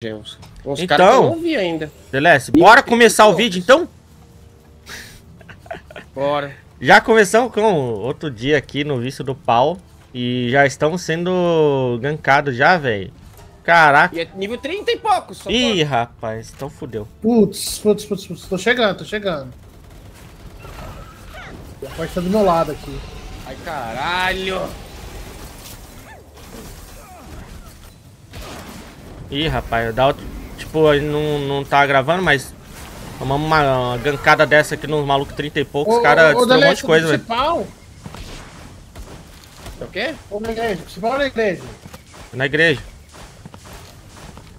Os, os Então. caras vi ainda. Deleste, bora começar o vídeo então? Bora. Já começamos com outro dia aqui no vício do pau. E já estamos sendo gankados já, velho. Caraca. E é nível 30 e pouco. Só Ih, rapaz, então fudeu. Putz, putz, putz, putz. Tô chegando, tô chegando. A parte tá do meu lado aqui. Ai, caralho. Ih, rapaz, dá outro... Tipo, ele não, não tá gravando, mas... Tomamos uma, uma gancada dessa aqui nos malucos 30 e poucos, os caras destruíram um monte de coisa, velho. principal, É o quê? ou na igreja? Principal ou na igreja? Na igreja.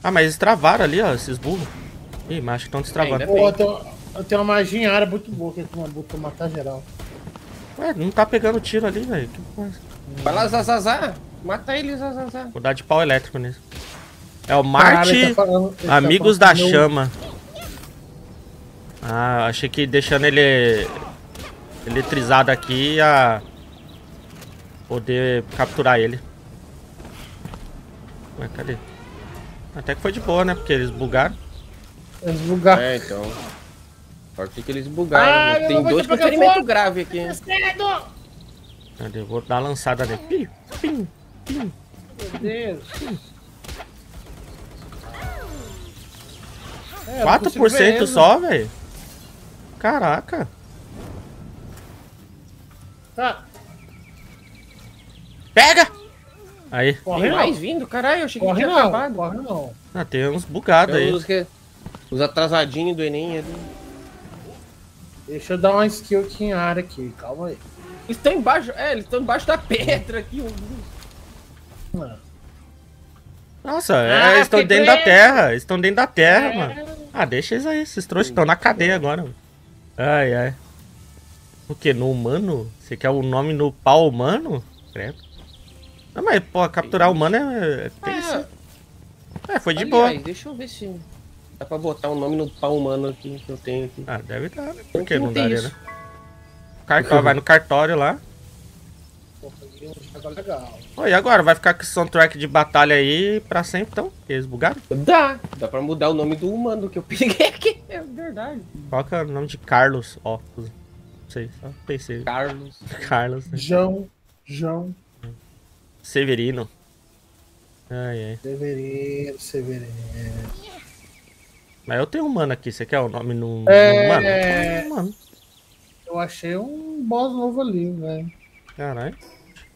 Ah, mas eles travaram ali, ó, esses burros. Ih, mas acho que estão destravando. Pô, eu tenho, eu tenho uma magia em área muito boa que eu vou matar geral. Ué, não tá pegando tiro ali, velho. Que coisa. Vai lá, Zazazá. Mata ele, Zazazá. Vou dar de pau elétrico nisso. É o Marte tá falando- tá Amigos falando da meu- Chama. Ah, achei que deixando ele eletrizado aqui ia poder capturar ele. Ué, cadê? Até que foi de boa, né? Porque eles bugaram. Eles bugaram. É, então. Sorte que eles bugaram. Ah, Tem dois com pegou ferimento fogo. grave aqui. Cadê? Vou dar uma lançada nele. Pim, pim, pim. Meu Deus. É, eu não 4% consigo ver ele. só, velho. Caraca. Tá, Pega! Aí. corre Tem não. mais vindo, caralho. Eu achei que tinha não, acabado. corre não. Ah, tem uns bugados É aí. os, que... os atrasadinhos do Enem ali. Deixa eu dar uma skill aqui em área aqui, calma aí. Eles estão embaixo. É, eles estão embaixo da pedra aqui. um- Mano. Nossa, Ah, é, eles estão dentro da preso. terra. Eles estão dentro da terra, É. mano. Ah, deixa eles aí. Esses trouxas estão na cadeia agora. Ai, ai. O que? No humano? Você quer o nome no pau humano? Credo. Não, mas, pô, capturar humano é. Ser. Ah, É, foi de aliás, boa. deixa eu ver se dá pra botar o nome no pau humano aqui que eu tenho aqui. Ah, deve dar, né? Por que Não não daria, isso. né? Cartório, vai no cartório lá. Peguei um jogo legal. Pô, e agora? Vai ficar com esse soundtrack de batalha aí pra sempre, então? Porque Eles bugaram? Dá, dá pra mudar o nome do humano que eu peguei aqui. É verdade. Qual que é o nome de Carlos? Ó, não sei, só pensei. Carlos. Carlos, né? João, João, Severino. Ai, ai. Severino, Severino. Mas eu tenho um mano aqui, você quer o nome no, É. no mano? Mano. Eu achei um boss novo ali, velho. Caralho.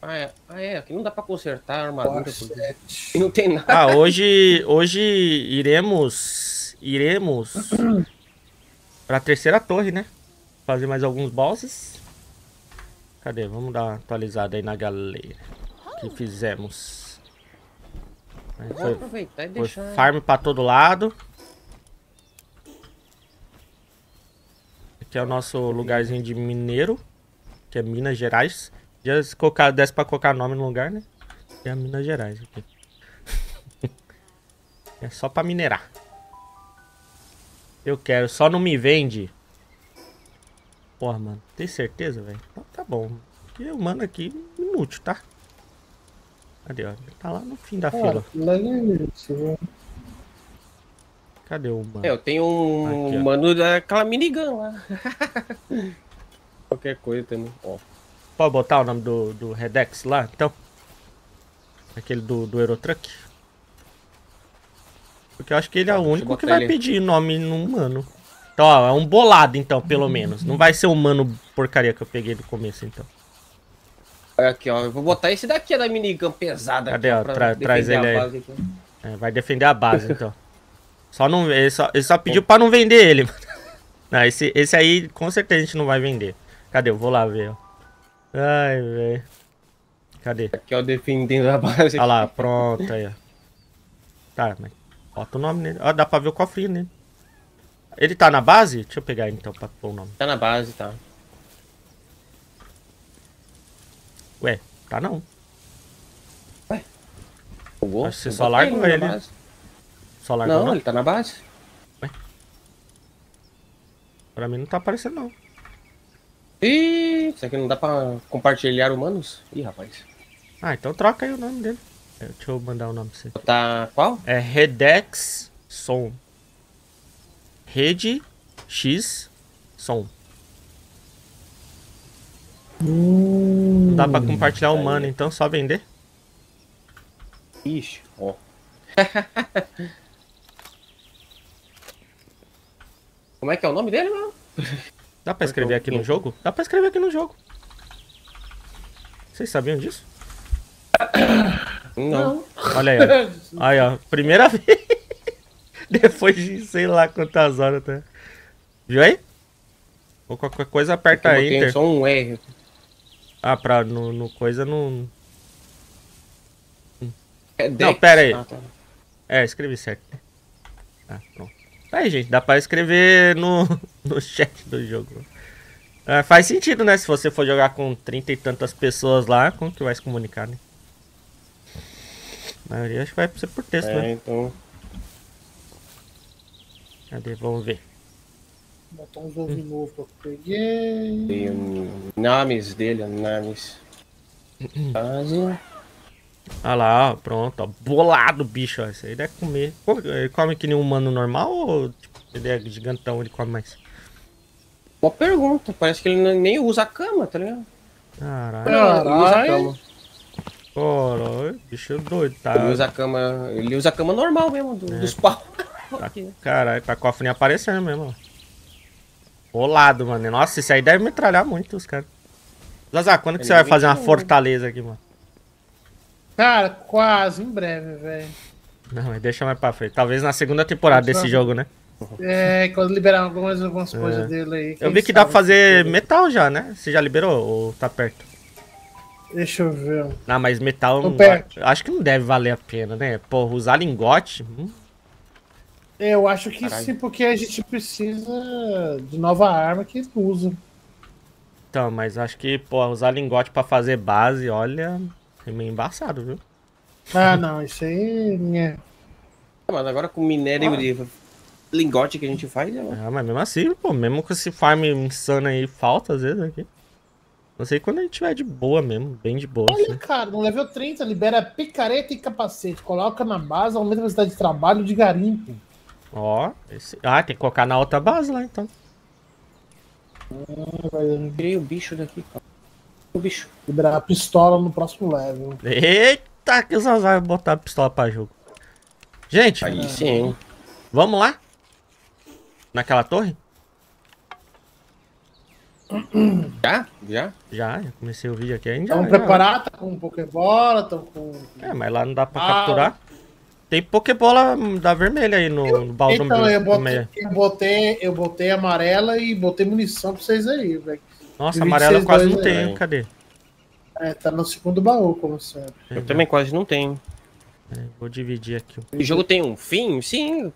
Ah, é. Ah, é. Aqui não dá pra consertar a armadura. Porque não tem nada. Ah, hoje, hoje iremos, iremos pra terceira torre, né? Fazer mais alguns bosses. Cadê? Vamos dar uma atualizada aí na galera. que fizemos? Aí Foi, aproveitar e foi deixar. farm pra todo lado. Aqui é o nosso lugarzinho de mineiro, que é Minas Gerais. Já se colocar, desse pra colocar nome no lugar, né? É Minas Gerais aqui. é só pra minerar. Eu quero, só não me vende. Porra, mano, tem certeza, velho? Então tá bom. Porque o mano aqui, inútil, tá? Cadê, ó? Tá lá no fim da fila. Ah, isso, velho. Cadê o mano? É, eu tenho um Aqui, mano daquela minigun lá. Qualquer coisa também. Ó. Pode botar o nome do, do Redex lá, então? Aquele do, do Eurotruck? Porque eu acho que ele é o Deixa eu único que vai ele. pedir nome no humano. Então, ó, é um bolado, então, pelo menos. Não vai ser o humano porcaria que eu peguei do começo, então. Olha aqui, ó. Eu vou botar esse daqui da minigun pesada Cadê, aqui, ó? Tra- traz ele aí. É, vai defender a base, então. Só não, ele, só, ele só pediu pra não vender ele. Não, esse, esse aí, com certeza, a gente não vai vender. Cadê? Eu vou lá ver, ó. Ai, velho. Cadê? Aqui, ó, defendendo a base. Olha lá, pronto aí, ó. Tá, mas bota o nome nele. Ó, dá pra ver o cofrinho nele. Ele tá na base? Deixa eu pegar ele, então pra pôr o nome. Tá na base, tá. Ué, tá não. Jogou? Acho que você Eu só largou ele. base. Só largou Não, não? ele tá na base. Pra mim não tá aparecendo não. Ih, isso aqui não dá pra compartilhar humanos? Ih, rapaz. Ah, então troca aí o nome dele. É, Deixa eu mandar o nome pra você. Tá qual? É Redex som. Rede X som. Hum, Dá pra compartilhar o mano, então só vender. Ixi, ó. Como é que é o nome dele, mano? Dá pra escrever aqui no jogo? Dá pra escrever aqui no jogo. Vocês sabiam disso? Não. Olha aí, ó. Aí, ó. Primeira vez. Depois de sei lá quantas horas, tá? Viu aí? Ou qualquer coisa aperta botei Enter. só um R. Ah, pra no, no coisa não. É Não, pera aí. Ah, tá. É, escrevi certo. Ah, pronto. Aí, gente. Dá pra escrever no, no chat do jogo. É, faz sentido, né? Se você for jogar com trinta e tantas pessoas lá, como que vai se comunicar, né? A maioria acho que vai ser por texto, É, né? então. Cadê? Vamos ver. Botar uns ovos novos que eu peguei. Tem um, nomes dele, nomes. Fase. Ah lá, ó, pronto, ó. Bolado, bicho, ó. Isso aí deve comer. Pô, Ele come que nem um humano normal ou tipo, ele é gigantão, ele come mais? Boa pergunta. Parece que ele nem usa a cama, tá ligado? Caralho, Caralho. cama. caralho, bicho doido, tá? Ele usa a cama. Ele usa a cama normal mesmo, do- dos pau. Tá, caralho, tá com a nem aparecendo mesmo, ó. Bolado, mano. Nossa, isso aí deve metralhar muito os caras. Zazá, quando que Ele você vai fazer uma fortaleza aqui, mano? Cara, quase, em breve, velho. Não, mas deixa mais pra frente. Talvez na segunda temporada desse jogo, né? É, quando liberar algumas, algumas coisas dele aí. Eu vi que dá pra fazer metal já, né? Você já liberou ou tá perto? Deixa eu ver. Não, mas metal não, perto. acho que não deve valer a pena, né? Porra, usar lingote. hum, Eu acho que Caralho. sim, porque a gente precisa de nova arma que usa. Então, mas acho que, pô, usar lingote pra fazer base, olha, é meio embaçado, viu? Ah, não, isso aí. É. Mas agora com minério de lingote que a gente faz, é Ah, mas mesmo assim, pô, mesmo com esse farm insano aí, falta às vezes aqui. Não sei quando a gente tiver de boa mesmo, bem de boa. Olha, Assim. cara, no level 30 libera picareta e capacete. Coloca na base, aumenta a velocidade de trabalho de garimpo. Ó, esse... ah, tem que colocar na outra base lá então. Vai Tirei o bicho daqui, cara. O bicho. liberar a pistola no próximo level. Eita, que o Zazá vai botar a pistola pra jogo. Gente, Aí sim. vamos lá? Naquela torre? Já? Já? Já, já comecei o vídeo aqui ainda. Estão preparados? Tá com Pokébola? Estão com. É, mas lá não dá pra Ah, capturar. Tem Pokébola da vermelha aí no, no baú do Então, eu do botei, meio. eu botei, eu botei amarela e botei munição pra vocês aí, velho. Nossa, de amarela 26 quase não né? cadê? É, tá no segundo baú, como sempre. Eu também quase não tenho. É, vou dividir aqui. O jogo tem um fim? Sim.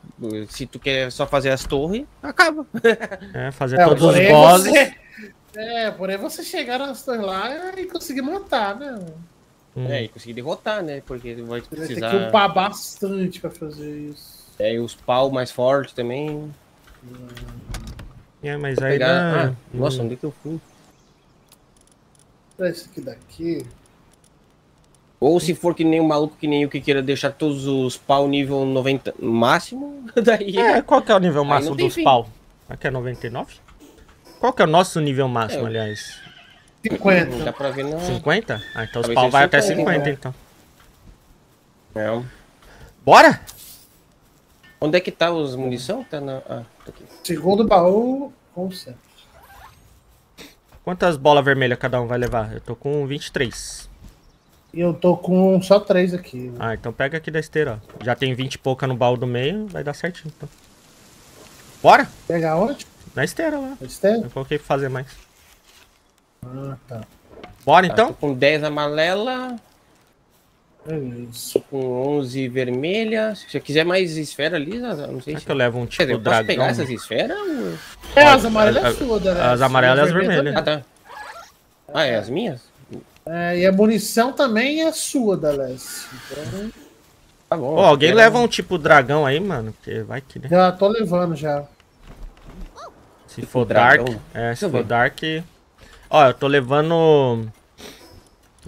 Se tu quer só fazer as torres, acaba. É, fazer É, todos os bosses. você- É, porém você chegar nas torres lá e conseguir montar, né? Hum. É, e conseguir derrotar, né? Porque vai Você vai ter precisar. que upar bastante pra fazer isso. É, e os pau mais fortes também. É, mas aí Pegar... dá... Ah, nossa, onde é que eu fui? Olha esse aqui daqui. Ou se for que nem um maluco que nem eu que queira deixar todos os pau nível 90 no máximo, daí. É, qual que é o nível máximo não dos fim. pau? Aqui é 99? Qual que é o nosso nível máximo, É, aliás? 50. Dá pra ver na. 50? Ah, então os Talvez pau seja vai até 50, 50, né? então. É. Bora? Onde é que tá os munição? Tá na. Ah, tá aqui. Segundo baú, como sempre. Quantas bolas vermelhas cada um vai levar? Eu tô com 23. E eu tô com só três aqui. né? Ah, então pega aqui da esteira, ó. Já tem 20 e pouca no baú do meio, vai dar certinho, então. Bora? Pegar onde? Na esteira lá. Estéreo? Eu coloquei pra fazer mais. Ah, tá. Bora Tá, então? tô com 10 amarela. Com 11 vermelha. Se você quiser mais esfera ali, Zaza, não sei Será se. que eu levo um Quer dizer, tipo eu posso dragão? pegar essas esferas? ou- É, as amarelas as- é sua, né? as amarelas e as vermelhas. Ah, tá. Ah, é as minhas? É, e a munição também é sua, da Les. Então, Tá bom. Pô, alguém Quero- leva um tipo dragão aí, mano? Porque vai que, né? já tô levando já. Se for dragão? Dark. É, se eu for ver. Dark. Ó, eu tô levando.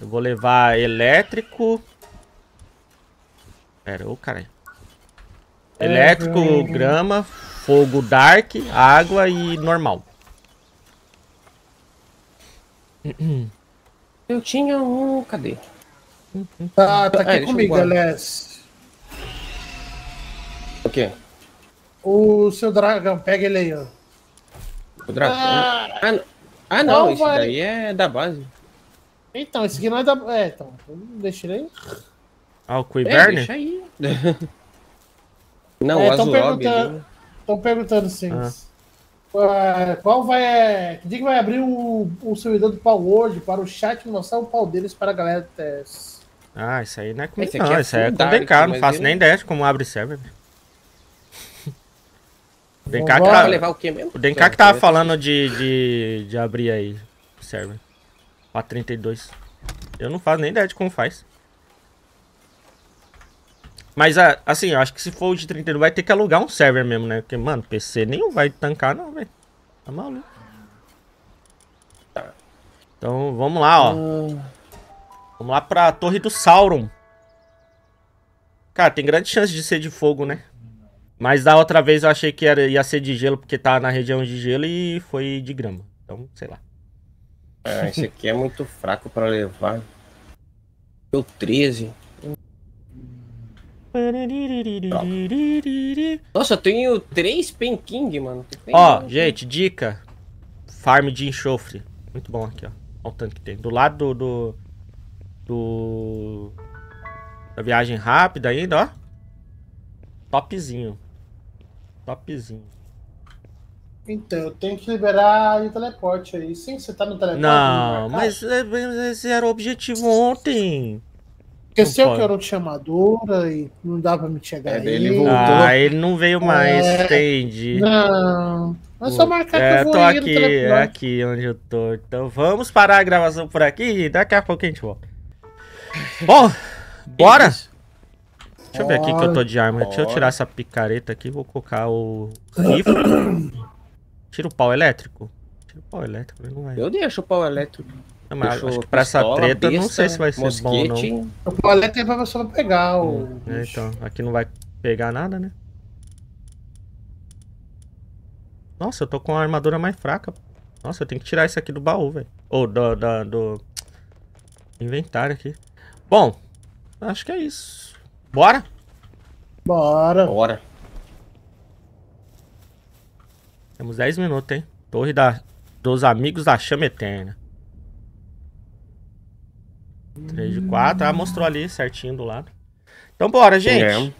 Eu vou levar elétrico. Pera, ô caralho. Elétrico, É, grama, fogo dark, água e normal. Eu tinha um. Cadê? Tá, tá aqui eu comigo, aliás. O quê? O seu dragão, pega ele aí, ó. O dragão? Ah, Ah, não. Ah, não, Qual esse vai? daí é da base. então, esse aqui não é da. É, então. Deixa ele aí. Ah, o É, Quiverny? deixa aí. não, É, o tão Azurob perguntando-. Estão perguntando sim. Ah. Ah, Qual vai. é, Que dia que vai abrir o, o servidor do Power Word para o chat mostrar o pau deles para a galera do teste? Ah, isso aí não é comigo não, é isso aí é com o DK, não faço ele- nem ideia de como abre server. O DK, que tá, levar o quê mesmo? o DK que tava falando de, de, de abrir aí o server. Pra 32. Eu não faço nem ideia de como faz. Mas, ah, assim, eu acho que se for o de 32 vai ter que alugar um server mesmo, né? Porque, mano, PC nenhum vai tancar não, velho. Tá maluco. Então, vamos lá, ó. Vamos lá pra Torre do Sauron. Cara, tem grande chance de ser de fogo, né? Mas da outra vez eu achei que era, ia ser de gelo, porque tá na região de gelo e foi de grama. Então, sei lá. Ah, esse aqui é muito fraco pra levar. Deu 13. Nossa, eu tenho 3 Pen King, mano. Ó, gente, dica. Farm de enxofre. Muito bom aqui, ó. Olha o tanto que tem. Do lado do... do... do- Da viagem rápida ainda, ó. Topzinho. Topzinho. Então, eu tenho que liberar o teleporte aí. Sim, você tá no teleporte? Não, mas é, mas esse era o objetivo ontem. Esqueceu que eu não tinha armadura e não dá pra me chegar É, aí. ele voltou. Ah, ele não veio mais, É. entendi. Não. É só marcar É, que eu tô vou no aqui, é aqui onde eu tô. Então vamos parar a gravação por aqui e daqui a pouco a gente volta. Bom, bora! Deixa eu ver aqui que eu tô de arma. Deixa eu Bora. tirar essa picareta aqui, vou colocar o rifle. Tira o pau elétrico. Tira o pau elétrico, ele não vai. Eu deixo o pau elétrico. Não, mas que pra essa pistola, treta, não besta, sei se vai ser bom ou não. mosquete. O palete é pra você não pegar o. É, então, aqui não vai pegar nada, né? Nossa, eu tô com a armadura mais fraca. Nossa, eu tenho que tirar isso aqui do baú, velho. Ou do, da- do inventário aqui. Bom, acho que é isso. Bora? Bora. Bora. Temos 10 minutos, hein? Torre da, dos Amigos da Chama Eterna. 3 de 4. Ah, mostrou ali certinho do lado. Então bora, gente. É.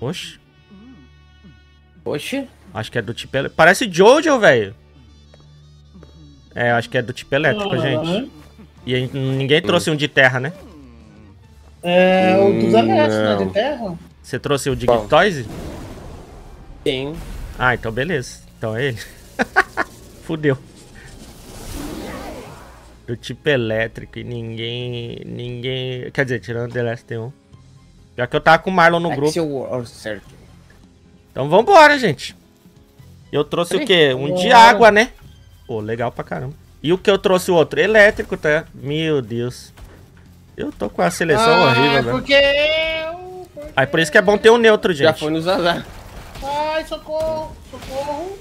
Oxe, Oxe. acho que é do tipo elétrico. Parece Jojo, velho. É, acho que é do tipo elétrico, Aham. gente. E aí, ninguém trouxe um de terra, né? É o dos Hum, Alessi, né? não. De terra. Você trouxe o de? Toys? Tem. Ah, então beleza. Então é ele. Fudeu. Do tipo elétrico e ninguém. Ninguém. Quer dizer, tirando The Last T1. Já que eu tava com o Marlon no grupo. Então vambora, gente. Eu trouxe o quê? Um de água, né? Pô, legal pra caramba. E o que eu trouxe o outro? Elétrico, tá? Meu Deus. Eu tô com a seleção Ah, horrível, velho. porque eu. porque- Aí por isso que é bom ter um neutro, Já gente. foi nos azar. Ai, socorro, socorro.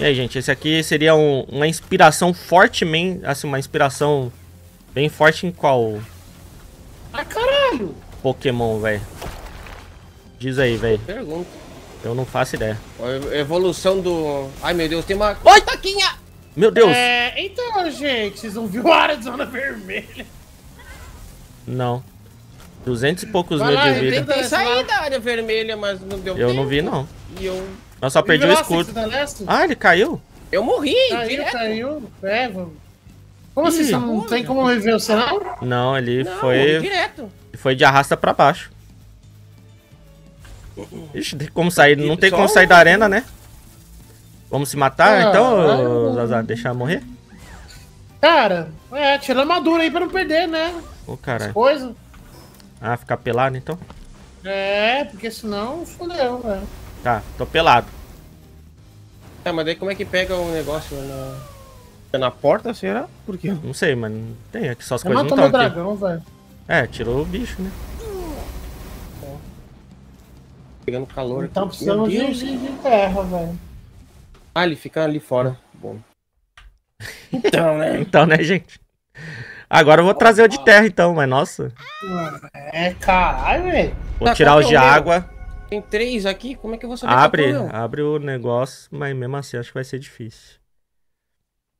E aí, gente, esse aqui seria um- uma inspiração fortemente, assim, uma inspiração bem forte em qual Ah, caralho. Pokémon, velho? Diz aí, velho. Pergunta. Eu não faço ideia. A evolução do. Ai meu Deus, tem uma. Oi! taquinha! Meu Deus! É, então, gente, vocês não viram a área de zona vermelha? Não. 200 e poucos Vai mil lá, de vida. Tem saída da área vermelha, mas não deu Eu não tempo. vi, não. E eu. Eu só perdi o escudo. Ah, ele caiu? Eu morri, Caiu, direto. caiu. É, vamos. Como assim? Ih. Você não tem como rever o cenário? Não, ele Não, foi, direto. foi de arrasta pra baixo. Ixi, tem como sair, não tem Só como sair um- da arena, né? Vamos se matar, Ah, então, ah. Zazá, deixar morrer? Cara, é, tira a armadura aí pra não perder, né? Ô, caralho. Coisa. Ah, ficar pelado, então? É, porque senão fodeu, velho. Tá, tô pelado. Tá, mas daí como é que pega o negócio na. É na porta, será? Por quê? Não sei, mas não tem aqui, só as Você coisas não estão aqui. dragão, velho. É, tirou o bicho, né? Pegando calor Então aqui. precisamos Meu de, de, terra, velho. Ah, ele fica ali fora. Bom. Então, né? Então, né, gente? Agora eu vou trazer o de terra, então, mas nossa. É, caralho, velho. Vou Tá, tirar qual os que de é o meu? Tem três aqui, como é que eu vou saber qual Abre, que é o meu? abre o negócio, mas mesmo assim acho que vai ser difícil.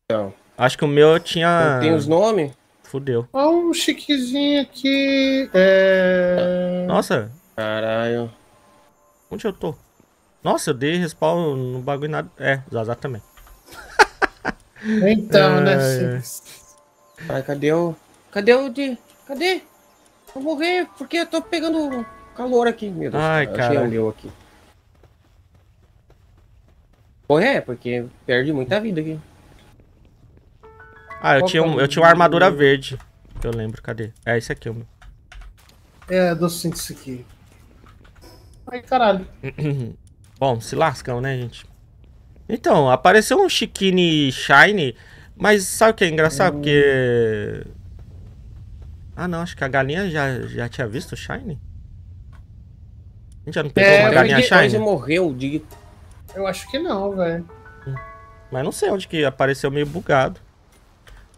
Então, Acho que o meu tinha. Tem os nomes? Fudeu. Olha um chiquezinho aqui. É... Nossa, Caralho. onde eu tô? Nossa, eu dei respawn no bagulho nada. É, Zazá também. Então, É, né? Ai, cadê o. Cadê o de. Cadê? Eu vou morrer porque eu tô pegando calor aqui, meu Deus. Ai, Achei o meu aqui. Porra, é, porque perde muita vida aqui. Ah, eu Qual tinha, é um, eu tinha uma armadura verde. que Eu lembro, cadê? É esse aqui, o meu. É, do isso aqui. Ai, caralho. Bom, se lascam, né, gente? Então, apareceu um Chiquini Shine, mas sabe o que é engraçado? Porque. Ah, não, acho que a galinha já, já tinha visto o Shine? A gente já não pegou É, uma mas galinha Depois Shine? morreu, de Eu acho que não, velho. Mas não sei onde que apareceu meio bugado.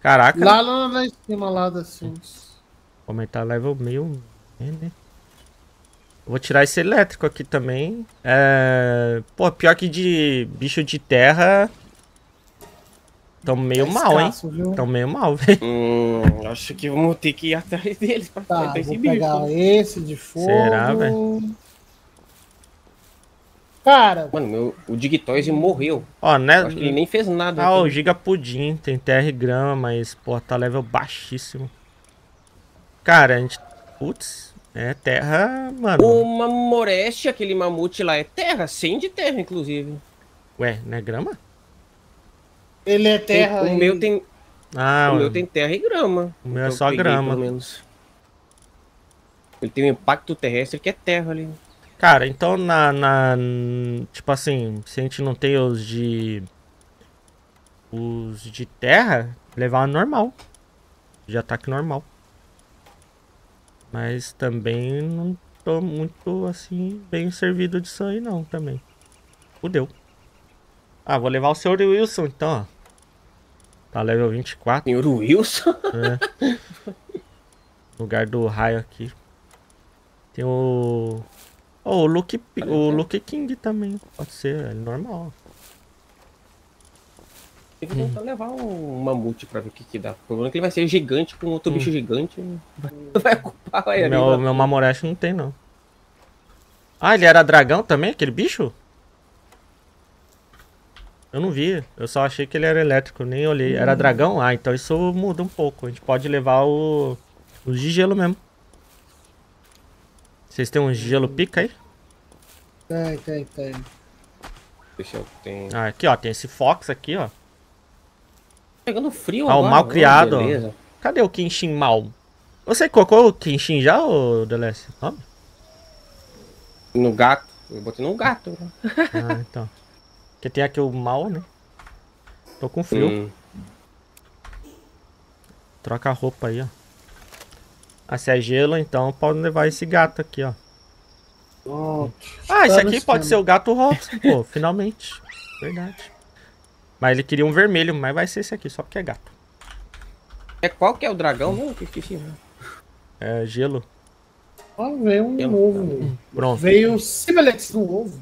Caraca, Lá, lá, lá em cima, lá da Sims. aumentar level meio. É, né? Vou tirar esse elétrico aqui também. É... Pô, pior que de bicho de terra. Tão meio É mal, hein? Viu? Tão meio mal, velho. Hum, acho que vamos ter que ir atrás deles pra Tá, esse vou bicho. pegar esse de fogo. Será, Cara, Mano, meu, o Digitoise morreu. Ó, né? Acho que ele nem fez nada. Ah, o aqui. Giga Pudim, tem terra e grama, mas, pô, tá level baixíssimo. Cara, a gente. Putz, é terra, mano. O Mamoreste, aquele mamute lá, é terra, 100 de terra, inclusive. Ué, não é grama? ele é Tem- terra. o e- meu tem, Ah, o ué, meu tem terra e grama. O meu é Eu só peguei, grama. Pelo menos. Ele tem um impacto terrestre que é terra ali. Cara, então na, na. Tipo assim, se a gente não tem os de. Os de terra, levar normal. De ataque normal. Mas também não tô muito assim, bem servido disso aí não também. Fudeu. Ah, vou levar o Sr. Wilson então, ó. Tá level 24. Senhor Wilson. É. Lugar do raio aqui. Tem o. Oh, o Luke, o Luke King também. Pode ser, é normal. Tem que tentar levar um mamute pra ver o que, que dá. O problema é que ele vai ser gigante com outro bicho gigante. Vai ocupar a. Meu, meu Mamoreste não tem, não. Ah, ele era dragão também, aquele bicho? Eu não vi. Eu só achei que ele era elétrico, nem olhei. Era dragão? Ah, então isso muda um pouco. A gente pode levar o. Os de gelo mesmo. Vocês têm um gelo pica aí? Tem, tem, tem. Deixa eu ter. Ah, aqui ó, tem esse Fox aqui ó. Pegando frio Ah, o agora. mal oh, criado, beleza. Cadê o Kenshin mal? Você colocou o Kenshin já, ô Delesse? Nome? No gato. Eu botei no gato. né? Ah, então. Porque tem aqui o mal, né? Tô com frio. Hum. Troca a roupa aí, ó. Ah, se é gelo, então pode levar esse gato aqui, ó. Ó, Ah, esse Tá aqui pode ser o gato Robson, pô, finalmente. Verdade. Mas ele queria um vermelho, mas vai ser esse aqui, só porque é gato. É qual que é o dragão? Não, que esqueci. né? É gelo. ó, veio um Eu- novo. Pronto. Veio o Cibelex no ovo.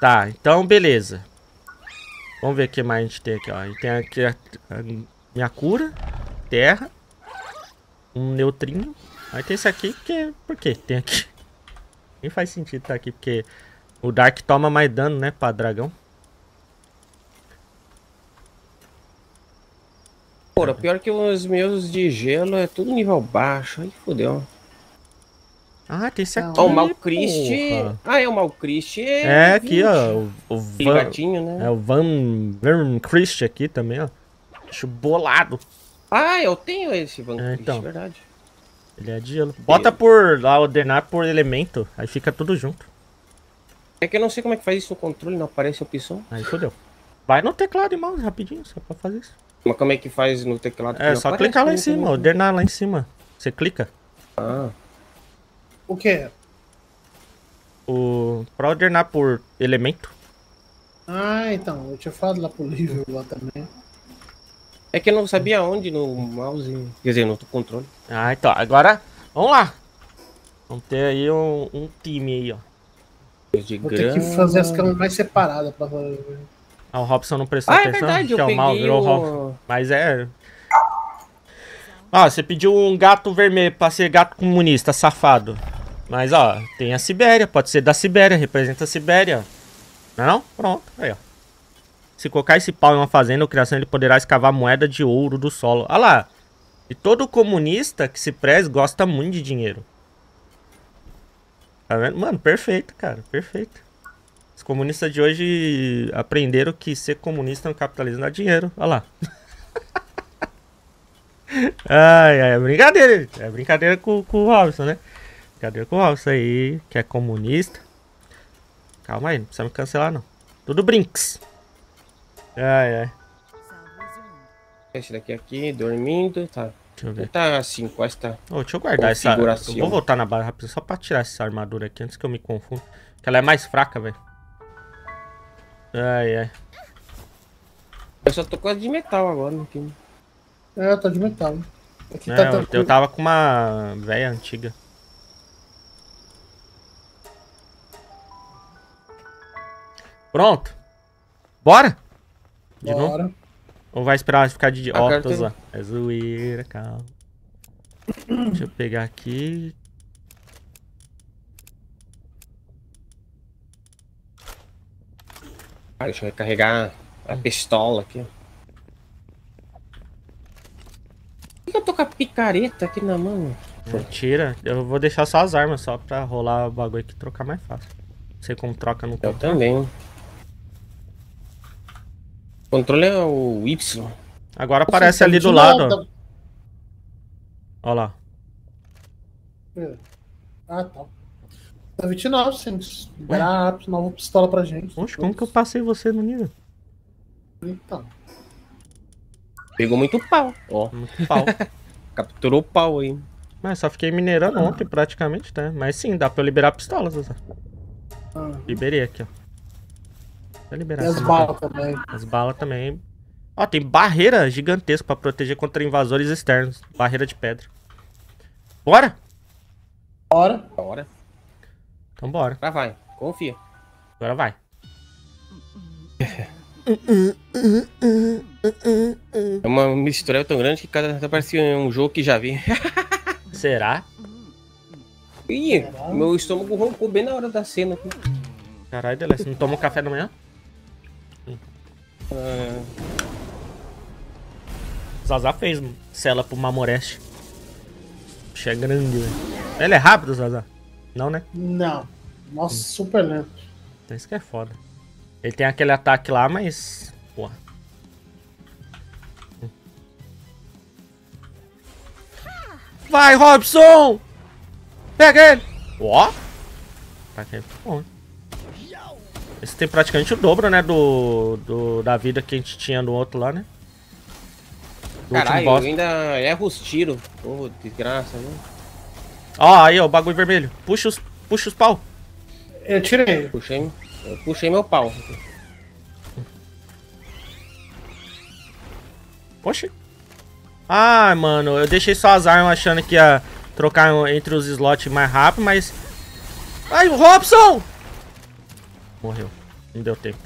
Tá, então beleza. Vamos ver o que mais a gente tem aqui, ó. A gente tem aqui a, a minha cura, terra, um neutrinho. Aí tem esse aqui, porque. Por que tem aqui? Nem faz sentido tá aqui, porque o Dark toma mais dano, né, pra dragão. Porra, pior que os meus de gelo é tudo nível baixo. Aí fodeu. Ah, tem esse aqui. Ó, o Malcrist. Ah, é o Malcrist. É, É aqui, 20. ó. O, o Van, gatinho, né? é o Van Van Christ aqui também, ó. Acho bolado. Ah, eu tenho esse Van É, então. verdade. Ele é de gelo. Bota por lá, ordenar por elemento. Aí fica tudo junto. É que eu não sei como é que faz isso no controle, não aparece a opção. Aí fodeu. Vai no teclado e mouse rapidinho, só pra fazer isso. Mas como é que faz no teclado? É, só aparece clicar lá em cima, ordenar lá em cima. Você clica. Ah, O quê? O, pra ordenar por elemento. Ah, então. Eu tinha falado lá pro livro lá também. É que eu não sabia onde no mouse. Quer dizer, no controle. Ah, então. Agora, vamos lá. Vamos ter aí um, um time aí, ó. De Vou ter que fazer as camas mais separadas pra Ah, o Robson não prestou Ah, é atenção. verdade, eu que é o mal, peguei virou o- Robson. Mas é. Ó, você pediu um gato vermelho pra ser gato comunista, safado. Mas, ó, tem a Sibéria, pode ser da Sibéria, representa a Sibéria. Não é não? Pronto, aí, ó. Se colocar esse pau em uma fazenda ou criação, ele poderá escavar moeda de ouro do solo. Olha lá. E todo comunista que se preze gosta muito de dinheiro. Tá vendo? Mano, perfeito, cara, perfeito. Os comunistas de hoje aprenderam que ser comunista no capitalismo dá dinheiro. Olha lá. ai, ai, é brincadeira. É brincadeira com, com o Robson, né? Brincadeira com o Robson aí, que é comunista. Calma aí, não precisa me cancelar, não. Tudo brinks. Ai, ai. Esse daqui aqui, dormindo, tá. Deixa eu ver. Tá assim, esta. Ô, deixa eu guardar essa. Eu vou voltar na barra rápido só pra tirar essa armadura aqui antes que eu me confunda. Que ela é mais fraca, velho. Ai, ai. Eu só tô a de metal agora, não tem. É, tá de metal. Aqui É, tá eu, tranquilo. eu tava com uma velha antiga. Pronto. Bora? De novo? Bora. Ou vai esperar ficar de dia? Ó, cara, tô tem- zoando. É zoeira, calma. Deixa eu pegar aqui. Ah, deixa eu recarregar a pistola aqui. Por que eu tô com a picareta aqui na mão? Tira. Eu vou deixar só as armas, só pra rolar o bagulho aqui e trocar mais fácil. Não sei como troca no Eu também. O controle é o Y. Agora aparece ali do Tá lado? Ó lá. Ah, tá. Tá 29, sim. Liberar a nova pistola pra gente. Oxe, como que eu passei você no nível? Então. Pegou muito pau. Ó, Muito pau. capturou o pau aí. Mas só fiquei minerando ontem praticamente, né? Mas sim, dá pra eu liberar pistolas, Zé. Ah, Liberei aqui, ó. Vou liberar e as balas também. As balas também. Ó, tem barreira gigantesca pra proteger contra invasores externos. Barreira de pedra. Bora? Bora. Bora. Então bora. Agora vai. Confia. Agora vai. É uma mistura tão grande que cada tá parecendo um jogo que já vi. Será? Ih, meu estômago roncou bem na hora da cena aqui. Caralho, Delesse, não toma um café da manhã? Ah, Zazá fez cela pro Mamoreste. Bicho é grande, velho. Ele é rápido, Zazá? Não, né? Não. Nossa, super lento. Então Isso que é foda. Ele tem aquele ataque lá, mas. Porra. Vai, Robson! Pega ele! Ó! Ataque é bom. hein? Esse tem praticamente o dobro, né? Do, do. Da vida que a gente tinha no outro lá, né? Do caralho, ainda erro os tiros. Ô, desgraça, né? Ó, aí, ó, o bagulho vermelho. Puxa os, puxa os pau. Eu tirei. Puxei, eu puxei meu pau. Oxi. Ah, mano, eu deixei só as armas achando que ia trocar entre os slots mais rápido, mas... Ai, o Robson! Morreu. Não deu tempo.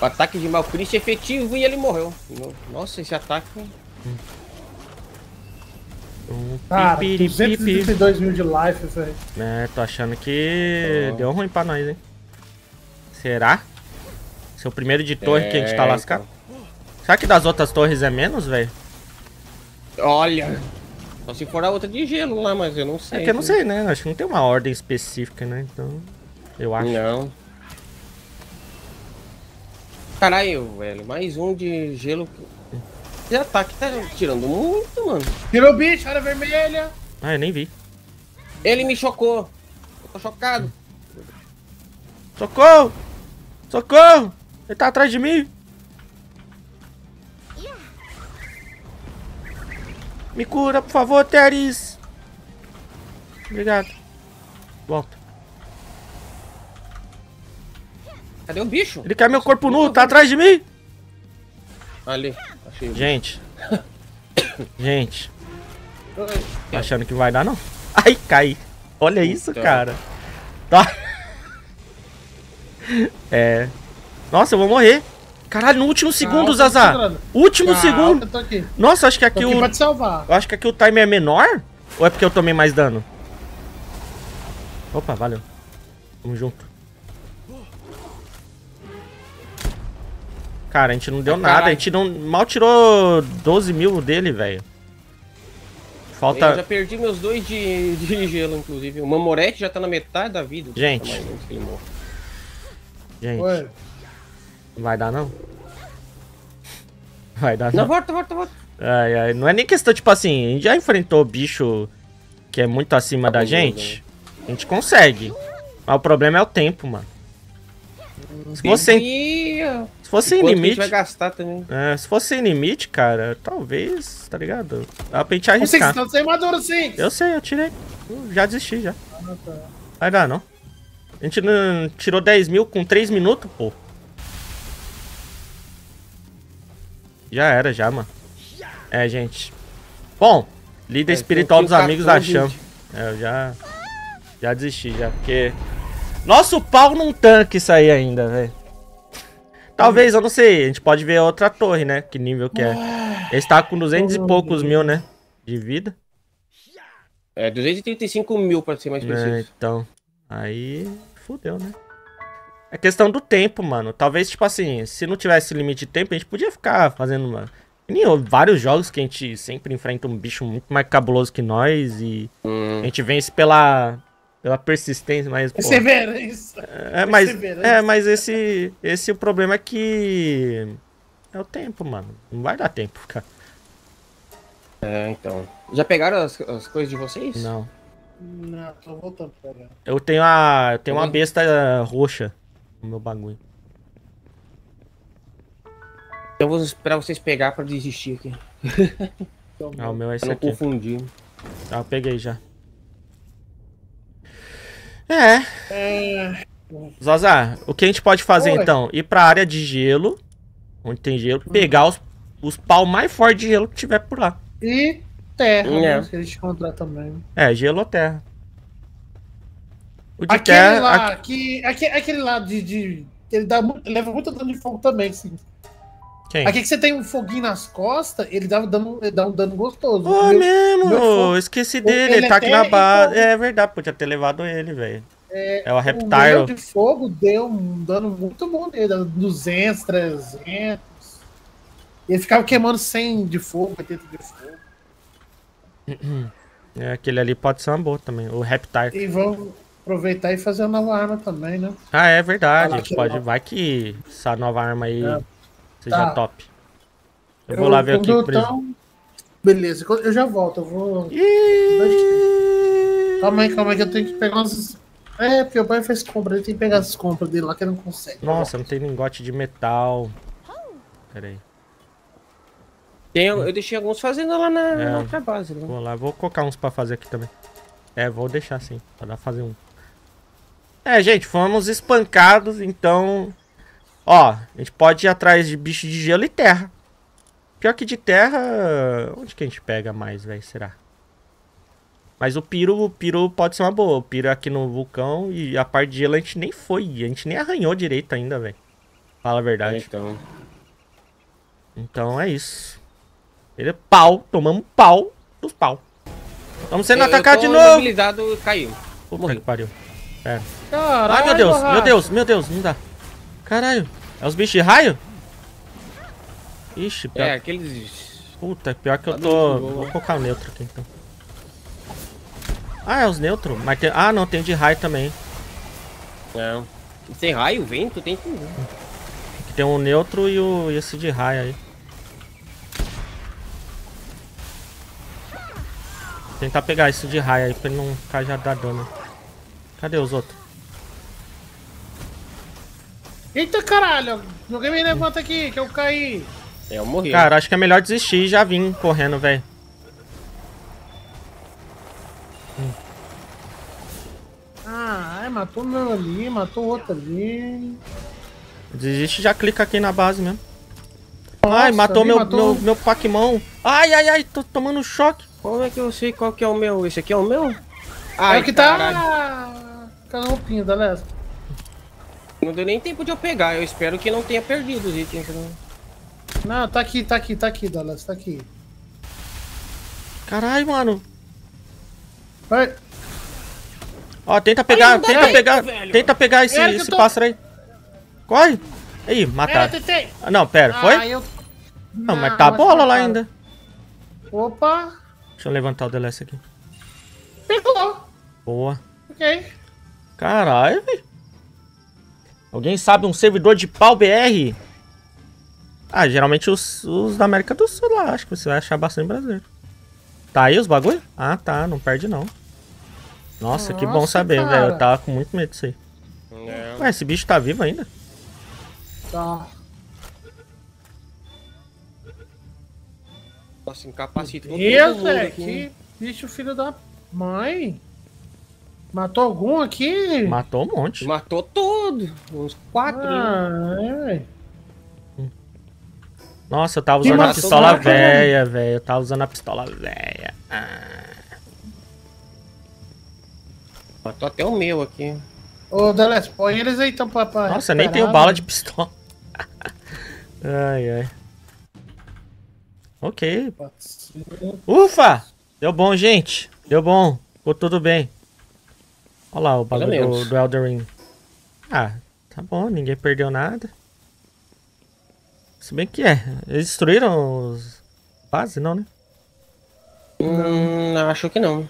O ataque de Malchrist é efetivo e ele morreu. Nossa, esse ataque. Um Cara, pipiripipi. 232 mil de life, velho. É, tô achando que deu ruim pra nós, hein? Será? Esse é o primeiro de torre que a gente tá É, lascado. Será que das outras torres é menos, velho? Olha. Só se for a outra de gelo lá, mas eu não sei. É que eu não sei, né? Acho que não tem uma ordem específica, né? Então, eu acho. Não. Caralho, velho. Mais um de gelo. Esse ataque tá tirando muito, mano. Tirou o bicho, área vermelha. Ah, eu nem vi. Ele me chocou. Eu tô chocado. Socorro! Socorro! Ele tá atrás de mim! Me cura, por favor, Teres! Obrigado. Volta. Cadê o bicho? Ele quer meu corpo nu, tá atrás de mim. Ali. Achei. Gente. Gente. Tá achando que vai dar, não? Ai, cai. Olha isso, Puta. cara. Tá. É. Nossa, eu vou morrer. Caralho, no último segundo, Calma, segurando. Último Calma, segundo. Eu tô aqui. Nossa, acho que aqui aqui o. pra te salvar. Eu acho que aqui o time é menor? Ou é porque eu tomei mais dano? Opa, valeu. Tamo junto. Cara, a gente não deu Ai, nada. A gente não, mal tirou 12 mil dele, velho. Eu já Falta... perdi meus dois de, de gelo, inclusive. O Mamorete já tá na metade da vida. Gente. Gente, Oi. Não vai dar não? Vai dar Não, não. volta, volta, volta. Ai, ai, não é nem questão, tipo assim, a gente já enfrentou bicho que é muito acima da Cabuloso, gente. A gente consegue. Mas o problema é o tempo, mano. Se fosse, sem- E... se fosse sem limite. vai gastar também. É, se fosse sem limite, cara, talvez, tá ligado? Dá pra gente arriscar. está sem maduro, sim. Eu sei, eu tirei. Eu já desisti já. Ah, tá. Vai dar, não. A gente não tirou 10 mil com 3 minutos, pô. Já era, já, mano. É, gente. Bom, líder É, espiritual dos amigos da 14, Chama. gente. É, eu já. Já desisti, já, porque. Nosso pau não tanca isso aí ainda, velho. Talvez, eu não sei. A gente pode ver outra torre, né? Que nível que é. Ele está com 200 e poucos mil, né? De vida. É, 235 mil pra ser mais É, preciso. então. Aí. Fudeu, né? É questão do tempo, mano. Talvez, tipo assim, se não tivesse limite de tempo, a gente podia ficar fazendo uma. vários jogos que a gente sempre enfrenta um bicho muito mais cabuloso que nós e Hum. a gente vence pela. pela persistência, mas. Perseverança. é, mas, perseverança. é, mas esse. Esse o problema é que. É o tempo, mano. Não vai dar tempo, cara. É, então. Já pegaram as, as coisas de vocês? Não. Não, tô voltando pra pegar. Eu tenho a. Eu tenho uma Oi? besta roxa no meu bagulho. Eu vou esperar vocês pegar pra desistir aqui. Então, Ah, o meu é esse Pra não aqui. confundir. Tá, eu peguei já. É. É, Zazar, o que a gente pode fazer Oi. então? Ir pra área de gelo, onde tem gelo, pegar os, os pau mais fortes de gelo que tiver por lá. e terra, É. né? Que a gente encontrar também. É, gelo ou terra. O de Aquele terra. lá, aqui- que, aque- aquele lá de, de- Ele dá, ele leva muito dano de fogo também, sim. Quem? Aqui que você tem um foguinho nas costas, ele dá, um dano, ele dá um dano gostoso. Meu- mesmo! meu fogo- Esqueci dele, ele tá é aqui na base. É verdade, podia ter levado ele, velho. É, o O Reptile. de fogo deu um dano muito bom nele, dava 200, 300. Ele ficava queimando 100 de fogo, 80 de fogo. É, aquele ali pode ser uma boa também. O Reptile. E vamos aproveitar e fazer uma nova arma também, né? Ah, é verdade. Ah, que pode. Vai que essa nova arma aí É. seja Tá. top. Eu vou lá ver o que. tão- Beleza, eu já volto, eu vou... Ih! Calma aí, calma aí, que eu tenho que pegar umas... É, porque o pai fez compra, ele tem que pegar as compras dele lá que ele não consegue. Nossa, não tem lingote de metal. Pera aí. Tem, eu deixei alguns fazendo lá na, É. na outra base. Né? Vou lá, vou colocar uns pra fazer aqui também. É, vou deixar sim, pra dar pra fazer um. É, gente, fomos espancados, então. Ó, a gente pode ir atrás de bicho de gelo e terra. Pior que de terra. Onde que a gente pega mais, velho? Será? Mas o piro, o piro pode ser uma boa. O piro é aqui no vulcão e a parte de gelo a gente nem foi. A gente nem arranhou direito ainda, velho. Fala a É, verdade. então. Então é isso. Ele é pau, tomamos pau dos pau. Estamos sendo eu atacados de novo. imobilizado, caiu. Puta morri. que pariu. Caralho, Ai meu Deus, meu Deus, meu Deus, não dá. Caralho, é os bichos de raio? Ixi, pior, É, aqueles. puta, pior que eu Tá tô. Vou colocar o neutro aqui então. Ah, é os neutros? Mas tem... Ah, não, tem de raio também. Não. Tem raio, vento, tem tudo. Tem o neutro e o e esse de raio aí. Tentar pegar esse de raio aí pra ele não ficar já dar dano. Cadê os outros? Eita caralho, alguém me levanta aqui, que eu caí. É, eu morri. Cara, acho que é melhor desistir e já vim correndo, velho. Ah, ai, matou meu ali, matou outro ali. Desiste já clica aqui na base mesmo. Nossa, ai, matou meu, matou- meu, meu Pac-Man. Ai, ai, ai, tô tomando choque. Como é que eu sei qual que é o meu? Esse aqui é o meu? É Ai, o que caralho. tá. Com a roupinha da Lespa. Não deu nem tempo de eu pegar. Eu espero que não tenha perdido os itens. né? Não, tá aqui, tá aqui, tá aqui, Dallas, tá aqui. Caralho, mano. Vai. Ó, tenta pegar, não dá tenta tempo, pegar, velho. tenta pegar esse, esse tô- pássaro aí. Corre. Aí, mataram. Ah, não, pera, foi? Ah, eu... Não, mas tá a bola lá ainda. Opa, Deixa eu levantar o DLS aqui. pegou. Boa. Ok. Caralho, velho. Alguém sabe um servidor de pau BR? Ah, geralmente os, os da América do Sul lá, acho que você vai achar bastante brasileiro. Tá aí os bagulho? Ah, tá, não perde não. Nossa, que bom Nossa, saber, velho. Eu tava com muito medo disso aí. É. Ué, esse bicho tá vivo ainda? Tá. Nossa, incapacita todo Deus, velho, que bicho filho da mãe. Matou algum aqui? Matou um monte. Matou todo. Uns quatro. né? Ah, é. Nossa, eu tava usando a pistola né? velha, velho. Eu tava usando a pistola velha. Ah. Matou até o meu aqui. Ô, Dallas, põe eles aí então pra. pra Nossa, nem tenho bala velho. de pistola. ai, ai. Ok. Ufa! Deu bom, gente. Deu bom. Ficou tudo bem. Olha lá o bagulho do, do Elder Ring. Ah, tá bom. Ninguém perdeu nada. Se bem que é. Eles destruíram os... Base, não, né? Hum, acho que não.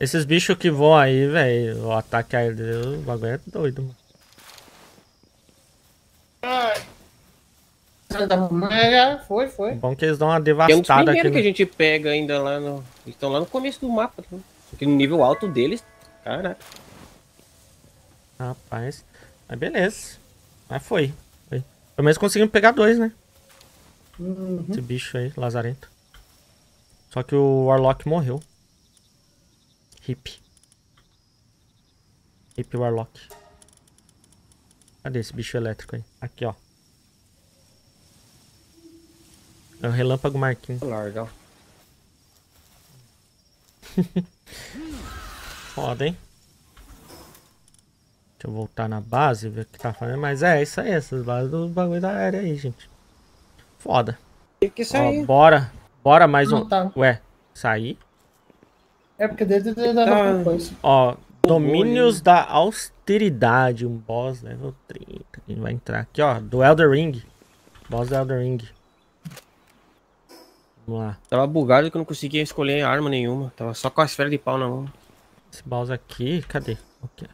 Esses bichos que voam aí, velho. O ataque aéreo, o bagulho é doido, mano. É, foi, foi. Bom que eles dão uma Tem um dos devastada aqui. primeiros que a No... gente pega ainda lá no. Eles estão lá no começo do mapa. Tá? Aqui no nível alto deles. Caraca. Rapaz. Mas beleza. Mas foi. foi. Pelo menos conseguimos pegar dois, né? Uhum. Esse bicho aí, lazarento. Só que o Warlock morreu. Hip. Hip Warlock. Cadê esse bicho elétrico aí? Aqui, ó. É o Relâmpago Marquinhos. Larga, ó. Foda, hein? Deixa eu voltar na base, ver o que tá fazendo. Mas é, isso aí, essas bases do bagulho da área aí, gente. Foda. Tem que Ó, sair. bora. Bora mais um. Tá. Ué, sair? É porque desde da da Tá. coisa. Ó, Domínios da Austeridade, um boss level 30. Quem vai entrar aqui, ó, do Elder Ring. Boss do Elder Ring. Vamos lá. Tava bugado que eu não conseguia escolher arma nenhuma. Tava só com a esfera de pau na mão. Esse boss aqui, cadê? Ok.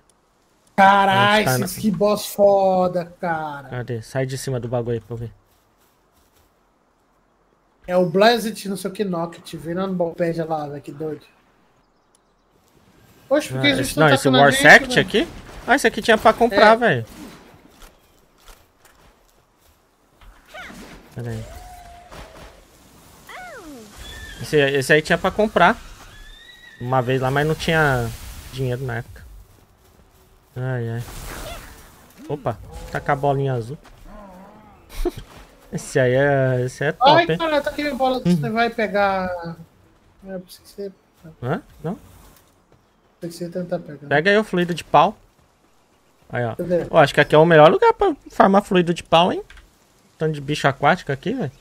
Caralho, Tá na- esses que boss foda, cara. Cadê? Sai de cima do bagulho aí pra eu ver. É o Blazed, não sei o que, Nocket, virando Ballpad lá, velho, que doido. Poxa, por que Ah, a gente esse, tá não, esse atacando a gente, Warsect velho? aqui? Ah, esse aqui tinha pra comprar, É. velho. Pera aí. Esse, esse aí tinha pra comprar. Uma vez lá, mas não tinha dinheiro na época. Ai, ai. Opa, tá com a bolinha azul. esse aí é, esse aí é top, Ai, hein? cara, tá bola, você vai pegar... É, você, Hã? Não? que você tentar pegar. Pega aí o fluido de pau. Aí, ó. Ó, acho que aqui é o melhor lugar pra farmar fluido de pau, hein? Tanto de bicho aquático aqui, velho.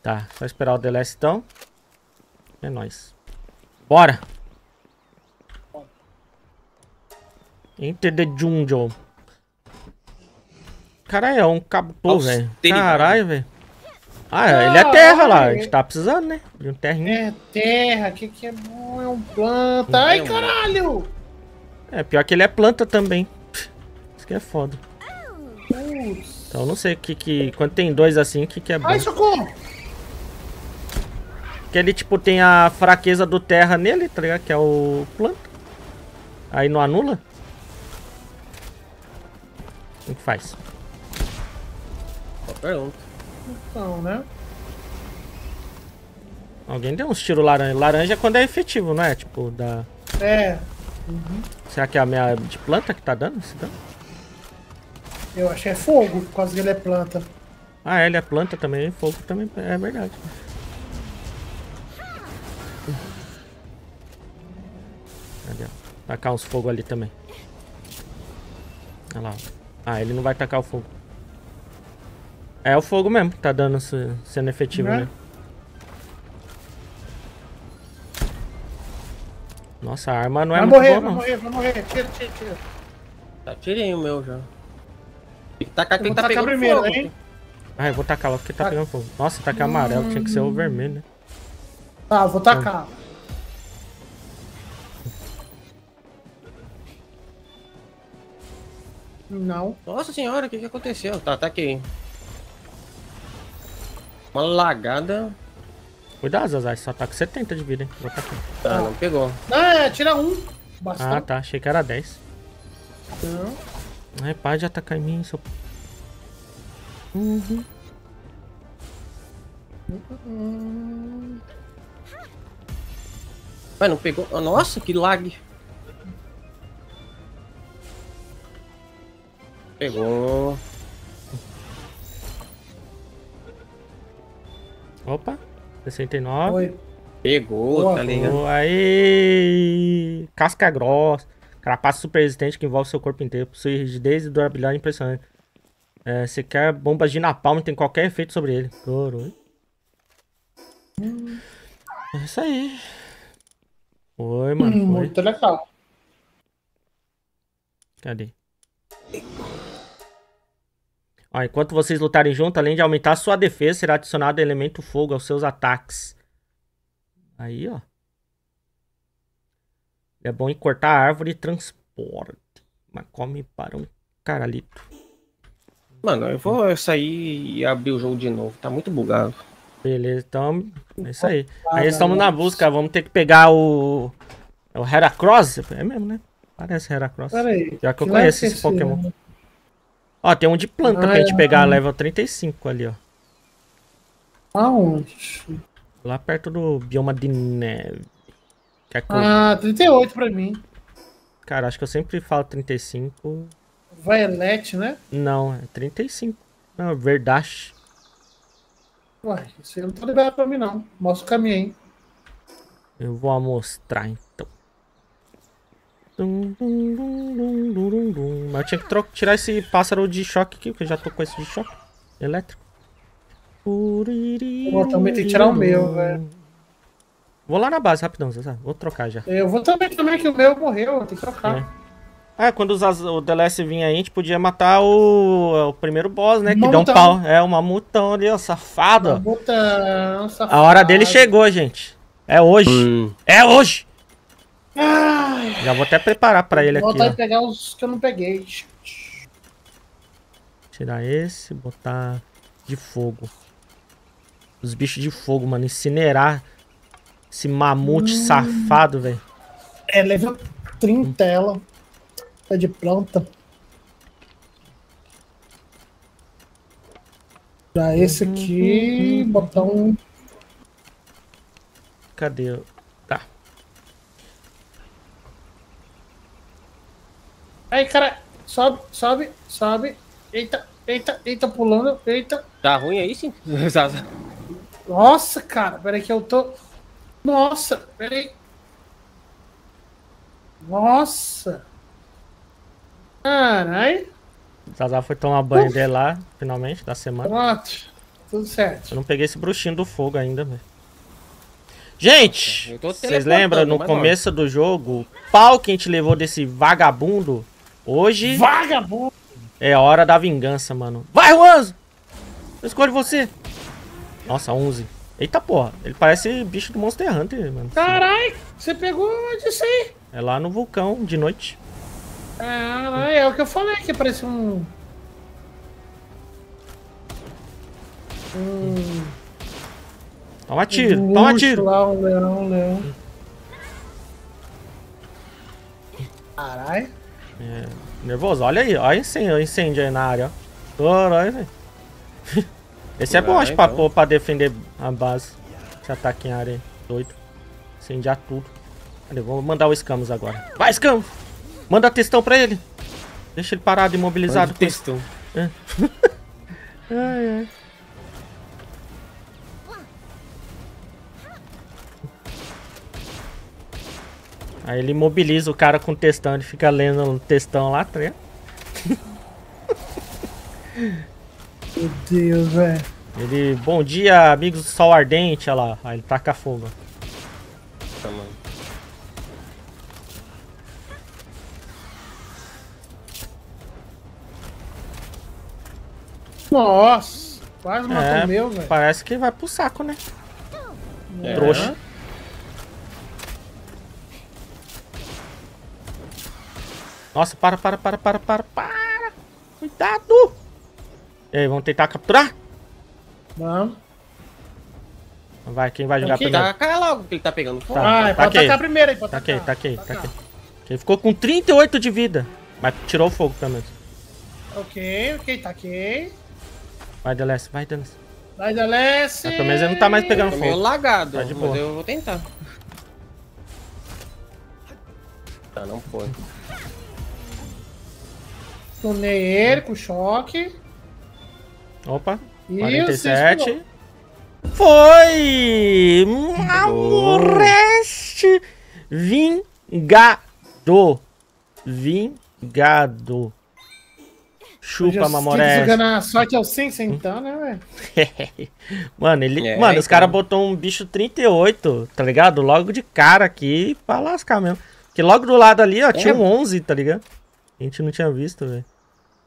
Tá, só esperar o DLS então. É nóis. Bora! Enter the jungle. Caralho, é um cabo, velho. Caralho, velho. Ah, ele é terra lá. A gente tá precisando, né? De um terrinho. É terra, que que é bom, é um planta. Ai, É caralho! É, pior que ele é planta também. Isso que é foda. Putz. Então eu não sei o que que... Quando tem dois assim, o que que é bom. Ai, socorro! Que ele, tipo, tem a fraqueza do terra nele, tá ligado? Que é o planta. Aí não anula. O que faz? Boa pergunta. Então, né? Alguém deu uns tiros laranja. Laranja é quando é efetivo, não é? Tipo, da... É, Será que é a minha de planta que tá dando esse dano? Eu acho que é fogo, por causa que ele é planta. Ah, ele é planta também, fogo também, é verdade. Cadê? Tacar uns fogo ali também. Olha lá. Ah, ele não vai tacar o fogo. É o fogo mesmo que tá dando, se- sendo efetivo, Né? né? Nossa, a arma não é vai muito morrer, boa, vai não. morrer, vai morrer. Tira, tira, tira. Tá, tirei o meu já. Tem que tacar quem tá tacar pegando primeiro, fogo. hein? Ah, eu vou tacar lá porque tá Tá. pegando fogo. Nossa, tacar amarelo, tinha que ser o vermelho, né? Tá, vou tacar. Não. Nossa senhora, o que que aconteceu? Tá, taquei. Uma lagada. Cuidado, Zazai, só tá com 70 de vida, hein? Vou tacar. Tá, não pegou. Ah, é, tira um. Ah, Bastante. tá, achei que era 10. Não. Ai, para de atacar em mim, seu... Uhum. Vai, não pegou. Ah, Nossa, que lag. Pegou. Opa, 69. Foi. Pegou, Boa, tá ligado? Aí! Casca grossa. Carapaço super resistente que envolve seu corpo inteiro. Possui rigidez e durabilidade impressionante. É, se quer bombas de napalm, tem qualquer efeito sobre ele. Coro. É isso aí. Oi, mano. Foi. Muito legal. Cadê? Ó, enquanto vocês lutarem junto, além de aumentar sua defesa, será adicionado elemento fogo aos seus ataques. Aí, ó. É bom em cortar árvore e transporte. Mas come para um caralito. Mano, eu vou sair e abrir o jogo de novo. Tá muito bugado. Beleza, então é isso aí. Aí estamos na busca. Vamos ter que pegar o. O Heracross? É mesmo, né? Parece Heracross. Pera aí. Já que eu conheço é esse Pokémon. né? Ó, tem um de planta pra Ah, gente é. pegar, level 35 ali, ó. Aonde? Lá perto do bioma de neve. É Ah, 38 pra mim. Cara, acho que eu sempre falo 35. Violet, né? Não, é 35. Não, é verdade. Ué, isso aí não tá liberado pra mim, não. Mostra o caminho aí. Eu vou mostrar então. Mas eu tinha que tirar esse pássaro de choque aqui, porque eu já tô com esse de choque. Elétrico. Eu também tenho que tirar o meu, velho. Vou lá na base, rapidão. Vou trocar já. Eu vou também, também que o meu morreu, tem que trocar. É. Ah, quando os o DLS vinha aí, a gente podia matar o, o primeiro boss, né? Que deu um Mamutão. pau. É, o mamutão ali, ó, safado. ó. Botão, A hora dele chegou, gente. É hoje. Hum. É hoje. Ai, Já vou até preparar pra ele vou aqui, ó. e pegar os que eu não peguei. Tirar esse, botar de fogo. Os bichos de fogo, mano. Incinerar esse mamute Hum. safado, velho. É level 30 ela. É de planta. Pra esse aqui, botar um. Cadê? Tá. Aí, cara, sobe, sobe, sobe. Eita, eita, eita, pulando, eita. Tá ruim aí, sim? Nossa, cara, peraí que eu tô. Nossa, peraí. Nossa. Caralho. Zazá foi tomar banho dele lá, finalmente, da semana. Pronto. Tudo certo. Eu não peguei esse bruxinho do fogo ainda, velho. Gente, vocês lembram no começo do jogo, o pau que a gente levou desse vagabundo? Hoje Vagabundo. é hora da vingança, mano. Vai, Juanzo! Eu escolho você. Nossa, 11. Eita porra, ele parece bicho do Monster Hunter, mano. Caralho, você pegou disso aí. É lá no vulcão, de noite. Caralho, é o que eu falei, que parece um. Um. Toma tiro, um toma tiro. Lá, um leão, um leão. Caralho. Nervoso, olha aí, olha incêndio, incêndio aí na área, ó. Caralho, velho. Esse é bom, Vai, acho, pra, então. pôr- pra defender a base. Esse ataque em área aí. Doido. Incendiar tudo. Cadê? Vou mandar o Escamos agora. Vai, Escamos! Manda textão pra ele. Deixa ele parado, imobilizado. Manda textão. Ai, ai. Aí ele imobiliza o cara com textão, ele fica lendo o textão lá, tá ligado? Meu Deus, velho. Ele, bom dia, amigos do Sol Ardente, olha lá. Aí ele taca fogo. Tá, mano. Nossa, quase matou É, meu, velho. Parece que vai pro saco, né? É. Trouxa. Nossa, para, para, para, para, para, para. Cuidado. E aí, vamos tentar capturar? Vamos. Vai, quem vai jogar Aqui, primeiro? Taca logo que ele tá pegando fogo. Tá, ah, é tá pra aqui. atacar primeiro aí, pra Taquei, atacar. taquei, Tacar. taquei. Ele ficou com 38 de vida. Mas tirou o fogo pelo menos. Ok, ok, taquei. Vai, Deleste, vai, Deleste. Vai, Delesse. Mas pelo menos ele não tá mais pegando meio fogo. lagado, Tá de mas boa. eu vou tentar. Tá, não foi. Tunei ele com choque. Opa, E 47. Foi! Mamoreste! Vingado! Vingado! Chupa, Mamoreste! jogando a sorte ao 100 então, né, velho? Mano, ele. É, mano, os então. caras botou um bicho 38, tá ligado? Logo de cara aqui pra lascar mesmo. Porque logo do lado ali, ó, tinha um 11, tá ligado? A gente não tinha visto, velho.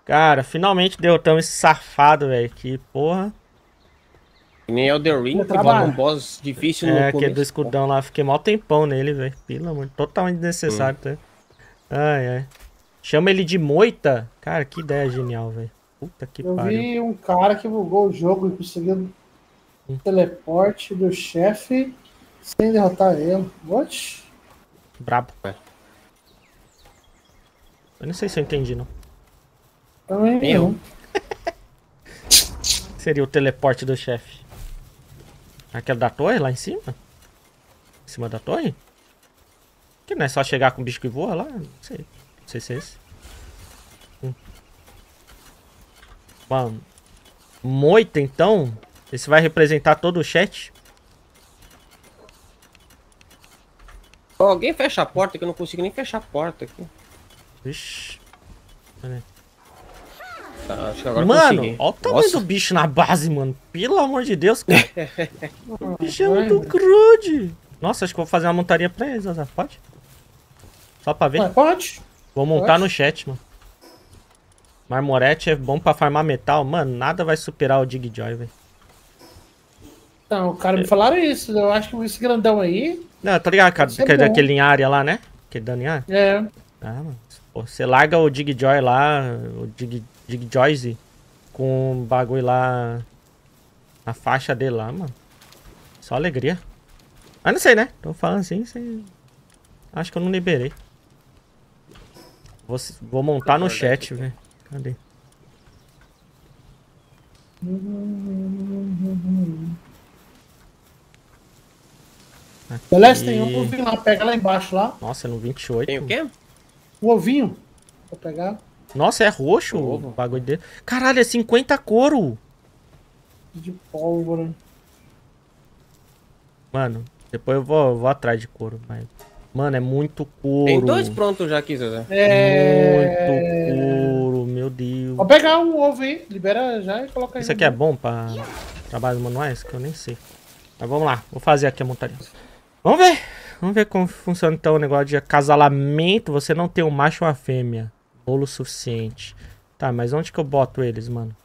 Cara, finalmente derrotamos esse safado, velho. Que porra. Que nem Elden Ring, que um boss difícil no É, aquele começo. do escudão lá. Fiquei mal tempão nele, velho. Pelo amor, totalmente desnecessário, tá? Ai, ai. Chama ele de moita. Cara, que ideia genial, velho. Puta que Eu pariu. vi um cara que bugou o jogo e conseguiu Hum. teleporte do chefe sem derrotar ele. What? Brabo. É. Eu não sei se eu entendi, não. Também Nem eu. Seria o teleporte do chefe. Aquele da torre lá em cima? Em cima da torre? Que não é só chegar com o bicho que voa lá? Não sei. Não sei se é esse. Hum. Bom. Moita, então. Esse vai representar todo o chat. Ó, alguém fecha a porta que eu não consigo nem fechar a porta aqui. Vixe. Tá, acho que agora mano, consegui. olha o tamanho Nossa, do bicho na base, mano. Pelo amor de Deus, cara. o bicho é muito crude. Nossa, acho que eu vou fazer uma montaria pra eles, Azar. Pode? Só pra ver. Mas pode. Vou montar Pode. no chat, mano. Marmorete é bom pra farmar metal. Mano, nada vai superar o Dig Joy, velho. O É. cara me falaram isso. Eu acho que esse grandão aí. Não, tá ligado, cara? É Que é daquele em área lá, né? Aquele dano em área. É. Ah, mano. Você larga o Dig Joy lá, o Dig, Dig Joyce, com o bagulho lá na faixa dele lá, mano. Só alegria. Mas não sei, né? Tô falando assim, sei... acho que eu não liberei. Vou, vou montar no chat, velho. Cadê? Celeste tem um ovinho lá, pega lá embaixo lá. Nossa, no 28. Tem o quê? Um ovinho. Vou pegar. Nossa, é roxo o Ovo. bagulho dele. Caralho, é 50 couro. De pólvora. Mano, depois eu vou, vou atrás de couro. Mas... Mano, é muito couro. Tem dois prontos já aqui, Zezé. É. Muito couro, meu Deus. Vou pegar um ovo aí. Libera já e coloca aí. Isso aqui é bom pra trabalhos manuais? Que eu nem sei. Mas vamos lá, vou fazer aqui a montaria. Vamos ver. Vamos ver como funciona então o negócio de acasalamento. Você não tem um macho ou uma fêmea. Bolo suficiente. Tá, mas onde que eu boto eles, mano?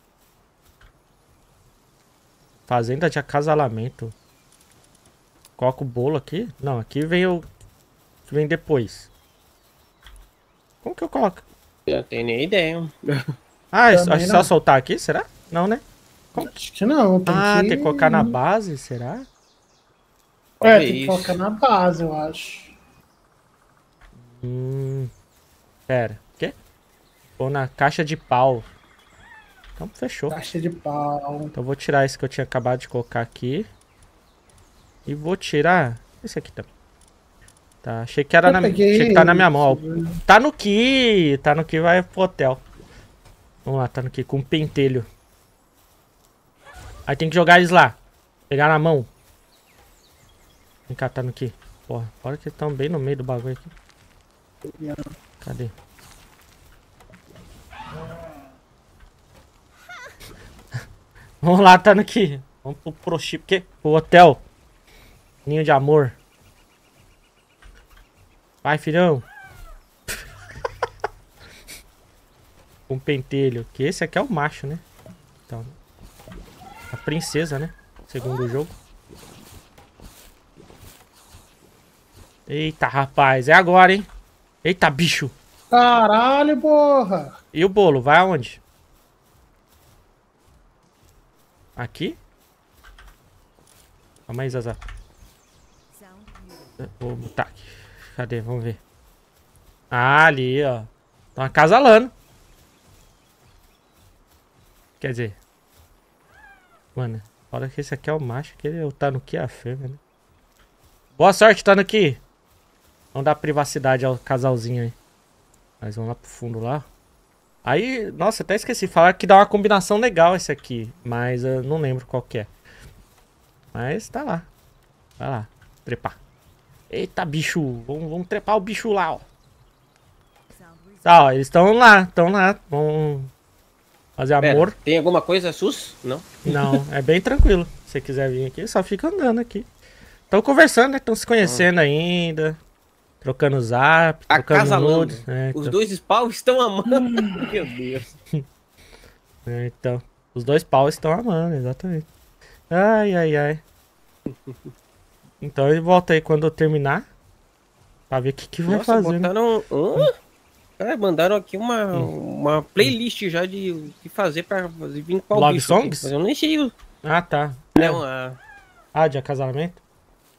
Fazenda de acasalamento. Coloca o bolo aqui? Não, aqui vem o... Vem depois. Como que eu coloco? Eu não tenho nem ideia. Ah, é só- Também acho que não. só soltar aqui, será? Não, né? Acho que não. Tem Ah, que... tem que colocar na base, será? É, tem que colocar na base, eu acho. Hum. Pera, o quê? Ou na caixa de pau. Então fechou. Caixa de pau. Então eu vou tirar esse que eu tinha acabado de colocar aqui. E vou tirar esse aqui também. Tá, achei que era Eu na, peguei achei que tá na minha mão. ó. isso, Tá no que, tá no que vai pro hotel. Vamos lá, tá no que com pentelho. Aí tem que jogar eles lá. Pegar na mão. Vem cá, tá no que? Porra, olha que estão bem no meio do bagulho aqui. Cadê? Vamos lá, tá no que? Vamos pro, pro que? Pro hotel. Ninho de amor. Vai, filhão. Com pentelho. Que esse aqui é o macho, né? Então, a princesa, né? Segundo o jogo. Eita, rapaz. É agora, hein? Eita, bicho. Caralho, porra! E o bolo? Vai aonde? Aqui? Calma aí, Zaza. Vou botar aqui. Cadê? Vamos ver. Ah, ali, ó. Estão acasalando. Quer dizer. Mano, olha que esse aqui é o macho, que ele tá no que a fêmea, né? Boa sorte, tá no que. Vamos dar privacidade ao casalzinho aí. Mas vamos lá pro fundo lá. Aí, nossa, até esqueci. Falar que dá uma combinação legal esse aqui. Mas eu não lembro qual que é. Mas tá lá. Vai lá. Trepar. Eita, bicho. Vamos, vamos trepar o bicho lá, ó. Tá, ó. Eles estão lá. Estão lá. Vão fazer Pera, amor. tem alguma coisa sus? Não? Não, é bem tranquilo. Se você quiser vir aqui, só fica andando aqui. Estão conversando, né? Estão se conhecendo ainda. Trocando zap, trocando Acasalando. nudes. É, Os então. dois spawn estão amando. Meu Deus. É, então, os dois paus estão amando, exatamente. Ai, ai, ai. Então ele volta aí quando eu terminar. Pra ver o que, que vai Nossa, fazer. né? botaram. Hã? Cara, mandaram aqui uma, uma playlist já de o que fazer pra fazer vir qual Love bicho songs? Mas eu nem sei o. Ah, tá. Não, a. Ah, de acasalamento?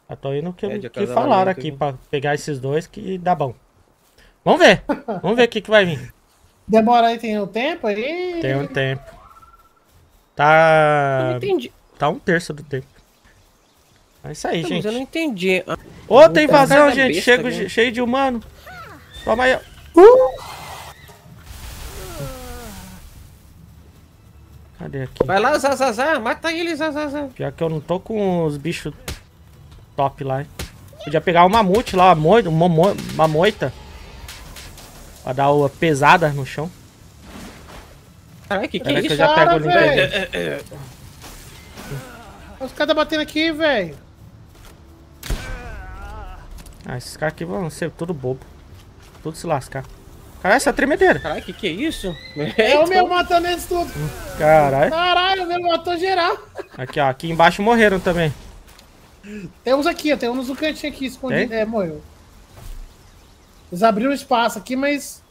Eu tô indo que, É, que falaram aqui pra pegar esses dois que dá bom. Vamos ver. Vamos ver o que, que vai vir. Demora aí, tem o tempo aí? Tem um tempo. Eu não Tá. entendi. Tá um terço do tempo. É isso aí, Não, mas gente. eu não entendi. Ah, Ô, tem invasão, cara gente. besta, Chego, viu? cheio de humano. Toma aí. ó. Cadê aqui? Vai lá, Zazazá, mata ele, Zazazá. Pior que eu não tô com os bichos top lá. hein. Podia pegar o mamute lá, uma, uma, mo- uma moita. Pra dar uma pesada no chão. Caralho, que que é que eu isso? já Cara, pego o link aí. velho. Os caras tá batendo aqui, velho. Ah, esses caras aqui vão ser tudo bobo. Tudo se lascar. Caralho, essa tremedeira. Caralho, que que é isso? É o meu matando eles tudo. Caralho. Caralho, o meu matou geral. Aqui, ó. Aqui embaixo morreram também. Tem uns aqui, ó. Tem uns no cantinho aqui escondido. Tem? É, morreu. Eles abriram espaço aqui, mas.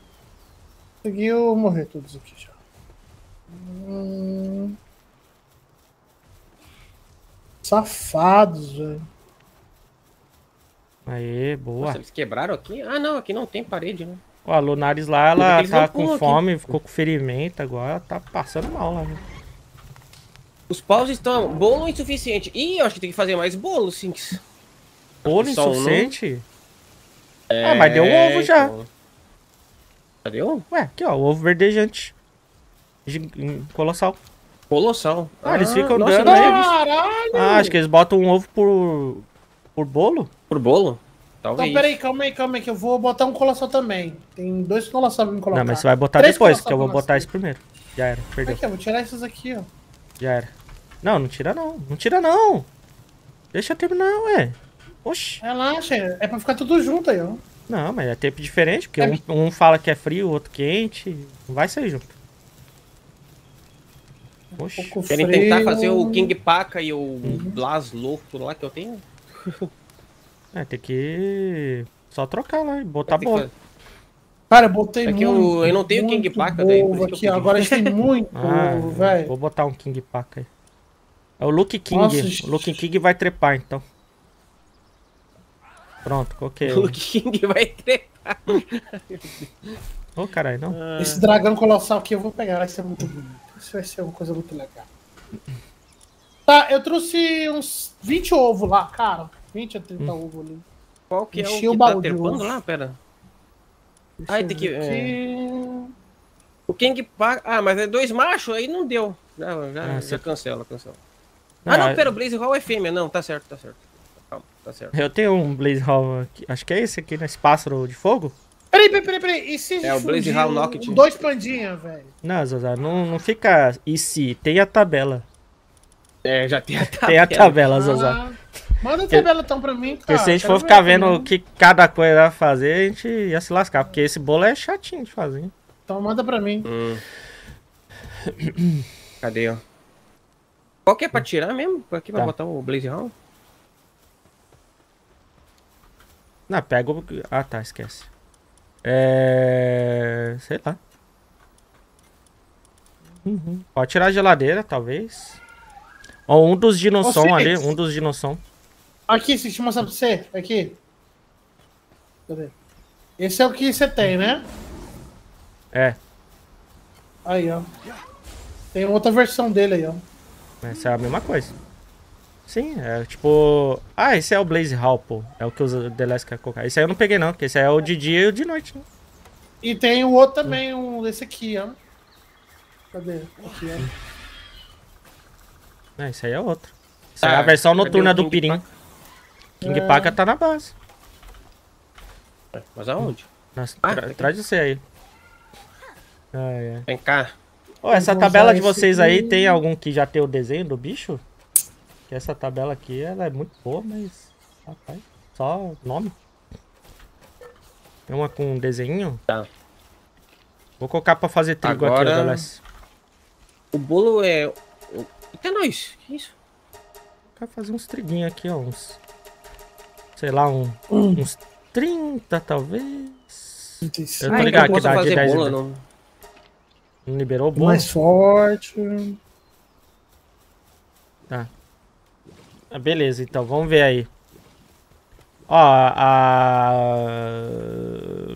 Conseguiu morrer todos aqui já. Hum... Safados, velho. Aê, boa. Nossa, eles quebraram aqui? Ah, não, aqui não tem parede, né? Ó, a Lunares lá, ela Eles tá com pulam aqui. fome, ficou com ferimento agora, ela tá passando mal lá. né? Os paus estão. Bolo insuficiente. Ih, eu acho que tem que fazer mais bolo, Sinks. Bolo Só um insuficiente? Ah, mas deu um ovo já. Já deu? Ué, aqui ó, o ovo verdejante. Colossal. Colossal. Ah, eles ficam nossa, dando visto. Caralho! Ah, acho que eles botam um ovo por. por bolo? Por bolo? Talvez. Então, peraí, calma aí, calma aí, que eu vou botar um colossal também. Tem dois colossal pra me colocar. Não, mas você vai botar Três depois, que eu vou botar esse primeiro. Já era, perdeu. Aqui, eu vou tirar esses aqui, ó. Já era. Não, não tira não. Não tira não. Deixa eu terminar, ué. Oxi. Relaxa, é pra ficar tudo junto aí, ó. Não, mas é tempo diferente, porque É um, um fala que é frio, o outro quente. Não vai sair junto. Oxi. Um Querem frio. tentar fazer o King Paca e o Uhum. Blas louco lá que eu tenho? É, tem que só trocar lá e botar fazer. Cara, eu botei É eu- eu não tenho King Paca, daí, aqui. Agora a gente tem muito Ah, velho. vou botar um King Paca aí. É o Luke King. Nossa, o Luke King vai trepar, então. Pronto, coloquei. O King vai trepar. Ô, caralho, não. Esse dragão colossal aqui eu vou pegar, vai ser muito bonito. Isso vai ser uma coisa muito legal. Tá, eu trouxe uns 20 ovos lá, cara. 20 a 30 Hum. ovos ali. Qual que é Enchi o o que tá balde, trepando lá? Pera. Deixa Aí eu tem que- é. O King paga. Ah, mas é dois machos, aí não deu. Já, já, Ah, já você- cancela, cancela. Ah, não, Ah, pera, o Blaze Hall é fêmea. Não, tá certo, tá certo. Calma, tá certo. Eu tenho um Blaze Hall aqui. Acho que é esse aqui, nesse pássaro de fogo? Peraí, peraí, peraí, peraí. E se É, o Blaze Hall um- Nocket. Dois pandinha, velho. Não, Zazá, não, não fica e se. Tem a tabela. É, já tem a Tem a tabela. Ah, manda a tabela então pra mim, Porque cara. se a gente for ficar vendo o que cada coisa vai fazer, a gente ia se lascar. Porque esse bolo é chatinho de fazer. hein? Então manda pra mim. Hum. Cadê, ó? Qual que é pra tirar mesmo? Aqui pra Tá. botar o Blaze Hall? Não, pega o. Ah, tá, esquece. É. Sei lá. Uhum. Pode tirar a geladeira, talvez. Ó, um dos dinossom ali, um dos dinossom. Aqui, deixa eu mostrar pra você. Aqui. Cadê? Esse é o que você tem, né? É, Aí, ó. Tem outra versão dele aí, ó. Essa é a mesma coisa. Sim, é tipo. Ah, esse é o Blaze Hall, pô. É o que o The Last quer colocar. Esse aí eu não peguei, não, porque esse aí é o de dia e o de noite, né? E tem o outro também, um desse aqui, ó. Cadê? Aqui, ó. É, esse aí é outro. Essa é a Ah, versão noturna do Pirim. Paca? King É. Paca tá na base. Mas aonde? Nossa, Ah, tra- aqui. traz você aí. Ai, ai. Vem cá. Ó, essa tabela de vocês aí, aqui. tem algum que já tem o desenho do bicho? Que essa tabela aqui, ela é muito boa, mas... Rapaz, só nome. Tem uma com um desenho? Tá. Vou colocar pra fazer trigo aqui, Agora- ó, Dallas. O bolo é. Eita, nós. Que isso? Vou fazer uns triguinhos aqui, ó, uns... Sei lá, um, Hum. uns 30, talvez. Eu tô Ah, ligado então que dá de fazer 10 bolo, em não. Não liberou o bolo? Mais forte. Tá. Ah, beleza, então, vamos ver aí. Ó, a.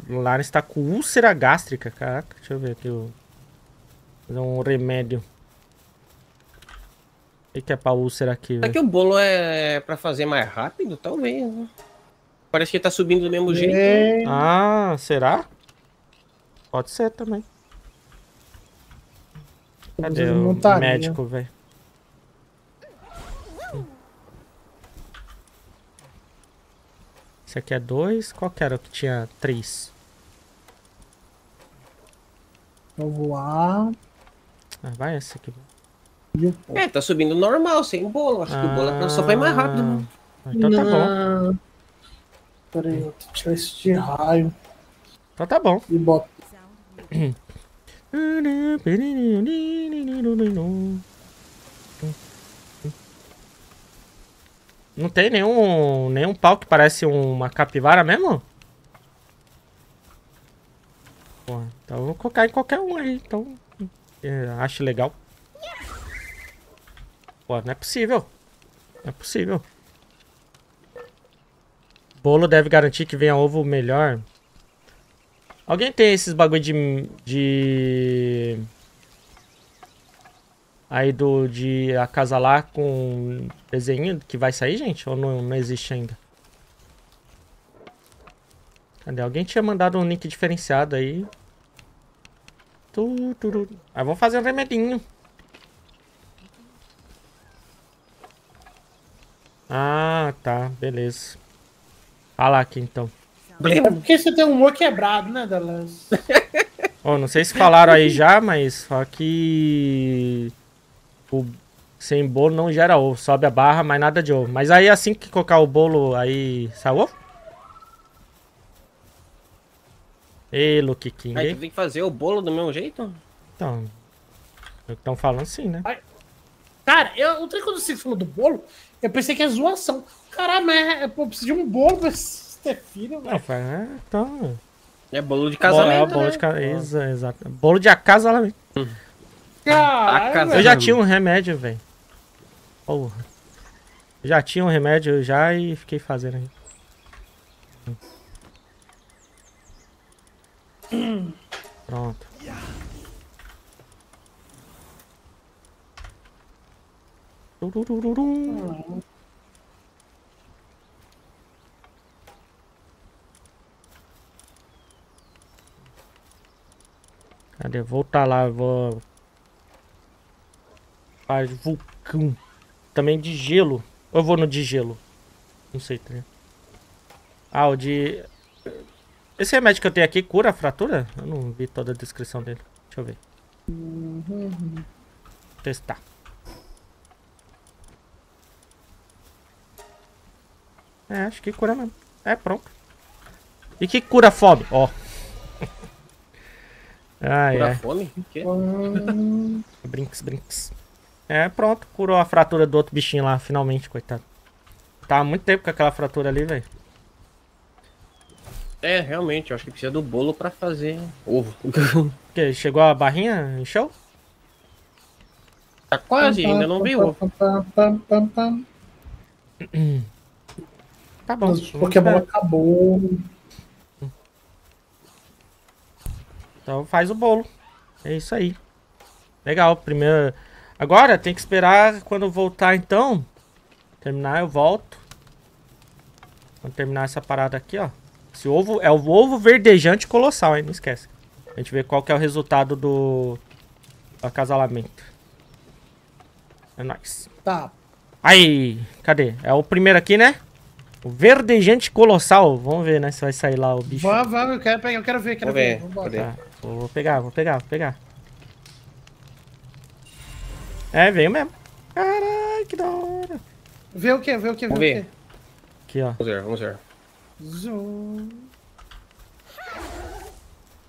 Lara está com úlcera gástrica. Caraca, deixa eu ver aqui o. Fazer um remédio. O que que é pra úlcera aqui, Será que o bolo é pra fazer mais rápido? Talvez. né? Parece que tá subindo do mesmo jeito. É, Ah, será? Pode ser também. Cadê o montaria. médico, velho? Esse aqui é dois. Qual que era o que tinha três? Vou voar. Ah, vai esse aqui. É, tá subindo normal, sem bolo. Acho que o bolo é só pra ir mais rápido. né? Ah, Então tá bom. Não. Peraí, eu vou tirar esse de raio Então tá bom. e boto. Não tem nenhum, nenhum pau que parece uma capivara mesmo? Então eu vou colocar em qualquer um aí, então. é, acho legal. Pô, não é possível. Não é possível. Bolo deve garantir que venha ovo melhor. Alguém tem esses bagulho de. de. Aí do de acasalar com desenho que vai sair, gente? Ou não, não existe ainda? Cadê? Alguém tinha mandado um link diferenciado aí. Tu, tu, tu. Aí vamos fazer um remedinho. Ah, tá. Beleza. Fala aqui então. É porque você tem um humor quebrado, né, Dallas? Ó, não sei se falaram aí já, mas só que o sem bolo não gera ovo, sobe a barra, mas nada de ovo. Mas aí assim que colocar o bolo aí, sai o ovo? Ei, Luke King. Aí tu tem que fazer o bolo do mesmo jeito? Então, estão falando sim, né? Cara, eu, o trem quando você falou do bolo, eu pensei que é zoação. Caralho, mas é, pô, eu preciso de um bolo pra ter filho, Não, velho. é, então, É bolo de bolo, é, casamento, bolo né? de ca... Exa, exato. Bolo de acasalamento. Caralho, casa- Eu já tinha um remédio, velho. Porra. Eu já tinha um remédio já e fiquei fazendo aí. Pronto. Turururum. Cadê? Voltar lá, eu vou... De vulcão. Também de gelo. Ou eu vou no de gelo? Não sei, tá? Ah, o de... Esse remédio que eu tenho aqui cura a fratura? Eu não vi toda a descrição dele. Deixa eu ver. Testar. É, acho que cura mesmo. É, pronto. E que cura fome? Ó. Ai, Pura ai. fome? O quê? Brinks, brinks. É, pronto. Curou a fratura do outro bichinho lá, finalmente, coitado. Tava muito tempo com aquela fratura ali, velho. É, realmente, eu acho que precisa do bolo pra fazer ovo. Que Chegou a barrinha? Encheu? tá quase, ainda não veio ovo. Tá bom. O Pokémon acabou. Então faz o bolo. É isso aí. Legal, primeiro. Agora tem que esperar quando eu voltar então. Terminar, eu volto. Quando terminar essa parada aqui, ó. Esse ovo é o ovo verdejante colossal, hein? Não esquece. A gente vê qual que é o resultado do acasalamento. É nóis. Tá. Aí, cadê? É o primeiro aqui, né? O verdejante colossal. Vamos ver, né? Se vai sair lá o bicho. Vamos, vamos, eu quero pegar, eu quero ver, quero Vamos ver. ver, cadê? Tá, vou pegar, vou pegar, vou pegar. É, veio mesmo. Caralho, que da hora. Vê o que, vê o que, vê o ver. Aqui, ó. Vamos ver, vamos ver. que. Zoom.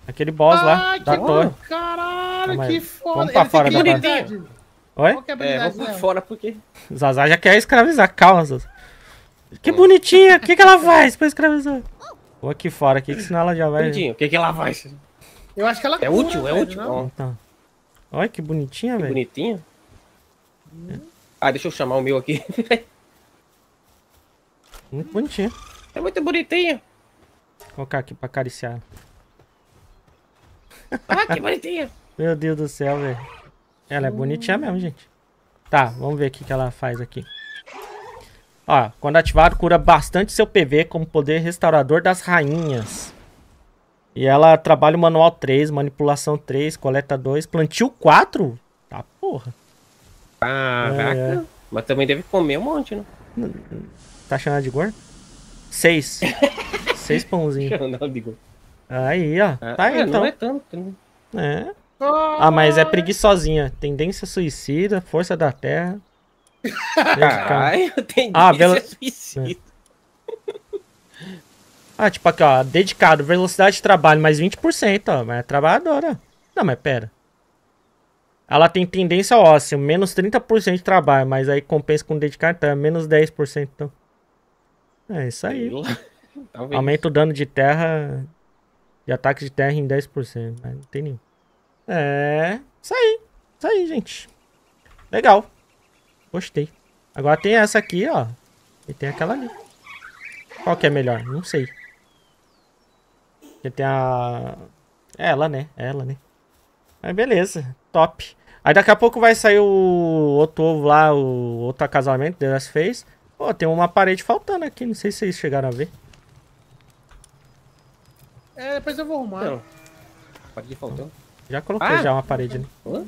Aquele boss lá, Ai, da que torre. Caralho, Calma que aí. foda. Vamos pra Ele fora que da. Oi? Qual que é É, vamos pra fora porque. Zazá já quer escravizar. Calma, Zazá. Que bonitinha. O que, que ela faz pra escravizar? Vou aqui fora aqui, que senão ela já vai... Bonitinho, o que que ela faz? Eu acho que ela É cura, útil, é velho, útil. não? Ó, Então. Olha que bonitinha, que velho. bonitinho. Ah, deixa eu chamar o meu aqui. Muito bonitinha. É muito bonitinho. Vou colocar aqui pra acariciar. Ah, que bonitinho. Meu Deus do céu, velho. Ela é bonitinha mesmo, gente. Tá, vamos ver o que que ela faz aqui. Ó, quando ativado, cura bastante seu PV como poder restaurador das rainhas. E ela trabalha o manual 3, manipulação 3, coleta 2, plantio 4? Tá porra. Caraca. É, é. Mas também deve comer um monte, né? Tá chamando de gordo? 6. 6 pãozinhos. Aí, ó. Ah, Tá aí, é, então. Não é tanto. né? É. Ah, mas é preguiçosinha. Tendência suicida, força da terra. Caralho, tem Ah, ah, velo- suicídio. Ah, tipo aqui, ó. Dedicado, velocidade de trabalho mais 20%, ó. Mas é trabalhadora. Não, mas pera. Ela tem tendência óssea, menos 30% de trabalho, mas aí compensa com dedicado, então é menos 10%. Então. É isso aí. Aumenta o dano de terra. De ataque de terra em 10%. Mas não tem nenhum. É. Isso aí. Isso aí, gente. Legal. Gostei. Agora tem essa aqui, ó. E tem aquela ali. Qual que é melhor? Não sei. Porque tem a. Ela, né? Ela, né? Mas beleza. Top. Aí daqui a pouco vai sair o outro ovo lá, o outro acasalamento, The Last Face. Pô, tem uma parede faltando aqui. Não sei se vocês chegaram a ver. É, depois eu vou arrumar. Não. Ir faltando. Já coloquei Ah. já uma parede ali. Hã?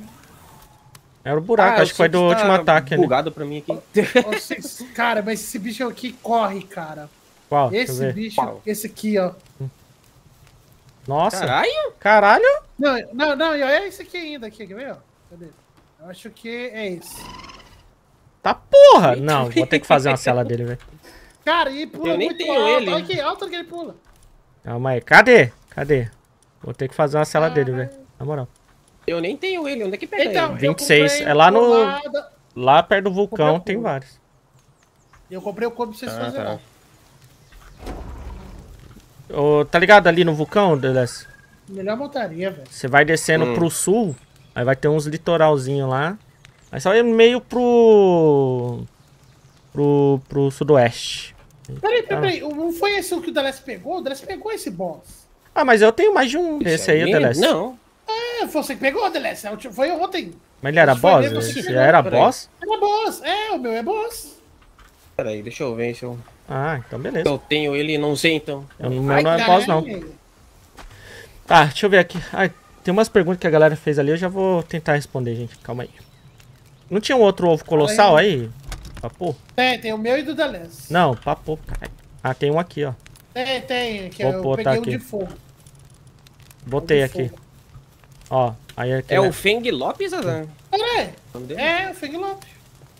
Era o buraco, Ah, acho que foi do tá último ataque ali. Bugado pra mim aqui. Vocês- cara, mas esse bicho aqui corre, cara. Qual? Esse bicho, Qual? esse aqui, ó. Nossa, Caralho! caralho. Não, não, não, é esse aqui ainda, aqui, quer ver, ó? Cadê? Eu acho que é esse. Tá porra. Não, vou ter que fazer uma cela dele, velho. Cara, e pula Eu nem muito tenho alto. ele. Olha aqui, olha o tanto que ele pula. Calma aí. Cadê? Cadê? Vou ter que fazer uma cela dele, velho. Na moral. Eu nem tenho ele. Onde é que pega Então, ele? eu 26, comprei é lá no- Lá perto do vulcão tem vários. Eu comprei o combo pra vocês Ah, fazerem tá. Ô, tá ligado ali no vulcão, Deles? Melhor montaria, velho. Você vai descendo Hum. pro sul, aí vai ter uns litoralzinho lá. Aí só ir meio pro. pro. pro sudoeste. Peraí, peraí, peraí. Não foi esse o que o Deles pegou? O Deles pegou esse boss. Ah, mas eu tenho mais de um desse aí, Deles. Não. É, foi você que pegou, Deles. É Foi ontem. Mas ele era Mas boss? pegou. era Peraí. boss? Era boss. É, o meu é boss. Peraí, deixa eu ver se eu, Ah, então beleza. eu tenho ele e não sei então. Eu, meu Ai, não é boss, não. caralho. Tá, deixa eu ver aqui. Ai, tem umas perguntas que a galera fez ali, eu já vou tentar responder, gente. Calma aí. Não tinha um outro ovo colossal aí? Papo? Tem, tem o meu e do Deleuze. Não, papo, caralho. Ah, tem um aqui, ó. Tem, tem, que Vou eu botar peguei aqui. o de fogo. Botei de aqui. fogo. Ó, aí aqui. É né? o Feng Lopes, nome dele? é o Feng Lopes.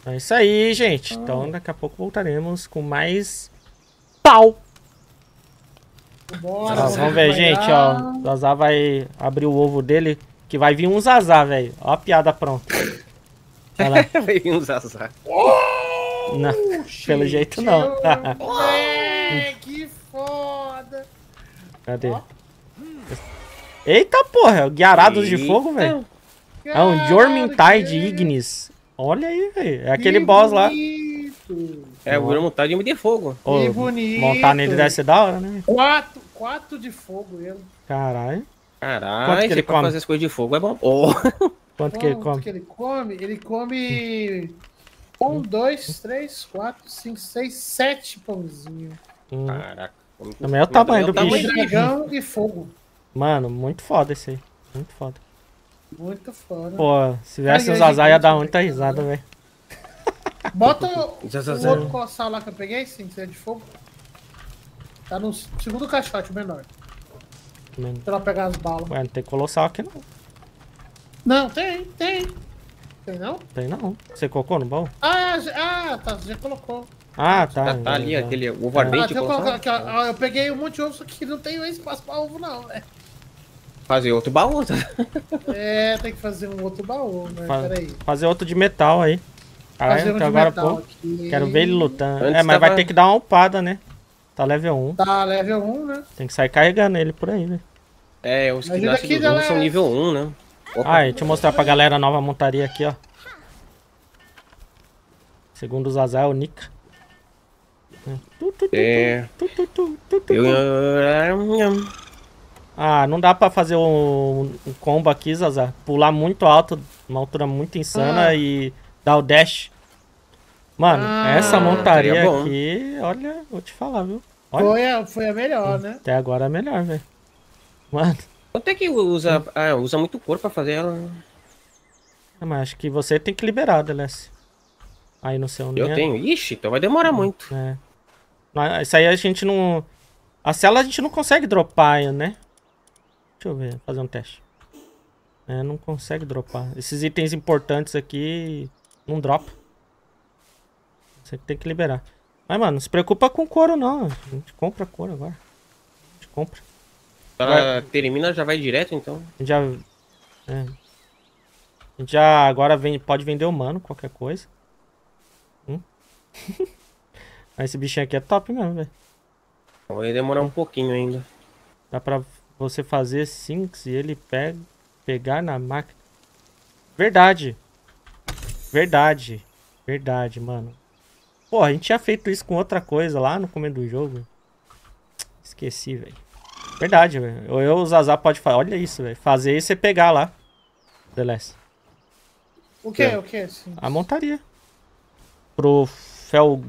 É isso aí, gente. Então daqui a pouco voltaremos com mais pau. Bora, Ó, vamos ver, gente, ó. O Zazá vai abrir o ovo dele, que vai vir um Zazá, velho. Ó a piada pronta. Vai vir uns azar. Não, pelo jeito não. É, que foda. Cadê? Ó. Eita porra, guiarados de fogo, velho. É um Jormintide Ignis. Olha aí, velho. É aquele que boss lá. É, o Virão de fogo. Ô, Que bonito. montar nele deve ser da hora, né? Quatro, quatro de fogo ele. Caralho. Quanto que Caralho, ele ele come? fazer as coisas de fogo é bom. Oh. Quanto que ele Quanto come? que ele come? Ele come um, dois, três, quatro, cinco, seis, sete pãozinhos. Hum. Caraca. Também é o tamanho do é o bicho. Dragão e fogo. Mano, muito foda esse aí. Muito foda. Muito foda. Pô, se tivesse Ai, o ai, Zazá ia dar muita risada, velho. Bota o o outro colossal lá que eu peguei, sim, que é de fogo. Tá no segundo caixote, o menor. Pra ela pegar as balas. Ué, não tem colossal aqui não. Não, tem, tem. Tem não? Tem não. Você colocou no baú? Ah, já, ah, tá, já colocou. Ah, tá. Tá, tá ali já. aquele ovo Ah, ardente. deixa eu colocar. aqui, ó. Eu peguei um monte de ovo, só que não tem espaço pra ovo, não, né? Fazer outro baú. É, tem que fazer um outro baú, né? Fa- Peraí. Fazer outro de metal aí. Caralho, Fazer um então agora, metal pô. aqui. Quero ver ele lutando. Antes é, mas vai tava- ter que dar uma upada, né? Tá level 1. Tá, level 1, né? Tem que sair carregando ele por aí, velho. É, os que nascem aqui, do jogo são galera. nível 1, né? Opa. Ah, deixa eu mostrar pra galera a nova montaria aqui, ó. Segundo o Zazá é o Nika. Tu, tu, tu, É. Ah, não dá pra fazer um, um combo aqui, Zazá. Pular muito alto, uma altura muito insana Ah. e dar o dash. Mano, Ah, essa montaria aqui, olha, vou te falar, viu? Olha, Foi a, foi a melhor, né? até agora é melhor, velho. Mano, Quanto é que usa... Ah, usa muito couro pra fazer ela. é, mas acho que você tem que liberar, Delesse. Aí no seu Eu tenho. Ixi, então vai demorar muito. É. Mas Isso aí a gente não. A cela a gente não consegue dropar, né? Deixa eu ver, fazer um teste. É, não consegue dropar. Esses itens importantes aqui não dropa. Você tem que liberar. Mas, mano, não se preocupa com couro, não. A gente compra couro agora. A gente compra. Ela termina, já vai direto, então. A gente já. É. A gente já agora vem, pode vender humano, qualquer coisa. Hum? Mas esse bichinho aqui é top mesmo, velho. Vai demorar um pouquinho ainda. Dá pra você fazer sinks e ele pega, pegar na máquina. Verdade. Verdade. Verdade, mano. Pô, a gente tinha feito isso com outra coisa lá no começo do jogo. Esqueci, velho. Verdade, velho. Ou eu, o Zazá pode fazer. Olha isso, velho. Fazer e você pegar lá. Beleza. O que? É. O que? A montaria. Pro Fel.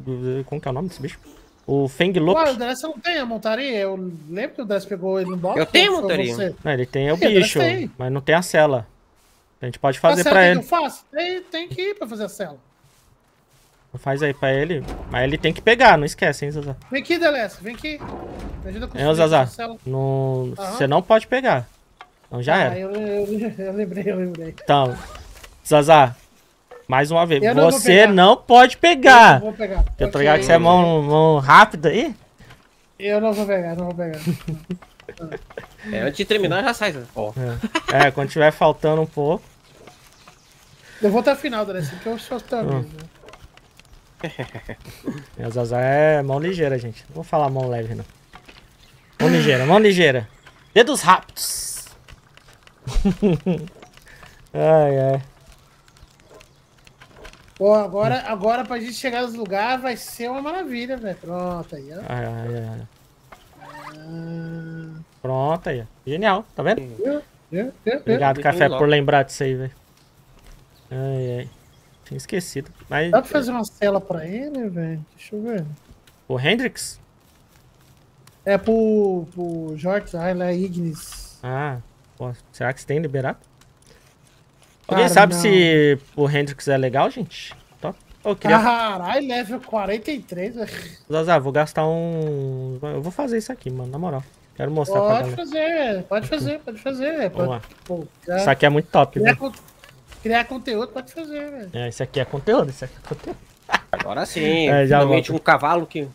Como que é o nome desse bicho? O Fenglop. Ué, o Dress não tem a montaria? Eu lembro que o Dress pegou ele no box. Eu tenho montaria. você? Não, ele tem o É, mas bicho, tem. mas não tem a cela. A gente pode fazer pra ele. o que eu faço? Tem, tem que ir pra fazer a cela. Faz aí pra ele. Mas ele tem que pegar, não esquece, hein, Zazá. Vem aqui, Delessa, vem aqui. Me ajuda com É, ô Zazá. Aham. Você não pode pegar. Então já Ah, era. eu, eu, eu lembrei, eu lembrei. Então, Zazá, mais uma vez. Eu Você não pode Eu pegar. não vou pegar. Eu tô Ok. ligado que você é mão, mão rápida aí. Eu não vou pegar, não vou pegar. É, antes de terminar, já sai. Ó. É, quando tiver faltando um pouco. Eu vou até o final, Dress, porque eu sou teu amigo. A Zazá é mão ligeira, gente. Não vou falar mão leve, não. Mão ligeira, mão ligeira. Dedos rápidos. ai, ai. Pô, agora, agora pra gente chegar nos lugares vai ser uma maravilha, velho. Pronto aí, ó. Ai, ai, ai. Ah, Pronto aí. ó. Genial, tá vendo? Obrigado? Café, por lembrar disso aí, velho. Ai, ai. Tinha esquecido. Mas Dá pra fazer uma cela pra ele, velho? Deixa eu ver. o Hendrix? É pro, pro Jorge, ah, ele é Ignis. Ah, Pô, será que você tem liberado? Alguém Cara, sabe não. se o Hendrix é legal, gente? Top. Eu queria. Caralho, level 43, velho. Zazá, vou gastar um. Eu vou fazer isso aqui, mano, na moral. Quero mostrar pra Pode galera. fazer. Pode fazer, pode fazer. velho. Vamos lá. Pô, já- Isso aqui é muito top, criar, velho. con- criar conteúdo, pode fazer, velho. É, esse aqui é conteúdo, esse aqui é conteúdo. Agora sim. É, já finalmente volto. um cavalo que.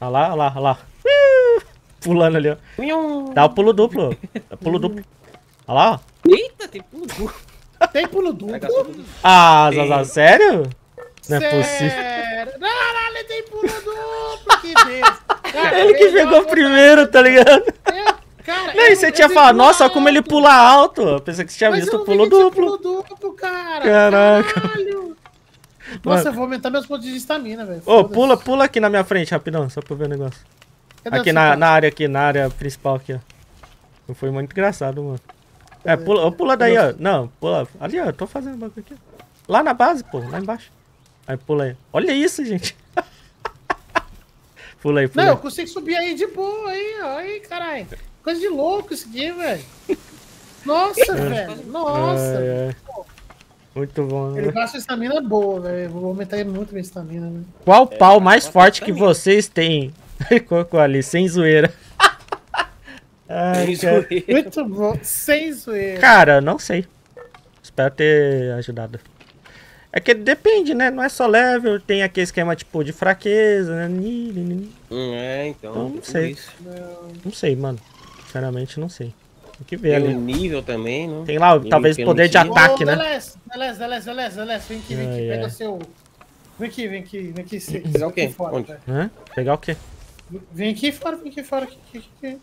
Olha lá, olha lá, olha lá. Pulando ali, ó. Dá o pulo duplo. Dá pulo duplo. Olha lá, ó. Eita, tem pulo duro. Tem pulo duplo. Ah, Tem. Zazá, sério? Não é possível. Sério? Caralho, tem pulo duplo, que Deus. Cara, Ele que botar- primeiro, tá ligado? Eu- Cara, Não, e eu- você eu tinha falado, nossa, olha como ele alto. pula alto. Eu pensei que você tinha Mas visto o pulo duplo. Pulo duplo, cara. Caraca. Caralho. Nossa, eu vou aumentar meus pontos de estamina, velho. Ô, pula, pula aqui na minha frente, rapidão, só pra eu ver o negócio. Cadê Aqui na, na área aqui, na área principal aqui, ó. Não Foi muito engraçado, mano. É, pula, pula daí, ó. Não, pula. Ali, ó, eu tô fazendo bagulho aqui. Lá na base, pô, lá embaixo. Aí pula aí. Olha isso, gente. pula aí, pula Não, eu aí. consigo subir aí de boa, aí, ó. Aí, caralho. Coisa de louco isso aqui, velho. Nossa, velho. Nossa. Ai, ai. Muito bom, Ele né? gasta estamina boa, velho. Eu Vou aumentar muito minha estamina, né? Qual pau mais forte que vocês têm? Colocou ali, sem zoeira. Ai, Tem cara. zoeira. Muito bom. Sem zoeira. Cara, não sei. Espero ter ajudado. É que depende, né? Não é só level, tem aquele esquema tipo de fraqueza, né? Ni, ni, ni. Hum, É, então. Eu não sei. isso. Não sei, mano. Sinceramente, não sei. Tem que ver Tem ali. um nível também, né? Tem lá, Nível talvez, poder de ataque, Ô, né? Delez, Delez, Delez, Delez, Delez, vem aqui, vem aqui, Ai, pega ai. seu... Vem aqui, vem aqui, vem aqui. Pegar o quê? aqui fora, Onde? velho. Hã? Pegar o quê? Vem aqui fora, vem aqui fora, aqui, aqui, aqui.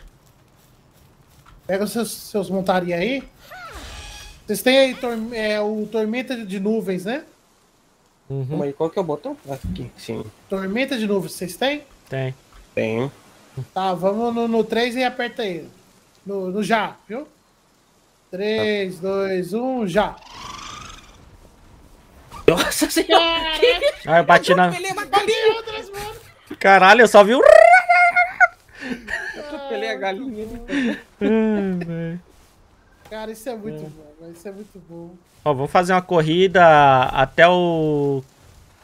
Pega os seus, seus montaria aí. Vocês têm aí torme- é, o Tormenta de Nuvens, né? Uhum, aí, qual que é o botão? Aqui, sim. Tormenta de Nuvens, vocês têm? tem. Tem. Tá, vamos no, no 3 e aperta aí. No, no já, viu? 3, 2, 1, já. Nossa senhora! Ah, eu bati na. Caralho, eu só vi o. Atropelei a galinha. Ai. Cara, isso é muito bom, velho, isso é muito bom. Ó, vamos fazer uma corrida até o.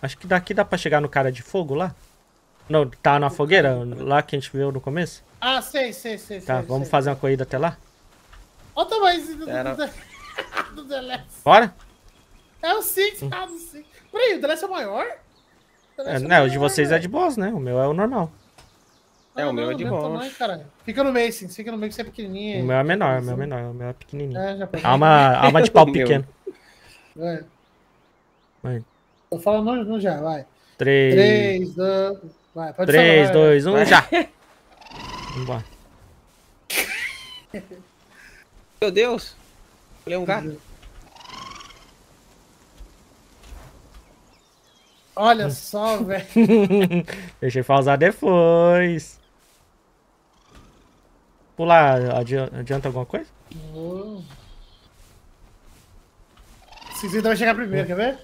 Acho que daqui dá pra chegar no cara de fogo lá. Não, tá na fogueira? Lá que a gente viu no começo? Ah, sei, sei, sei. Tá, sei, vamos sei. fazer uma corrida até lá? Olha o tamanho do, Era- do, do, do Deleuze. Bora? É o Six, ah, do Six. Peraí, o Deleuze é o maior? O É, Deleuze né, o de vocês é velho. de boss, né? O meu é o normal. É, o meu é de caralho. Fica no meio, sim. Fica no meio que você é pequenininho. O meu é menor, o meu é menor, o meu é pequenininho. É, já pode. Alma, alma de pau pequeno. É. Vai. Tô falando no, no já, vai. 3, 3, 2, vai. Pode 3 falar, vai, 2, 1, Vai. já! Vambora. Meu Deus! Ele é um gato. Olha só, velho. Deixei pra usar depois. Pular, adi- adianta alguma coisa? Cinzenta vai chegar primeiro, quer ver?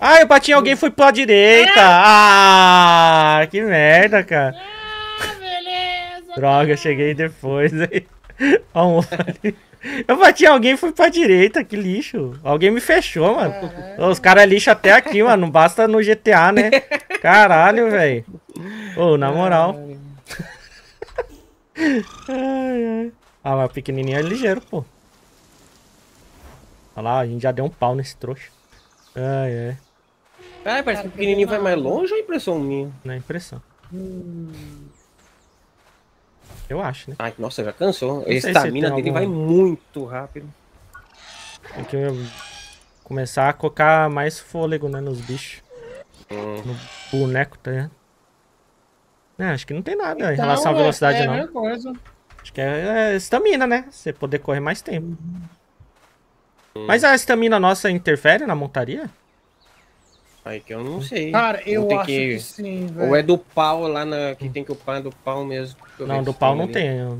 Ah, eu bati em alguém e fui pra direita. Ah, que merda, cara. Ah, beleza. Droga, cheguei depois aí. Eu bati em alguém e fui pra direita, que lixo. Alguém me fechou, mano. Os caras é lixo até aqui, mano. Não basta no GTA, né? Caralho, velho. Ô, na moral. Ai, ai. Ah, mas o pequenininho é ligeiro, pô. Olha lá, a gente já deu um pau nesse trouxa. Ai, ai. Ah, parece que o pequenininho vai mais longe ou é impressão minha? Na impressão. Eu acho, né? Ai, nossa, já cansou. A estamina dele algum- vai muito rápido. Tem que hum, começar a colocar mais fôlego, né, nos bichos. Hum. No boneco, tá ligado? É, acho que não tem nada em Então, relação à é- velocidade, é, a não. mesma coisa. Acho que é é estamina, né? Você poder correr mais tempo. Mas a estamina nossa interfere na montaria? Aí que eu não sei. Cara, eu Vou ter acho que, sim, velho. Ou é do pau lá na. Que tem que upar do pau mesmo. Não, do pau não ali. tem. eu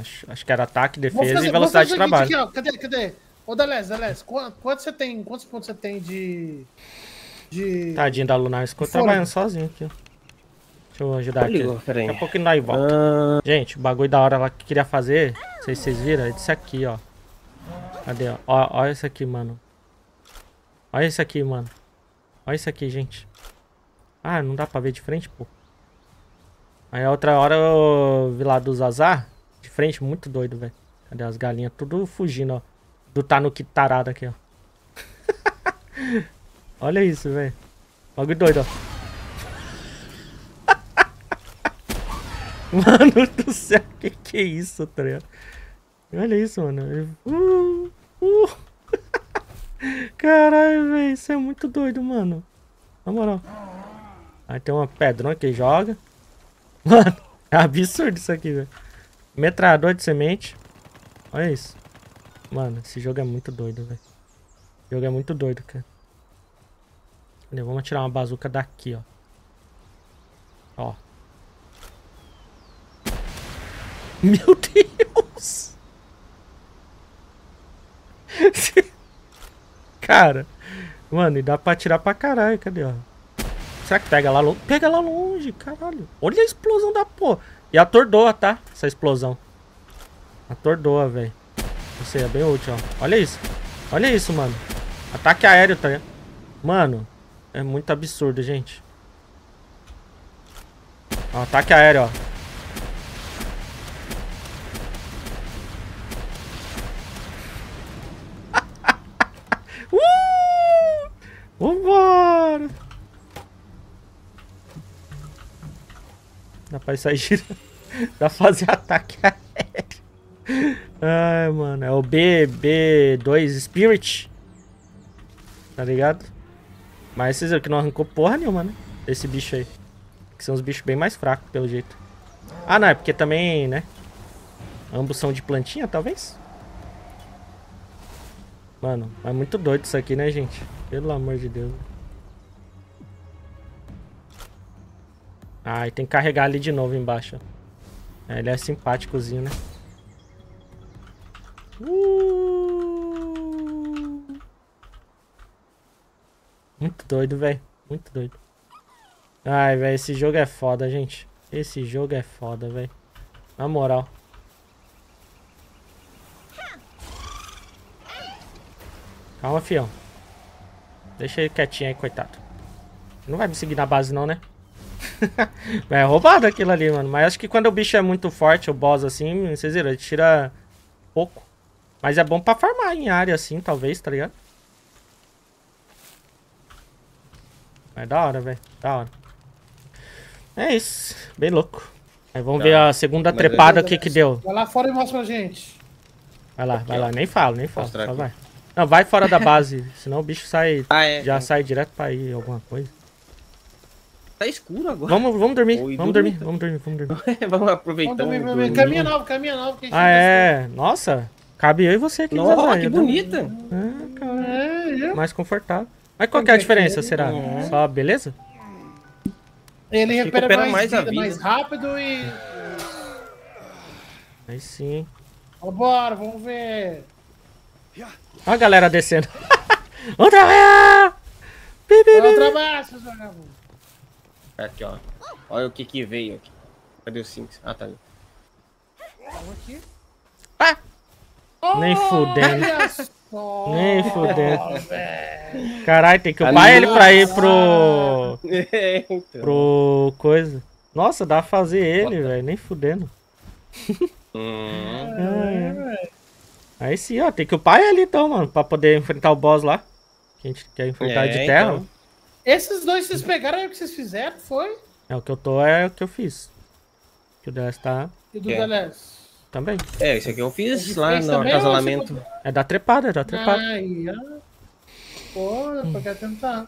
Acho, acho que era ataque, defesa fazer- e velocidade de trabalho. aqui, ó. Cadê, cadê? Ô, Delez, Delez, quanto, quanto você tem, quantos pontos você tem de... De... Tadinho da Lunar, ficou trabalhando sozinho aqui. ó. Deixa eu ajudar aqui. Ligou. Daqui a pouco nós volta. Ah, Gente, o bagulho da hora lá que queria fazer. Não sei se vocês viram. É desse aqui, ó. Cadê, ó? ó? Olha esse aqui, mano. Olha esse aqui, mano. Olha isso aqui, gente. Ah, não dá pra ver de frente, pô. Aí a outra hora eu vi lá dos azar. De frente, muito doido, velho. Cadê as galinhas? Tudo fugindo, ó. Do Tanuki tarado aqui, ó. Olha isso, velho. Logo doido, ó. Mano do céu, que que é isso, tá? Olha isso, mano. Uh, uh. Caralho, velho. Isso é muito doido, mano. Na moral. Aí tem uma pedrona que joga. Mano, é absurdo isso aqui, velho. Metralhador de semente. Olha isso. Mano, esse jogo é muito doido, velho. Esse jogo é muito doido, cara. Vamos tirar uma bazuca daqui, ó. Ó. Meu Deus! Cara, mano, e dá pra atirar pra caralho, cadê, ó? Será que pega lá longe? Pega lá longe, caralho. Olha a explosão da porra. E atordoa, tá? Essa explosão. Atordoa, velho. Não sei, é bem útil, ó. Olha isso. Olha isso, mano. Ataque aéreo, tá Mano, é muito absurdo, gente. Ó, ataque aéreo, ó. Vambora! Dá pra sair girando. Dá pra fazer ataque aéreo. Ai, mano. É o BB2 Spirit. Tá ligado? Mas vocês viram que não arrancou porra nenhuma, né? Desse bicho aí. Que são os bichos bem mais fracos, pelo jeito. Ah, não. É porque também, né? Ambos são de plantinha, talvez? Mano, é muito doido isso aqui, né, gente? Pelo amor de Deus. Ah, e tem que carregar ali de novo embaixo. É, ele é simpáticozinho, né? Uh! Muito doido, velho. Muito doido. Ai, velho, esse jogo é foda, gente. Esse jogo é foda, velho. Na moral. Calma, fião. Deixa ele quietinho aí, coitado. Não vai me seguir na base não, né? é roubado aquilo ali, mano. Mas acho que quando o bicho é muito forte, o boss assim, vocês viram, ele tira pouco. Mas é bom pra farmar em área assim, talvez, tá ligado? É da hora, velho. Da hora. É isso. Bem louco. Aí vamos tá. ver a segunda Mas trepada, o que que deu. Vai lá fora e mostra pra gente. Vai lá, Aqui, vai lá. Nem falo, nem falo. Só vai. Não, vai fora da base, senão o bicho sai. Ah, é, já é. sai direto pra ir alguma coisa. Tá escuro agora. Vamos, vamos dormir, Oi, vamos dormir, vamos dormir, vamos dormir. vamos aproveitar. Vamos dormir, dormir. Caminha nova, caminha nova. ah, é? Nossa, cabe eu e você aqui. Nossa, que bonita. É, cara. É, Mais confortável. Mas qual que é a diferença, será? É. Só beleza? Ele recupera, mais, mais, vida, vida, mais rápido e... Aí sim. Vambora, vamos ver. Olha a galera descendo. Outra vez! Outra vez, seus vagabundos. Aqui, ó. Olha o que que veio aqui. Cadê o Sinks? Ah, tá ali. Ah! Oh, Nem fudendo. Nem fudendo. Caralho, tem que upar ele pra ir pro. Então. Pro. coisa. Nossa, dá pra fazer ele, velho. Nem fudendo. Hum. É. Aí sim, ó. Tem que upar ele então, mano. Pra poder enfrentar o boss lá. Que a gente quer enfrentar é, de terra. Então. Esses dois vocês pegaram aí o que vocês fizeram, foi? É, o que eu tô é o que eu fiz. Que o DS tá... E do é. Também. É, isso aqui eu fiz lá no acasalamento. É da trepada, é da trepada. Aí, ó. Pô, hum. quero tentar. A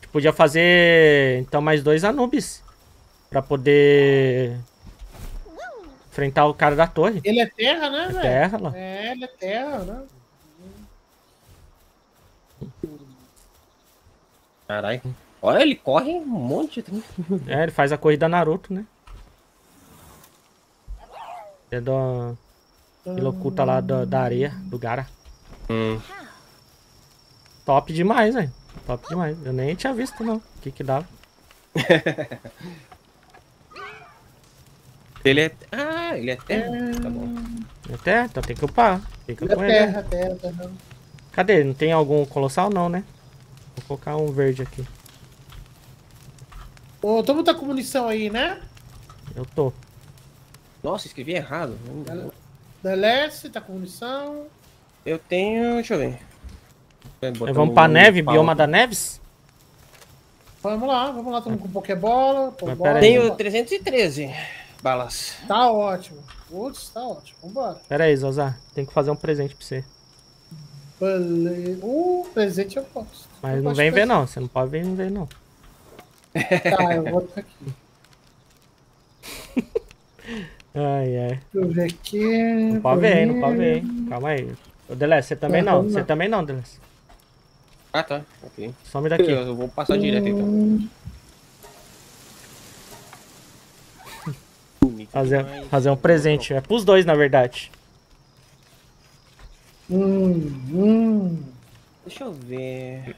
gente podia fazer, então, mais dois Anubis. Pra poder... Enfrentar o cara da torre. Ele é terra, né, é velho? terra, lá. É, ele é terra, né? Caralho. Olha, ele corre um monte. É, ele faz a corrida Naruto, né? É do... Ele oculta lá da, da areia, do Gara. Hum. Top demais, velho. Top demais. Eu nem tinha visto, não. O que que dava. Ele é. Ah, ele é terra? Tá bom. Até, então tem que upar. Fica É com ele. terra, terra, terra. Cadê? Não tem algum colossal não, né? Vou colocar um verde aqui. Ô, todo mundo tá com munição aí, né? Eu tô. Nossa, escrevi errado. Delece, tá com munição. Eu tenho. Deixa eu ver. Vamos pra neve, bioma da Neves? Vamos lá, vamos lá, estamos com Pokébola. Pokébola. Tenho 313 balas. Tá ótimo. Putz, tá ótimo. Vambora. Pera aí, Zozá. Tem que fazer um presente pra você. Beleza. Uh, presente eu posso. Mas Eu não vem ver não. Você não pode vir não ver não. Tá, eu vou aqui. Ai, ai. Deixa eu ver aqui. Não pode ver, hein? Não pode ver, hein? Calma aí. Ô, Delesse, você também Não, não. Você também não, Delesse. Ah, tá. Ok. Some daqui. Eu vou passar direto então. Fazer, fazer um presente. É pros dois, na verdade. Hum, hum. Deixa eu ver.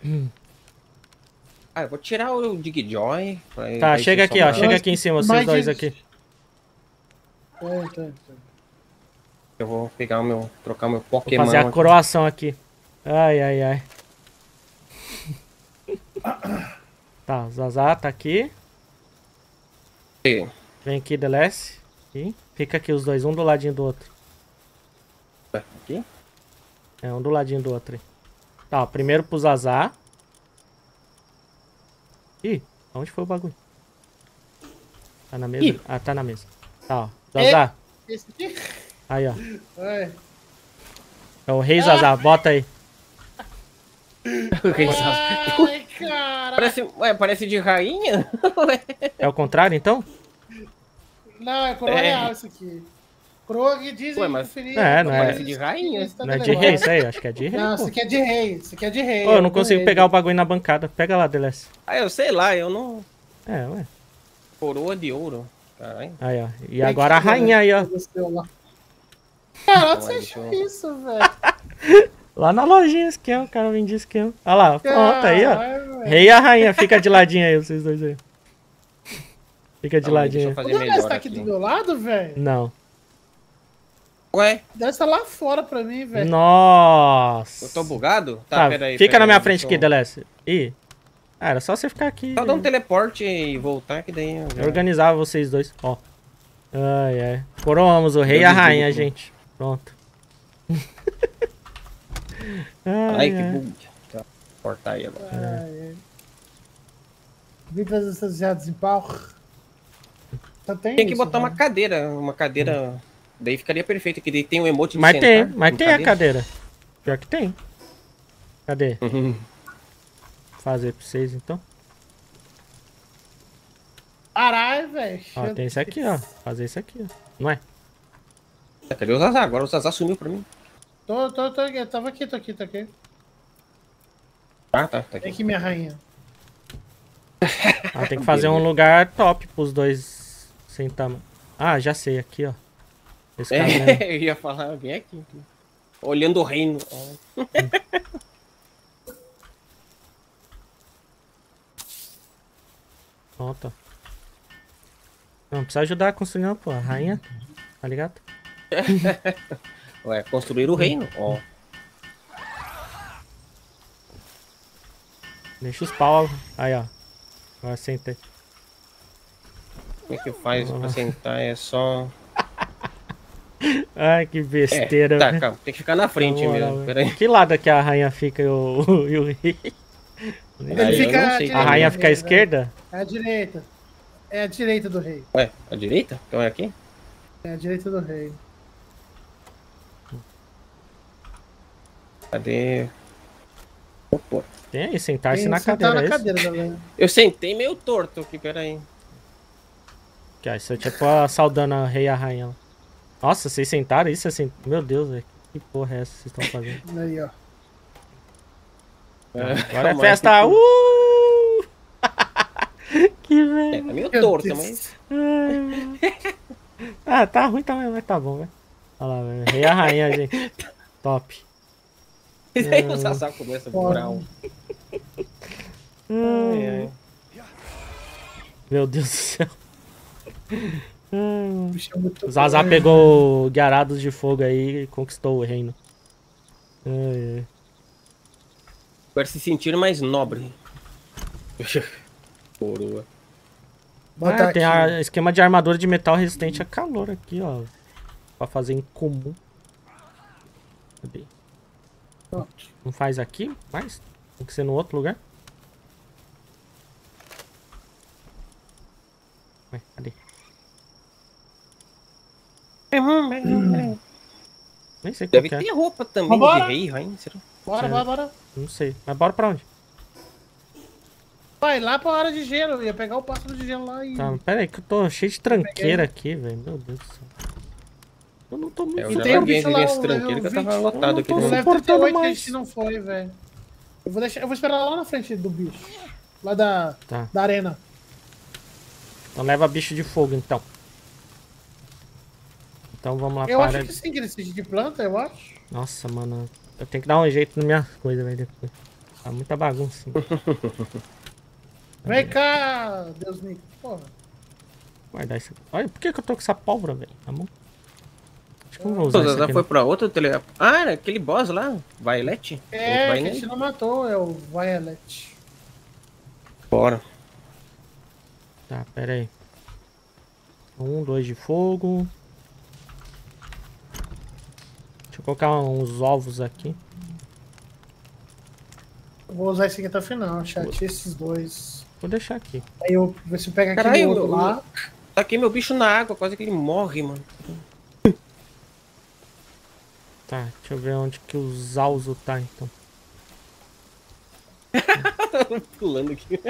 Ah, eu vou tirar o Digjoy. pra- Tá, chega aqui, ó. Chega aqui em cima, vocês Mais dois gente. aqui. Tá, tá, tá. Eu vou pegar o meu. trocar o meu Pokémon. Vou fazer a coroação aqui. Ai, ai, ai. Tá, Zazá tá aqui. Peguei. Vem aqui, Delesse. Aqui. Fica aqui os dois, um do ladinho do outro. Aqui? É, um do ladinho do outro aí. Tá, ó, primeiro pro Zazá. Ih, onde foi o bagulho? Tá na mesa? Ih. Ah, tá na mesa. Tá, ó. Zazá. Esse aqui? Aí, ó. É o Rei Zazá, bota aí. Ai, cara. parece, ué, parece de rainha? Ué. É o contrário, então? Não, é coroa É. real isso aqui. Coroa que dizem Ué, mas- preferir- É, não é- Parece de rainha. Tá Não é de rei isso aí? Acho que é de rei. Não, pô. isso aqui é de rei. Isso aqui é de rei. Ô, eu não consigo rei. pegar o bagulho na bancada. Pega lá, Delesse. Ah, eu sei lá, eu não. É, ué. Coroa de ouro. Caralho. Aí, ó. E agora a rainha aí, ó. Caralho, Ué, você achou isso, velho? Lá na lojinha, esquema. O cara vendia esquema. Olha lá, pronto aí, ó. Rei e a rainha. Fica de ladinho aí, vocês dois aí. Fica de Calma aí, deixa ladinho. eu O fazer Deleuze melhor tá aqui aqui. do meu lado, velho? Não. Ué, O Deleuze tá lá fora pra mim, velho. Nossa. eu tô bugado? Tá, pera aí, fica pera na minha frente eu- aqui, Delesse. Ih. Ah, era só você ficar aqui. Só dar um teleporte e voltar, que daí. eu já- Eu organizava vocês dois, ó. Ai, ai. Coroamos o rei e a rainha, livre. gente. Pronto. ai, Ai, que ai. bug. Tá, cortar aí agora. Ai, ai. Essas jadas em pau. Só tem Tem que isso, botar uma velho. cadeira, uma cadeira. Daí ficaria perfeito, que daí tem o emote de Mas tem, sentar mas em tem a cadeira. Pior que tem. Cadê? Uhum. Fazer pra vocês então. Caralho, velho. Ó, tem esse aqui, ó. Fazer isso aqui, ó. Não é? Cadê o Zazá? Agora o Zazá sumiu pra mim. Tô, tô, tô aqui. Tava aqui, tô aqui, tô aqui. Ah, tá, tá aqui. aqui, minha rainha. Ah, tem que fazer um lugar top pros dois sentar. Ah, já sei, aqui, ó. Esse. É, eu ia falar, vem aqui. Olhando o reino. Ó. Pronto. Não, precisa ajudar a construir, não, pô. A rainha, tá ligado? Ué, construir o reino. Ó. Deixa os pau. Aí, ó. Agora sentei. Como é que faz pra sentar? É só. Ai, que É, besteira, tá, velho. calma. Tem que ficar na frente moral, mesmo. Pera aí. Que lado que a rainha fica e o, e o rei? Ele fica sei A rainha do fica à esquerda? É a direita. É a direita do rei. Ué, a direita? Então é aqui? É a direita do rei. Cadê? Opa. Tem aí, sentar-se na sentar cadeira. na é isso? cadeira. Eu sentei meio torto aqui, pera aí. Que, ó, isso é tipo a saudando a rei e a rainha. lá. Nossa, vocês sentaram isso assim? Meu Deus, velho. Que porra é essa que vocês estão fazendo? Aí, ó. Agora é calma aí. festa! Uh! que É, velho. tá meio Meu torto, mas. Ah, tá ruim também, mas tá bom, velho. Olha lá, velho. Rei e a rainha, gente. Top. E aí o Zazá começa a furar um. Meu Deus do céu. É grande. pegou Guiarados de Fogo aí e conquistou o reino. Ai. Para se sentir mais nobre. Coroa. Bota Ah, tem a- esquema de armadura de metal resistente a calor aqui, ó. Pra fazer em comum. Cadê? Não faz aqui mais? Tem que ser no outro lugar? Ué, cadê? Nem sei qual Deve que é. ter roupa também Vambora. de rei, rainha. Bora, bora, bora. Não sei. Mas bora pra onde? Vai lá pra área de gelo. Eu ia pegar o pássaro de gelo lá e. Tá, pera aí que eu tô cheio de tranqueira aqui, velho. Meu Deus do céu. Eu não tô muito... É, eu já tem um larguei bicho esse lá, esse o tranqueiro que eu tava 20. lotado Eu aqui não O tô suportando 38 que a mais. gente não foi, velho. Eu vou, deixar, eu vou esperar lá na frente do bicho. Lá da, Tá. da arena. Então leva bicho de fogo, então. Então vamos lá Eu pra acho área... que sim, que ele seja de planta, eu acho. Nossa, mano. Eu tenho que dar um jeito na minha coisa, velho, depois. Tá muita bagunça. Vem cá, Deus Nico. Porra. Guardar isso. Olha, por que, que eu tô com essa pólvora, velho? Na mão? Acho que eu não vou usar Zazá aqui. foi não. pra outro tele... Ah, era aquele boss lá, Violet? É, que a gente não matou, é o Violet. Bora. Tá, pera aí. Um, dois de fogo. Eu colocar uns ovos aqui. Eu vou usar esse aqui até o final, chat. Esses dois. Vou deixar aqui. Aí eu ver se pega aquele Caralho, outro lá. Taquei meu bicho na água, quase que ele morre, mano. Tá, deixa eu ver onde que o Zauzo tá, então. Pulando aqui.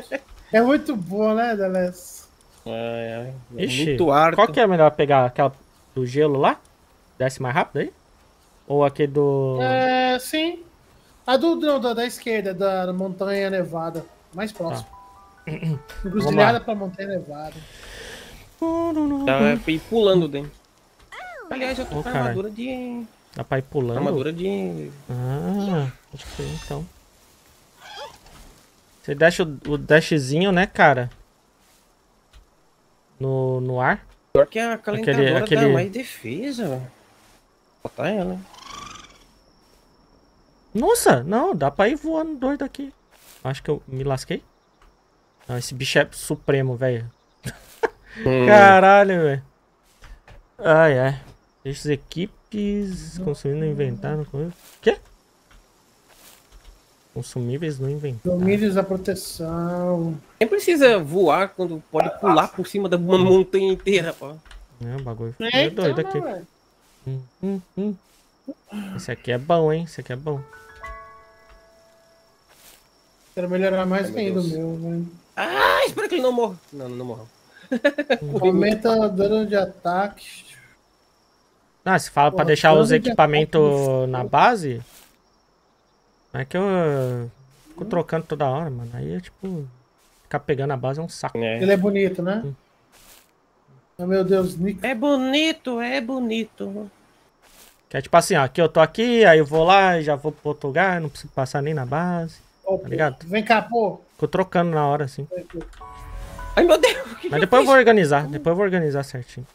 É muito bom, né, Deles? Ai, ai. É Ixi, muito arco. qual que é melhor pegar? Aquela do gelo lá? Desce mais rápido aí? Ou aquele do... É, sim. A do, do- da, da esquerda, da Montanha Nevada. Mais próximo. Encruzilhada pra Montanha Nevada. Tá e pulando dentro. Aliás, eu tô Ô, com armadura de. Dá pra ir pulando? Armadura de. Ah, acho que então. Você deixa o, o dashzinho, né, cara? No, no ar. Pior que a calentadora aquele- dá mais defesa, velho. Botar ela. Nossa, não, dá pra ir voando doido aqui. Acho que eu me lasquei. Não, esse bicho é supremo, velho. Hum. Caralho, velho. Ai, ai. Deixa as equipes consumindo no inventário. O quê? Consumíveis no inventário. Domínios da proteção. Nem precisa voar quando pode pular por cima da uma montanha inteira, pô. É, o bagulho É, é então, doido né, aqui. Hum, hum, hum. Esse aqui é bom, hein? Esse aqui é bom. Quero melhorar mais Ai, ainda o meu, velho. Ah, espera que ele não morra. Não, não morreu. Aumenta dano de ataque. Ah, se fala pra Pô, deixar os de equipamentos na base. Não é que eu fico trocando toda hora, mano. Aí é tipo. Ficar pegando a base é um saco. É. Ele é bonito, né? Oh, meu Deus, Nico. é bonito, é bonito. Que é tipo assim, ó. Aqui eu tô aqui, aí eu vou lá e já vou pro outro lugar, não preciso passar nem na base. Ô, Tá ligado? Vem cá, pô. Fico trocando na hora, assim. Ai, meu Deus. Mas que depois eu vou organizar. Depois eu vou organizar certinho.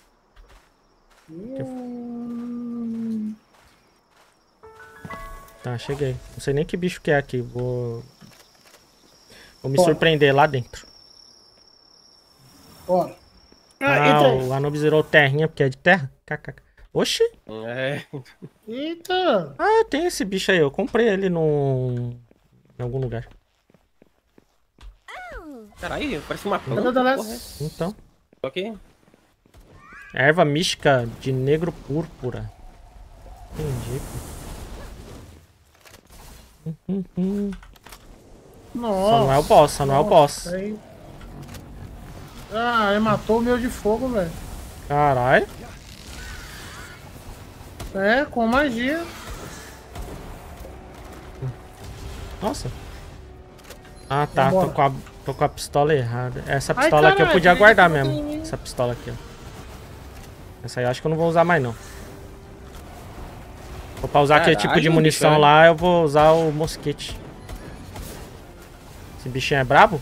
Hum, Tá, cheguei. Não sei nem que bicho que é aqui. Vou. Vou me Bora. surpreender lá dentro. Bora. Ah, Ah, o Anubis virou terrinha porque é de terra? KKK. Oxi! É. Eita. Ah, tem esse bicho aí. Eu comprei ele num. Em algum lugar. Caralho, parece uma planta. porra. Então. Ok. Erva mística de negro púrpura. Entendi. Hum, hum, hum. Nossa. Só não é o boss, só não é o boss. Nossa, aí. Ah, ele matou o meu de fogo, velho. Caralho. É, com magia. Nossa. Ah tá, tô Vambora. com, a, tô com a pistola errada. Essa Ai, pistola aqui eu caralho, podia guardar mesmo. Essa pistola aqui, ó. Essa aí eu acho que eu não vou usar mais não. Vou pra usar aquele tipo de Caralho, munição lá, eu vou usar o mosquete. Esse bichinho é brabo?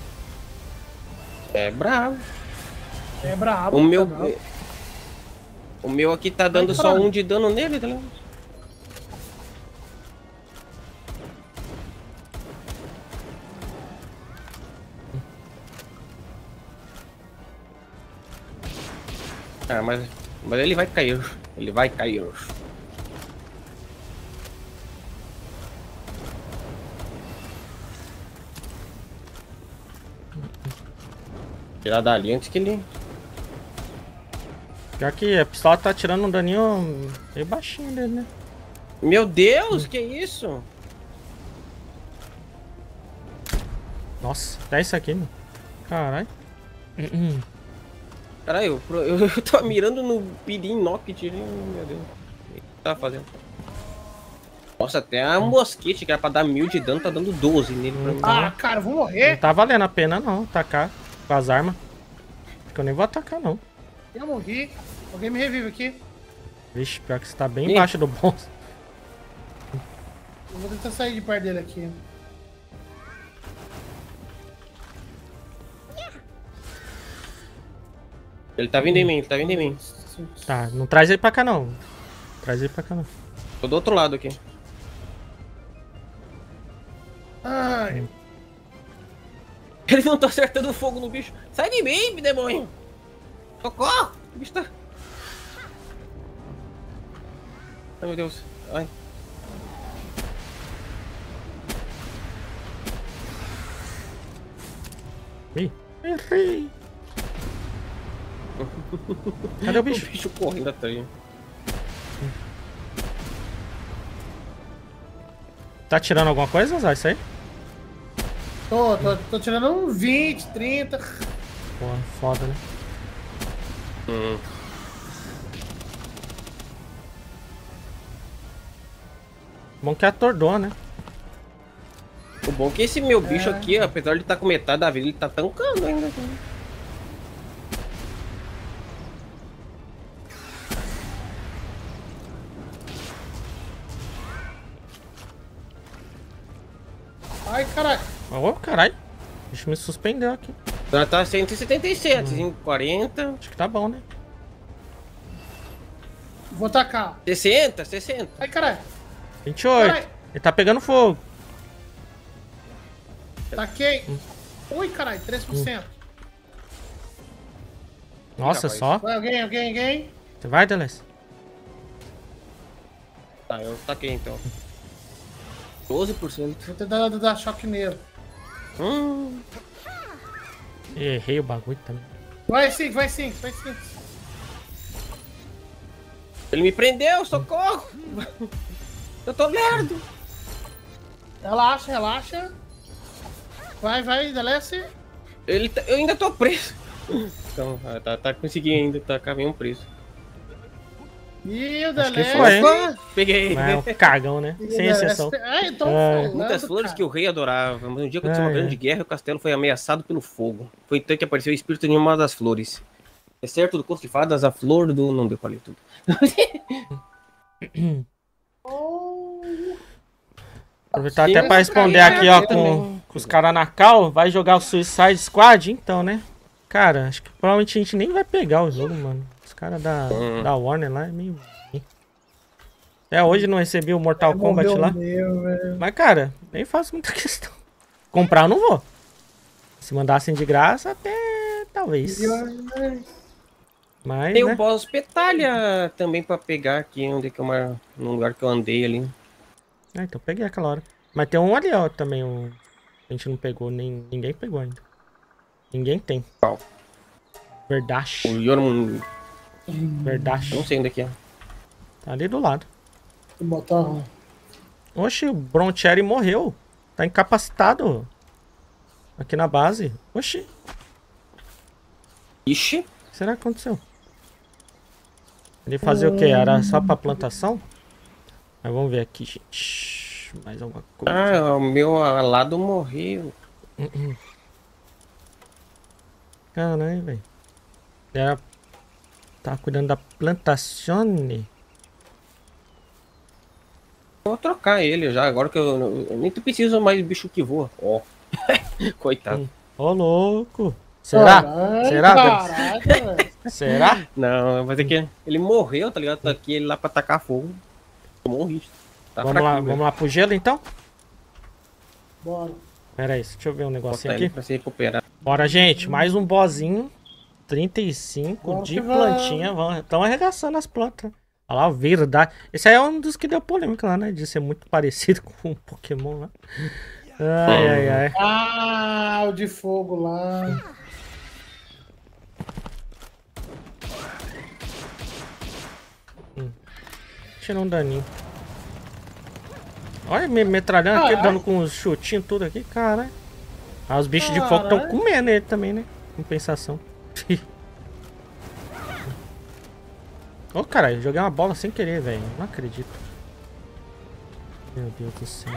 É bravo. É brabo. O meu. tá brabo. O meu aqui tá dando Ai, só caralho. um de dano nele, tá ligado? Ah, mas, mas ele vai cair. Ele vai cair. Tirar dali antes que ele. Pior que a pistola tá tirando um daninho meio baixinho dele, né? Meu Deus, que isso? Nossa, é isso aqui, mano. Caralho. Caralho, eu, eu, eu tô mirando no pirim tirei. Meu Deus. O que tá fazendo? Nossa, até a mosquete que era pra dar mil de dano tá dando 12 nele pra mim. Ah, cara, eu vou Não morrer. tá valendo a pena não, atacar com as armas. Porque eu nem vou atacar não. Eu morri. Alguém me revive aqui. Vixe, pior que você tá bem embaixo do bolso. Eu vou tentar sair de perto dele aqui. Ele tá vindo em mim, ele tá vindo em mim. Tá, não traz ele pra cá não. Traz ele pra cá não. Tô do outro lado aqui. Ai, Ele não tá acertando fogo no bicho. Sai de mim, demônio! Socorro! O bicho tá. Ai meu Deus. Ai. Ih, errei. Cadê o O bicho? bicho correndo atrás. Tá tirando alguma coisa, Zé? Isso aí? tô, tô, tô tirando um 20, 30. Pô, foda, né? Hum. Bom que atordou, né? O bom é que esse meu bicho aqui, apesar de estar com metade da vida, ele tá tancando ainda. Ai, caralho. Ô, caralho. O bicho me suspendeu aqui. Ela tá 177, 140, Acho que tá bom, né? Vou tacar. 60, 60. Ai, caralho. 28. Caralho. Ele tá pegando fogo. Taquei. Ui, caralho, 3%. Nossa, Rapaz. só. Vai, alguém, alguém, alguém? Você vai, Deles? Tá, eu taquei então. 12%. Vou tentar dar, dar choque nele. Hum, Errei o bagulho também. Vai sim, vai sim, vai sim. ele me prendeu, socorro! Eu tô lerdo! Relaxa, relaxa. Vai, vai, delece. Ele tá- eu ainda tô preso. Então, tá, tá conseguindo ainda, tá caminhão preso. E o foi, Peguei. É um cagão, né? E Sem exceção. Tô É. falando, Muitas flores cara. que o rei adorava, mas um dia aconteceu Ah, uma é. grande guerra e o castelo foi ameaçado pelo fogo. Foi então que apareceu o espírito em uma das flores. É certo do conto de fadas, a flor do. Não deu pra ler tudo. Aproveitar até pra mas responder aqui, ó, eu com, com os caras na cal. Vai jogar o Suicide Squad? Então, né? Cara, acho que provavelmente a gente nem vai pegar o jogo, mano. Caras da, Hum. da Warner lá é meio. Até hoje não recebi o Mortal Kombat morreu lá. meu, velho. Mas, cara, nem faço muita questão. Comprar eu não vou. Se mandassem de graça, até talvez. Mas, Tem né? o boss petalha também pra pegar aqui, onde que eu mar... no lugar que eu andei ali. Ah, então peguei aquela hora. Mas tem um ali, ó, também. Um... A gente não pegou, nem ninguém pegou ainda. Ninguém tem. Qual? O Verdade. Verdade. não sei onde é que é. Tá ali do lado. Vou botar um. Oxe, o Broncherry morreu. Tá incapacitado. Aqui na base. Oxi, o Ixi, que será que aconteceu? Ele fazia o quê? Era só pra plantação? Mas vamos ver aqui, gente. Mais alguma coisa. ah, o meu alado morreu. Caralho, velho. Era. Tava cuidando da plantação. Vou trocar ele já, agora que eu, eu nem preciso mais bicho que voa. Ó, coitado. Ô, louco. Será? Será? Caraca. Será? Não, vai ter que. Ele morreu, tá ligado? Tá aqui ele lá pra tacar fogo. Tomou um risco. Tá vamos, lá, fraquinho, vamos lá pro gelo então? Bora. Pera aí, deixa eu ver um negocinho aqui. pra se recuperar. Bora, gente. Mais um bozinho. 35 Vamos de plantinha. Estão arregaçando as plantas. Olha lá, verdade. Esse aí é um dos que deu polêmica lá, né? De ser muito parecido com um Pokémon lá. Ai, ai, ai. Ah, o de fogo lá. Tirou um daninho. Olha, me metralhando aqui, Caralho. dando com os chutinhos tudo aqui, cara. Ah, os bichos de fogo estão Caralho. comendo ele também, né? Compensação. Ô, caralho, joguei uma bola sem querer, velho. Não acredito. Meu Deus do céu.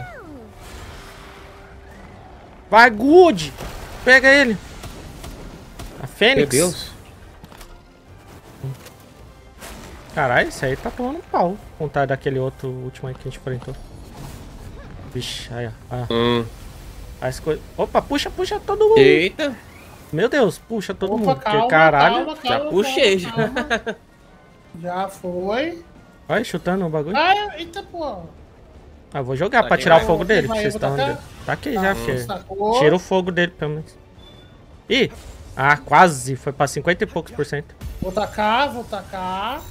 Vai, Good! Pega ele! A Meu Fênix. Deus. Caralho, esse aí tá tomando um pau. Contar daquele outro último aí que a gente enfrentou. Vixe, aí, ó. Ah, Hum. as coisas. Opa, puxa, puxa todo mundo. Eita. Meu Deus, puxa todo Opa, mundo. Porque, calma, caralho. calma, Já calma, puxei, calma, calma. Já foi. Vai chutando o bagulho. Ah, eita, pô. Ah, vou jogar Tá pra tirar o vai. fogo dele. Vai, Vocês estão onde? Tá aqui Tá, já, filho. Tira o fogo dele, pelo menos. Ih! Ah, quase. Foi pra 50 e poucos por cento. Vou tacar, vou tacar.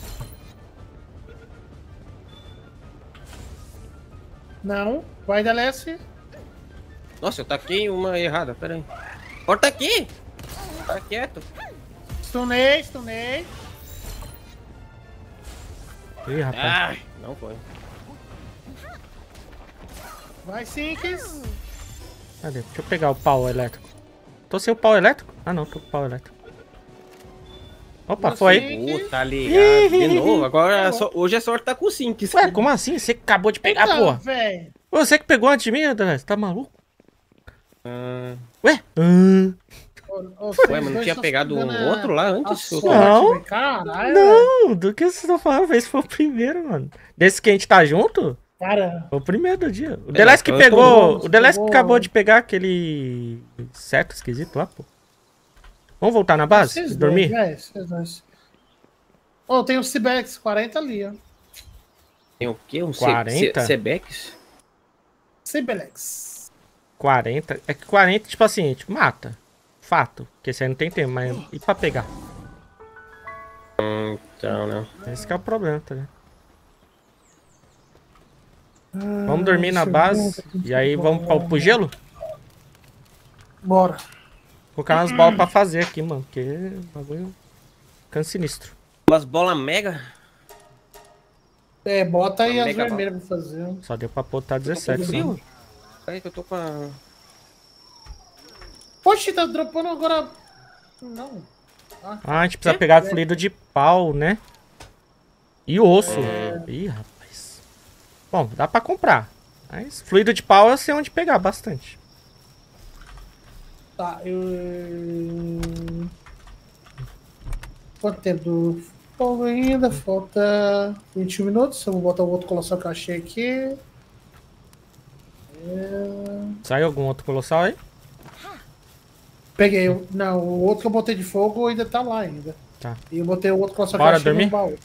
Não. Vai, Delece. Nossa, eu taquei uma errada, pera aí. Corta aqui! Tá quieto. Stunei, stunei. Ih, rapaz. Ai, não foi. Vai, Sinks. Cadê? Deixa eu pegar o pau elétrico. Tô sem o pau elétrico? Ah, não, tô com o pau elétrico. Opa, Você- foi. Sinks. Pô, tá ligado. De novo, agora é só- hoje é sorte tá com 5. Ué, como assim? Você que acabou de pegar, Então, porra? velho. Você que pegou antes de mim, André? Você tá maluco? Ah, Ué? Hum. Ué, mas não tinha pegado um outro lá antes? Ou- Não. Caralho. Não, do que vocês estão falando? Esse foi o primeiro, mano. Desse que a gente tá junto? Cara, Foi o primeiro do dia. O Delesc que então tô pegou. O Delesc que acabou de pegar aquele. Certo esquisito lá, pô. Vamos voltar na base? vocês Dormir? dois, é, vocês dois. Ô, tem o Cibex 40 ali, ó. Tem o quê? Um 40? Sebex? Cibelex. 40. É que 40, tipo assim, tipo, mata. Fato. Porque esse aí não tem tempo, mas. E pra pegar? Então, né? Esse que é o problema, tá ligado? Vamos dormir na eu base. ver, E aí vamos pro, pro gelo? Bora. Colocar umas bolas pra fazer aqui, mano. Porque o bagulho. Ficando sinistro. Umas bolas mega. É, bota aí as vermelhas pra fazer. Só deu pra botar 17, Frio? né? Peraí que eu tô com a... Poxa, tá dropando agora. Não. Ah, a gente precisa Quê? pegar fluido de pau, né? E osso. É. Ih, rapaz. Bom, dá pra comprar. Mas fluido de pau eu sei onde pegar bastante. Tá, eu. Quanto tempo do fogo ainda? Falta 21 minutos. Eu vou botar o outro colossal que eu achei aqui. É... Sai algum outro colossal aí? Peguei. o- Não, o outro que eu botei de fogo ainda tá lá ainda. Tá. E eu botei o outro colossal Bora que eu achei dormir? no baú.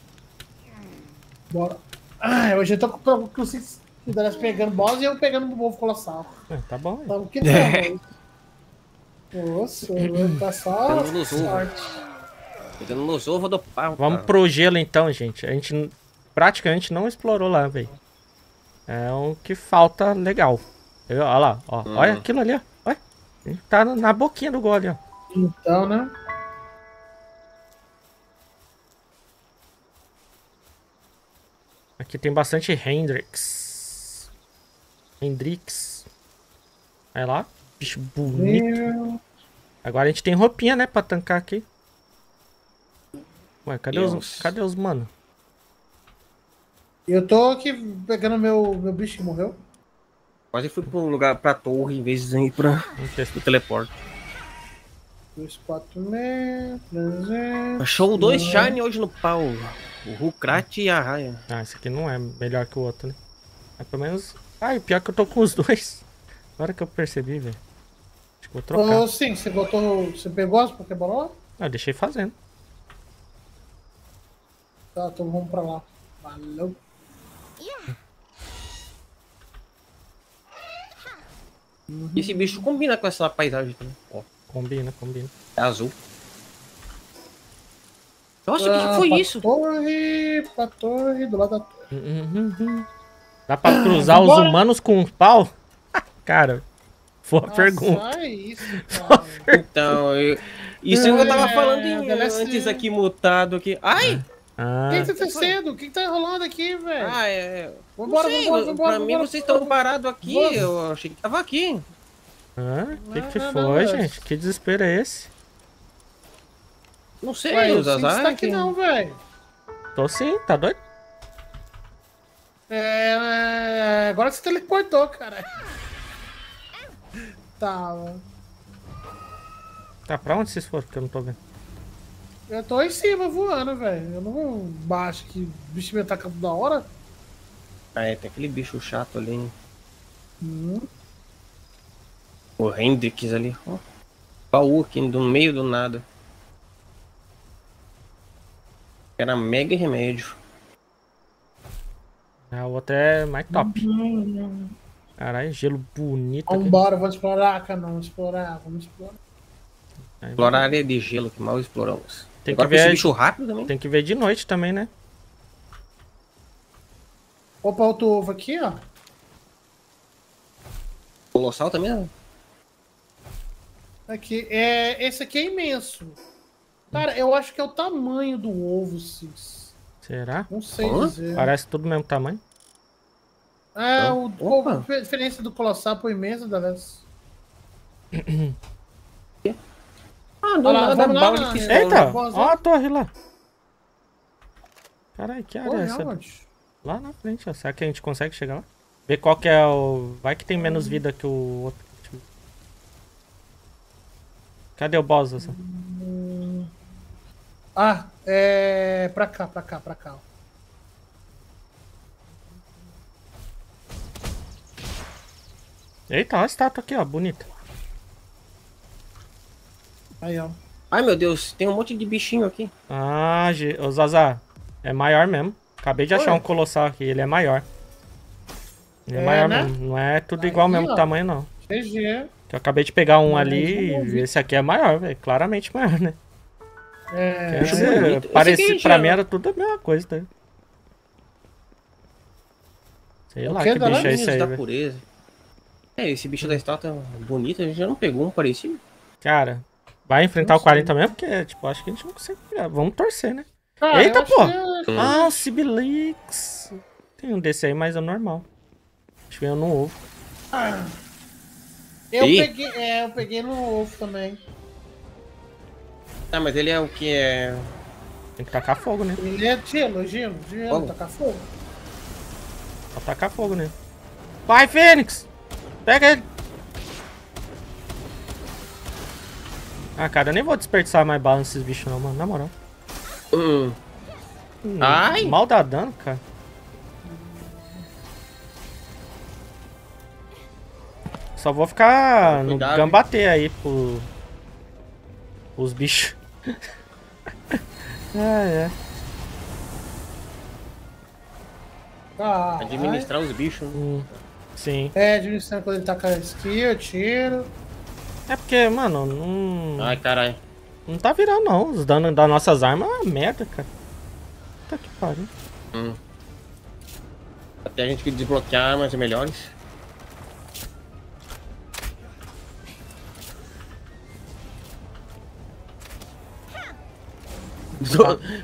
Bora. Ah, hoje eu tô com com os Fidelis pegando boss e eu pegando o ovo colossal. É, tá bom. aí. Tamo que tamo. Nossa, tá só Dando luz, sorte. Pegando nos ovos do pau. Vamos cara. pro gelo então, gente. A gente praticamente não explorou lá, velho. É um que falta legal. Eu- Olha lá, ó. Hum. Olha aquilo ali, ó. Gente Tá na- boquinha do gol ali, ó. Então, né? Aqui tem bastante Hendrix. Hendrix. Olha lá. Bicho bonito. Meu... Agora a gente tem roupinha, né? Pra tancar aqui. Ué, cadê os, Deus. cadê os mano? Eu tô aqui pegando meu, meu bicho que morreu. Quase fui pra um lugar pra torre em vez de ir ter- pro teleporte. 2, 4, 6, 300. Achou dois Shine hoje no pau. O Rukrat e a Raya. Ah, esse aqui não é melhor que o outro, né? Mas pelo menos... Ah, e pior que eu tô com os dois. Agora que eu percebi, velho. Acho que vou trocar. Ô, sim, você botou. Você pegou as Pokébola? Ah, eu deixei fazendo. Tá, então vamos pra lá. Valeu. E esse bicho combina com essa paisagem também. Ó, Combina, combina. é azul. Nossa, o que, que Ah, foi pra isso? Torre, pra torre, do lado da torre. Uhum. Dá pra cruzar os Bora. humanos com um pau? Cara, boa Nossa, pergunta. É isso, cara. Então, eu... isso eu tava É, falando em- DLC. antes aqui, mutado aqui. Ai! Ah, O que que tá acontecendo? O que que tá rolando aqui, velho? Ah, é... Vambora, não sei, vambora, vambora, Pra mim vambora, vocês vambora. estão parados aqui, Vamos. eu achei que tava aqui. ah, que que Não, não, foi, não, é- gente? Que desespero é esse? Não sei, Ué, eu os sei que você azar. tá aqui que- não, velho. Tô sim, tá doido? É, é, agora você teleportou, cara. Tá, Tá, pra onde vocês foram? Que eu não tô vendo. Eu tô em cima voando, velho. Eu não baixo que o bicho me ataca toda hora. Ah, é, tem aquele bicho chato ali. hein? Hum. O Hendrix ali. Ó. Baú aqui no meio do nada. Era mega remédio. A outra é mais top. Caralho, gelo bonito. Vambora, vamos explorar, cara. Vamos explorar, vamos explorar. Explorar a área de gelo que mal exploramos. Tem Agora que esse ver- bicho rápido também. Tem que ver de noite também, né? Opa, outro ovo aqui, ó. Colossal também, né? Aqui, é, esse aqui é imenso. Cara, eu acho que é o tamanho do ovo, Cis. Será? Não sei Hã? dizer. Parece tudo do mesmo tamanho. É, o, Opa. a diferença do colossal pro imenso, Dallas. Ah, lá, lá, é. pistola. Eita! boas, Ó a torre lá. Caralho, que área é essa? Lá na frente, ó. Será que a gente consegue chegar lá? Ver qual que é o... Vai que tem menos vida que o outro. Cadê o boss? Ah, é. Pra cá, pra cá, pra cá. Eita, olha a estátua aqui, ó. Bonita. Aí, ó. Ai meu Deus, tem um monte de bichinho aqui. Ah. Ô, Zaza. É maior mesmo. Acabei de achar Ué. um colossal aqui. Ele é maior. Ele é, É, maior né? mesmo. Não é tudo Aí, igual ao mesmo ó. tamanho, não. GG. Que eu acabei de pegar um ali e esse aqui é maior, velho. Claramente maior, né? É. Quer bicho dizer, bonito. Esse pareci, aqui pra mim era tudo a mesma coisa, tá? Sei O lá que, bicho é esse aí, da pureza. É, esse bicho da estátua é bonito, a gente já não pegou um parecido. Cara, vai enfrentar o 40 mesmo? Porque, tipo, acho que a gente não consegue pegar. Vamos torcer, né? Cara, Eita, eu pô! que Ah, o Sibilix. Tem um desse aí, mas é normal. Acho que veio no ovo. Eu Ih. peguei, é, eu peguei no ovo também. Ah, mas ele é o que é. Tem que tacar fogo, né? Ele é gelo, gelo, gelo, Fogo. tacar fogo. Só tacar fogo, né? Vai, Fênix! Pega ele! Ah, cara, eu nem vou desperdiçar mais bala nesses bichos não, mano. Na moral. Hum, Hum, Ai! Mal dá dano, cara. Só vou ficar no gambatê aí pro... Os bichos. é, é. Ah, administrar os bichos. né? Hum, sim. É, administrando quando ele taca skill, tiro. É porque, mano, não, Ai, caralho. não tá virando não. Os danos das nossas armas é uma merda, cara. Puta que pariu. Hum. Até a gente que desbloquear armas melhores.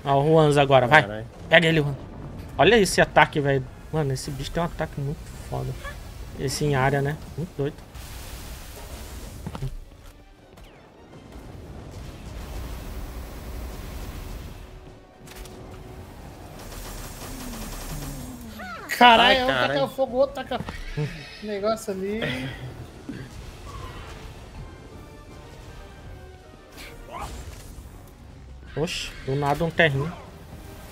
Ó, o Juans agora, vai. Caralho. Pega ele, Juan. Olha esse ataque, velho. Mano, esse bicho tem um ataque muito foda. Esse em área, né? Muito doido. Caralho, Ai, um caralho. taca fogo, outro taca negócio ali. Oxe, do nada um terrinho.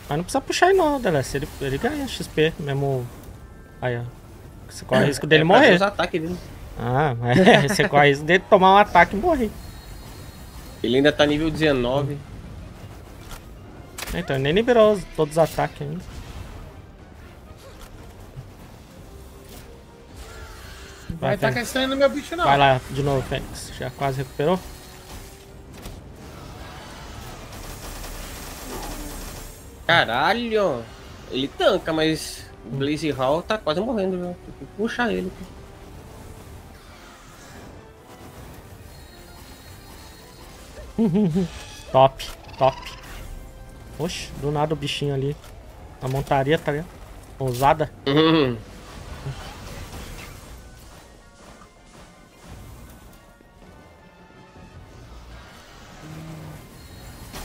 Mas não precisa puxar ele não, Delece. Ele, ele ganha XP mesmo. Aí, ó. Você corre o risco dele É morrer. Os ataques dele. Ah, mas você corre o risco dele tomar um ataque e morrer. Ele ainda tá nível 19. Então, ele nem liberou os- todos os ataques ainda. Vai vai. tacar estranho no meu bicho, não. Vai lá de novo, Fênix. Já quase recuperou. Caralho! Ele tanca, mas o Blaze Hall tá quase morrendo, viu? Tem que puxar ele. Top, top. Oxe, do nada o bichinho ali. A montaria, tá ligado? Ousada. Uhum.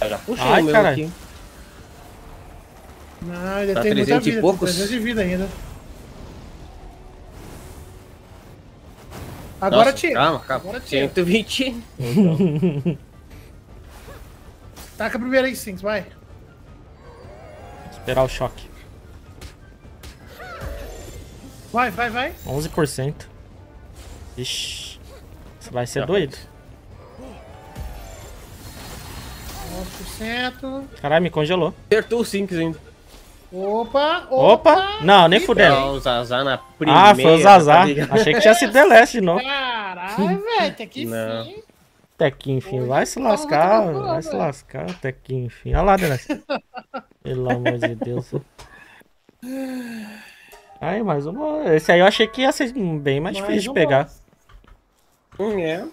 Eu já puxei Ai, o meu caralho. aqui. Não, ele Tá tem muita 300 e vida, poucos? tem 300 de vida ainda. Agora Nossa, tira. Calma, calma. Agora tira. 120. Taca primeiro aí, Sphinx, vai. Esperar o choque. Vai, vai, vai. 11%. Ixi. Isso vai ser Já doido. 11%. Caralho, me congelou. Acertou o Sinks ainda. Opa, Opa! Não, nem fudendo. Ah, o Zazar na primeira. Ah, foi o tá Zazar. ligado? Achei que tinha sido Deleste de novo. Caralho, velho, tem que Não. enfim. Até que enfim, vai se não, lascar, vai se velho. lascar, até que enfim. Olha lá, Deleste. Pelo amor de Deus. Aí, mais uma. Esse aí eu achei que ia ser bem mais Mais difícil de um pegar. Hum, é.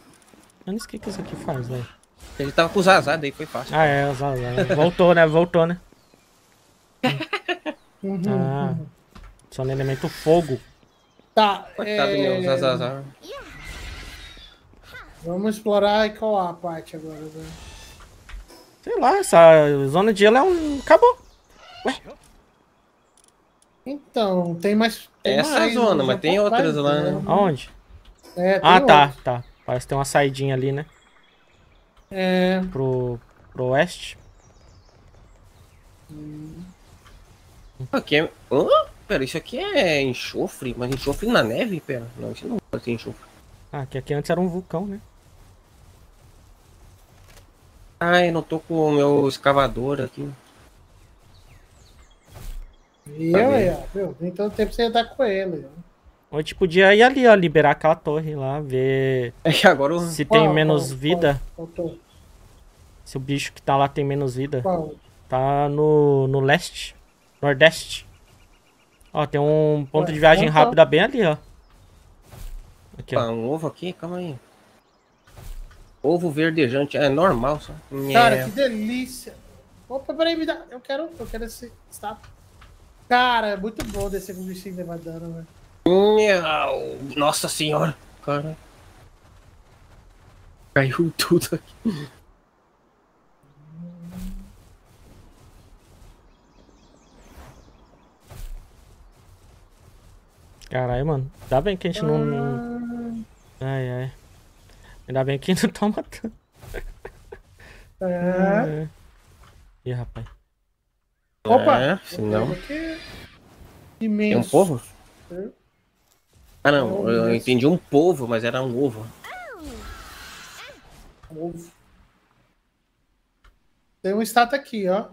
Sei o que que isso aqui faz, velho. Ele tava com o Zazar, daí foi fácil. Ah, é, os- os- voltou, né? Voltou, né? Uhum. Ah, só no elemento fogo. Tá, Coitado do é... meu Zazar. Vamos explorar e qual a parte agora, velho? Sei lá, essa zona de gelo é um. Acabou. Então, tem mais. tem Essa mais, zona, mas tem tá outras lá, né? Aonde? É, tem Ah, tá, tá. Parece que tem uma saidinha ali, né? É, Pro, pro oeste. Aqui é. Hã? Pera, isso aqui é enxofre? Mas enxofre na neve? Pera, não, isso não pode ter enxofre. Ah, que aqui antes era um vulcão, né? Ai, não tô com o meu escavador aqui. e eu ó, viu? Nem todo tempo você ia estar com ele. ó. Ou a gente podia ir ali, ó, liberar aquela torre lá, ver É que agora o. se tem Qual, menos qual, vida. Qual, qual, qual, Se o bicho que tá lá tem menos vida. qual? Tá no, no leste. Nordeste. Ó, tem um ponto Ué, de viagem tá. rápida bem ali, ó. Aqui, Opa, ó. um ovo aqui, calma aí. Ovo verdejante, é normal só. Cara, É. que delícia. Opa, peraí, me dá. Eu quero, eu quero esse estátua. Cara, é muito bom descer com o bichinho levar dano, velho. Nossa senhora, cara. Caiu tudo aqui. Caralho, mano. Ainda bem que a gente não. Ai, ai. Ainda bem que não tá matando. É. Ih, rapaz. Opa! É, senão. Tem Imenso. um povo? É. Ah não, eu entendi um povo, mas era um ovo. Ovo. Tem um estátua aqui, ó.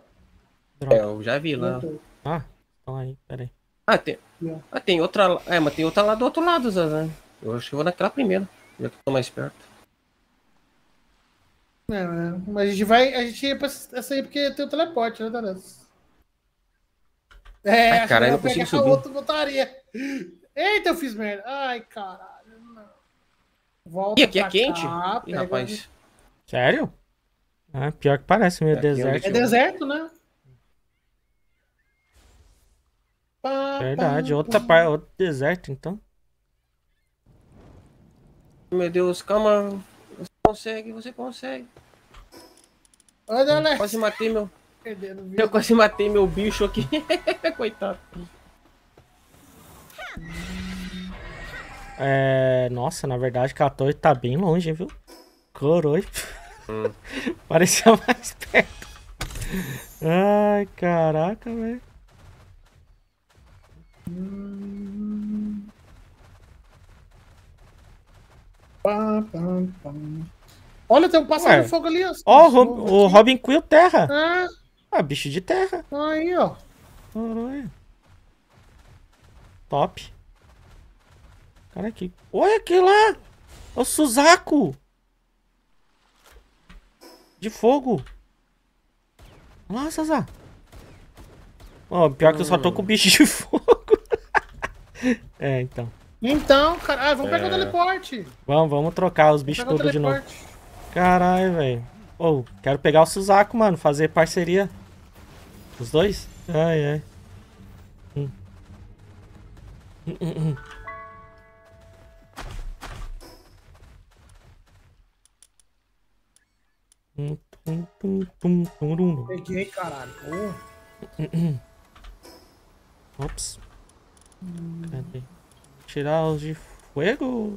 É, Droga. eu já vi lá. Ah, então aí, peraí. Ah, tem. Ó. Ah, tem outra. lá- É, mas tem outra lá do outro lado, Zazan. Eu acho que eu vou naquela primeira. Já que eu tô mais perto. É, é. mas a gente vai. A gente ia pra essa aí porque tem o teleporte, né, Danas? É, Ai, caralho, eu não consigo a subir. outra botaria. Eita, eu fiz merda. Ai, caralho. Não. Volta Ih, aqui é quente. cá, Ih, rapaz. Sério? Ah, pior que parece meio Aqui é deserto. É deserto, né? Verdade, outra parte, outro deserto, então. Meu Deus, calma. Você consegue, você consegue. Olha, Alex. Quase matei meu. Perdendo Eu quase matei meu bicho aqui. Coitado. É. Nossa, na verdade, que a torre tá bem longe, viu? Coroi. Hum. Parecia mais perto. Ai, caraca, velho. Olha, tem um pássaro Ué. de fogo ali. Ó, Ó, o, Rob- o Robin Quill Terra. Ah, Ah, bicho de terra. Aí, ó. Caralho. Top. Cara, aqui. Olha aquele lá! É o Suzaku! De fogo. Olha lá, Sazá. Ó, pior que eu só tô com bicho de fogo. é, então. Então, cara. Ah, vamos pegar o É. teleporte. Vamos, vamos trocar os bichos tudo de novo. Caralho, velho. Ô, quero pegar o Suzaku, mano. Fazer parceria. Os dois? Ai, ai. Peguei, caralho. Pô. Ops. Cadê? Tirar os de fogo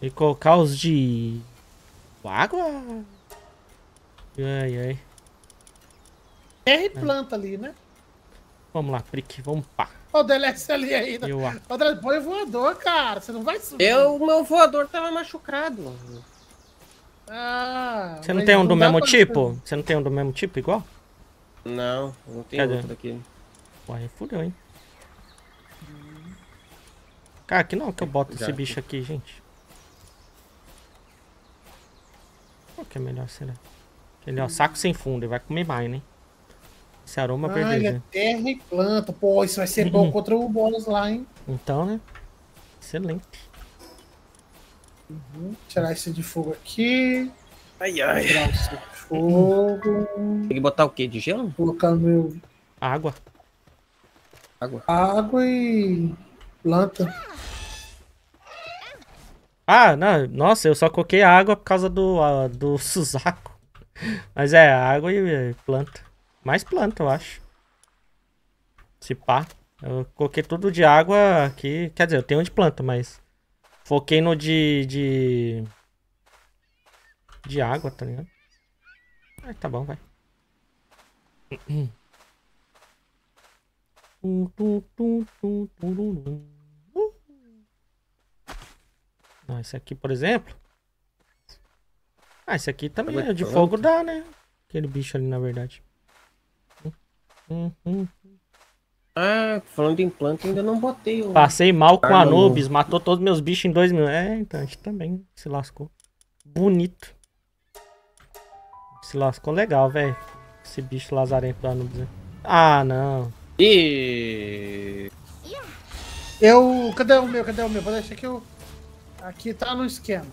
e colocar os de água. Ai, ai. Terra e planta ali, né? Vamos lá, Prick, vamos pá. Ó, o DLC ali ainda. Eu, Dele- Põe o voador, cara. Você não vai subir. Eu, o meu voador tava machucado. Ah, Você não tem um do mesmo tipo? Você não tem um do mesmo tipo igual? Não, não tem Cadê? outro daquele. Ué, fudeu, hein? Cara, aqui não que eu boto Já. esse bicho aqui, gente. Qual que é melhor, será? Aquele, ó, saco sem fundo, ele vai comer mais, né? Esse aroma Ah, ele é verdejo. terra e planta. Pô, isso vai ser Uhum. bom contra o bônus lá, hein? Então, né? Excelente. Tirar esse de fogo aqui. Ai, ai. Tirar esse de fogo. Tem que botar o quê? De gelo? Colocar no meu Água. Água. água e planta. Ah, não, nossa, eu só coloquei água por causa do, ah, do Suzaku. Mas é, água e eh, planta. Mais planta, eu acho. Se pá. Eu coloquei tudo de água aqui. Quer dizer, eu tenho um de planta, mas. Foquei no de. de. De água, tá ligado? Ah, tá bom, vai. Não, esse aqui, por exemplo. Ah, esse aqui também é de de fogo dá, né? Aquele bicho ali, na verdade. Hum, hum. Ah, falando em planta, ainda não botei o. Passei mal com Ah, Anubis, matou todos meus bichos em dois mil. É, então a gente também se lascou. Bonito. Se lascou legal, velho. Esse bicho lazarento do Anubis. né? Ah, não. E Eu. Cadê o meu? Cadê o meu? Vou deixar que eu. Aqui tá no esquema.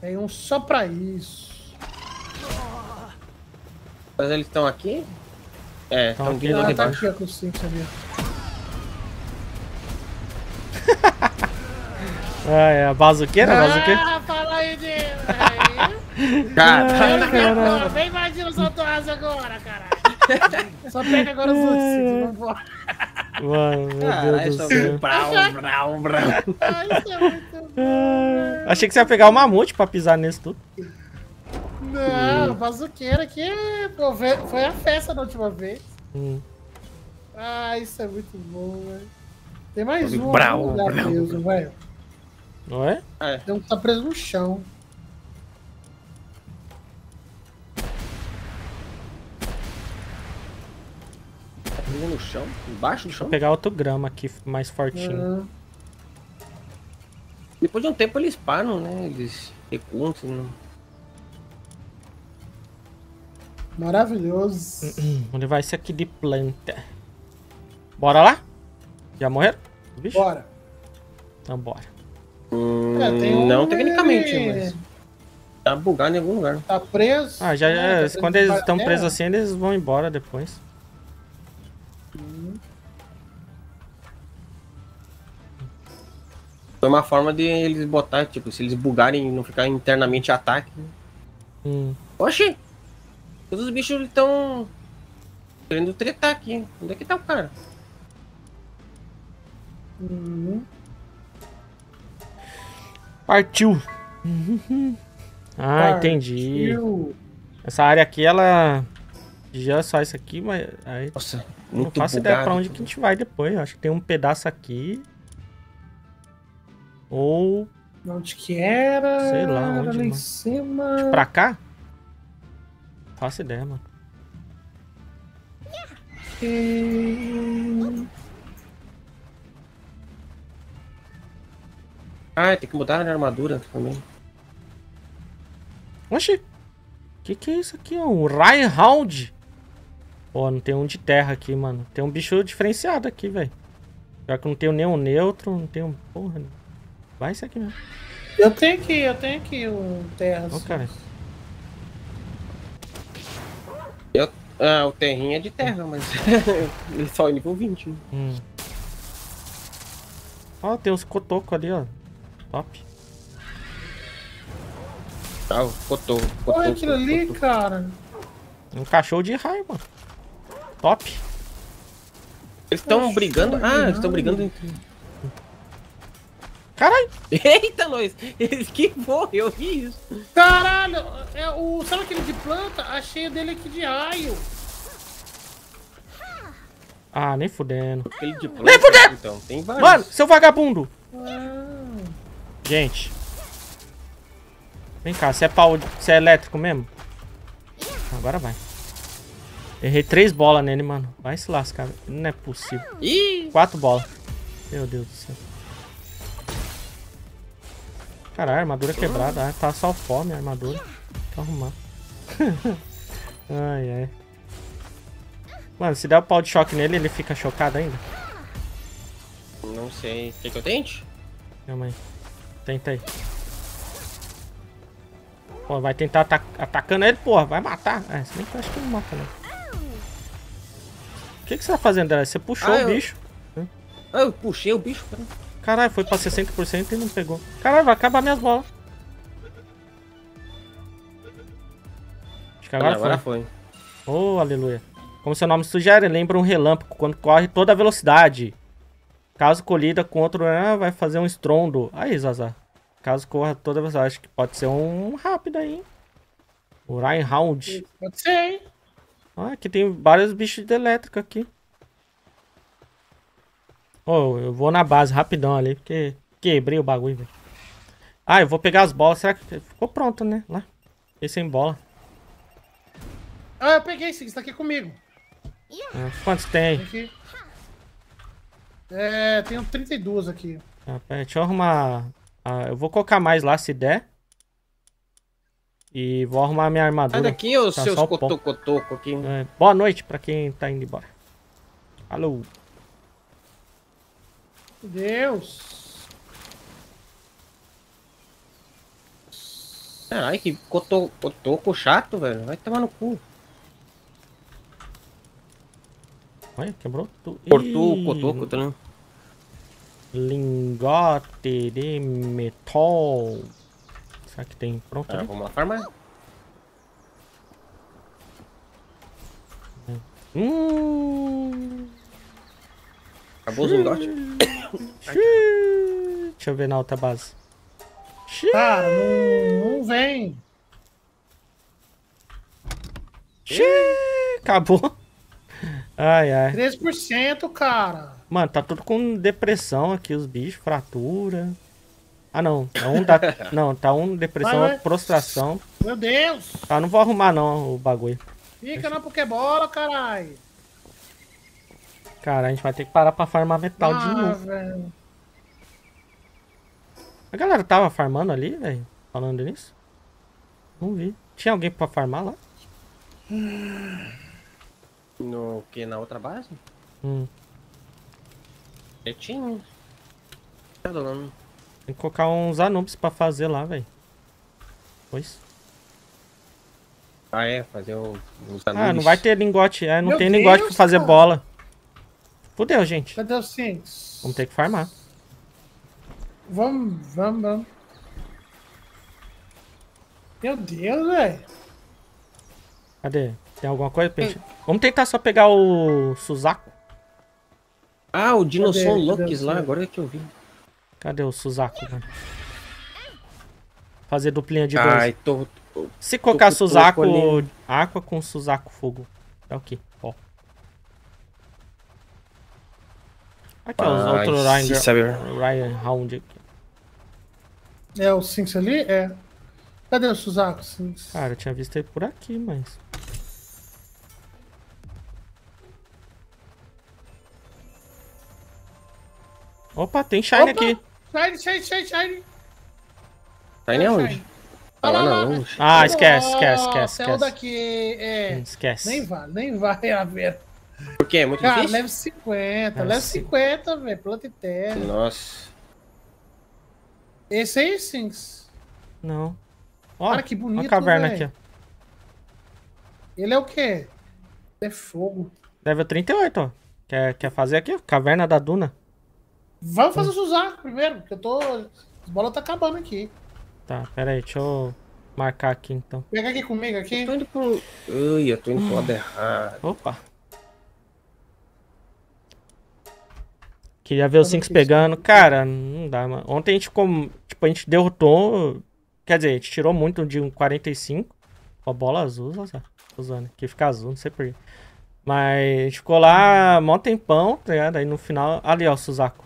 Tem um só pra isso. Mas eles estão aqui? É, Tão estão aqui, vindo Ah, aqui tá embaixo. aqui, com os cinco, sabia? Ah, é a bazuqueira? A bazuqueira? Ah, fala aí, Deus! Aí. Cara, Vem invadir os autores agora, caralho! Só pega agora os outros cinco, vambora. Mano, meu caralho, Deus do céu. brau, brau, brau. Ah, isso é muito bom. Ah, achei que você ia pegar o mamute pra pisar nesse tudo. Não, bazuqueira aqui é- pô, ve- foi a festa da última vez. Hum. Ah, isso é muito bom, velho. Tem mais um Brau, lugar brau. preso, velho. Não é? É, Tem um que tá preso no chão. tá preso no chão? Embaixo do chão? Vou pegar outro grama aqui, mais fortinho. Ah, Depois de um tempo eles param, né? Eles recuam, assim, não... maravilhoso. Hum, Vou levar esse aqui de planta. Bora lá? Já morreram? Os bichos? Bora. Então bora. Hum, É, tem um não tecnicamente, mas tá bugado em algum lugar. Tá preso. Ah, já, né, é, tá preso quando eles estão da presos assim, eles vão embora depois. Foi uma forma de eles botar, tipo, se eles bugarem e não ficar internamente ataque. Hum. Oxi! Todos os bichos estão querendo tretar aqui. Onde é que tá o cara? Uhum. Partiu. Ah, entendi. Partiu. Essa área aqui, ela. Já é só isso aqui, mas. Aí, Nossa, não faço bugado. ideia pra onde que a gente vai depois. Eu acho que tem um pedaço aqui. Ou Onde que era? Sei lá, Era onde, lá em mano? cima. Pra cá? Faço ideia, mano. Ah, tem que mudar a armadura também. Oxi! Que que é isso aqui, ó? Um Rhyhound. Pô, não tem um de terra aqui, mano. Tem um bicho diferenciado aqui, velho. Pior que não tenho nenhum neutro, não tenho... Porra, né? vai esse aqui mesmo. Eu tenho aqui, eu tenho aqui um terra. Ó, cara. Eu, ah, o terrinho é de terra, mas ele só é nível 20. né? Hum. Ó, tem uns cotocos ali, ó. Top. Ah, o cotô, Olha aquilo ali, cotô. cara. Um cachorro de raio, mano. Top. Eles estão brigando. Ah, eles estão brigando entre. Caralho! Eita! Ele esquivou, eu vi isso. Caralho, é o, sabe aquele de planta? Achei o dele aqui de raio. Ah, nem fudendo. Aquele de planta. Nem fudendo! Então, tem vários. Mano, seu vagabundo! Ah, Gente. Vem cá, você é pau, você é elétrico mesmo? Agora vai. Errei três bolas nele, mano. Vai se lascar. Não é possível. Ih! Quatro bolas. Meu Deus do céu. Caralho, armadura quebrada. Ah, tá só fome a armadura. Tem que arrumar. ai, ai. Mano, se der o pau de choque nele, ele fica chocado ainda? Não sei. Quer que eu tente? Calma aí. Tenta aí. Pô, vai tentar ata atacando ele, porra. Vai matar. É, se bem que eu acho que não mata, né? O que, que você tá fazendo, Dela? Você puxou Ah, o eu- bicho. Ah, eu puxei o bicho. peraí. Caralho, foi pra 60% e não pegou. Caralho, vai acabar minhas bolas. Acho que agora, Ah, agora foi. foi. Oh, aleluia. Como seu nome sugere, lembra um relâmpago quando corre toda a velocidade. Caso colhida com outro, ah, vai fazer um estrondo. Aí, Zaza. Caso corra toda a velocidade, acho que pode ser um rápido aí. hein? O Reinhound. pode ser, hein? Ah, aqui tem vários bichos de elétrico aqui. Oh, eu vou na base rapidão ali, porque quebrei o bagulho, velho. Ah, eu vou pegar as bolas. Será que ficou pronto, né? Lá. Fiquei sem bola. Ah, eu peguei sim, está aqui comigo. Ah, quantos tem aí? Aqui. É, tenho 32 aqui. Ah, pera, deixa eu arrumar. ah, eu vou colocar mais lá se der. E vou arrumar minha Sai armadura. daqui, os Tá seus cotocotoco aqui. É, boa noite pra quem tá indo embora. Alô. Deus. Caralho, que coto, cotoco chato, velho. Vai tomar no cu. Olha, quebrou tudo. Cortou Ih, o cotoco, tá ligado? Lingote de metal. Será que tem pronto Ah, vamos lá farmar. Hum. Acabou lingotes. Xiii. Deixa eu ver na outra base. Cara, não, não vem. Xiii. Acabou. Ai, ai. 13%, cara. Mano, tá tudo com depressão aqui, os bichos, fratura. Ah, não. É um da... Não, tá um depressão, Vai, prostração. Meu Deus. Tá, não vou arrumar não o bagulho. Fica na Pokébola, caralho. Cara, a gente vai ter que parar pra farmar metal de Ah, novo. velho. A galera tava farmando ali, velho? Falando nisso? Não vi. Tinha alguém pra farmar lá? No que? Na outra base? Hum. Eu tinha. Tá dando. Tem que colocar uns Anubis pra fazer lá, velho. Pois. Ah, é, fazer o, Ah, não vai ter lingote. É, não Meu tem lingote pra Deus, fazer cara. bola. Fudeu, gente. Cadê os cintos? Vamos ter que farmar. Vamos, vamos, vamos. Meu Deus, velho. Cadê? Tem alguma coisa pra gente... Vamos tentar só pegar o Suzaku. Ah, o Dinossauro? Lux lá, agora é que eu vi. Cadê o Suzaku, mano? Fazer duplinha de Ai, dois. tô. Se colocar tô Suzaku. Aqua com Suzaku Fogo. É o quê? Ó. Aqui, ó, os outros se Ryan, Ryan Round aqui. É o Sinks ali? É. Cadê o Suzaku? Sinks? Cara, eu tinha visto ele por aqui, mas. Opa, tem Shine Opa! aqui. Shine, shine, shine, shine. Tá indo aonde? Tá lá lá, não. Ah, esquece, esquece, esquece, É esquece. daqui. É. Esquece. Nem vai, nem vai a ver. Por quê? É muito Cara, difícil? leve 50, Leve leve cin- 50, velho. Planta e terra. Nossa. Esse aí, Sinks. Não. Ó, Cara, que bonito, Ó a caverna velho. aqui, ó. Ele é o quê? É fogo. Level 38, ó. Quer, quer fazer aqui, ó? Caverna da Duna. Vamos fazer o Suzaku primeiro, porque eu tô. As bolas tá acabando aqui. Tá, pera aí, deixa eu marcar aqui então. Pega aqui comigo aqui. Eu tô indo pro. Ui, eu tô indo pro lado errado. Opa. Queria ver o Fazer Sinks isso. pegando. Cara, não dá, mano. Ontem a gente com... tipo, a gente derrotou. Quer dizer, a gente tirou muito de um 45. Ó, bola azul, usando. Aqui fica azul, não sei porquê. Mas a gente ficou lá mó tempão, tá ligado? Aí no final. Ali, ó, o Suzaku.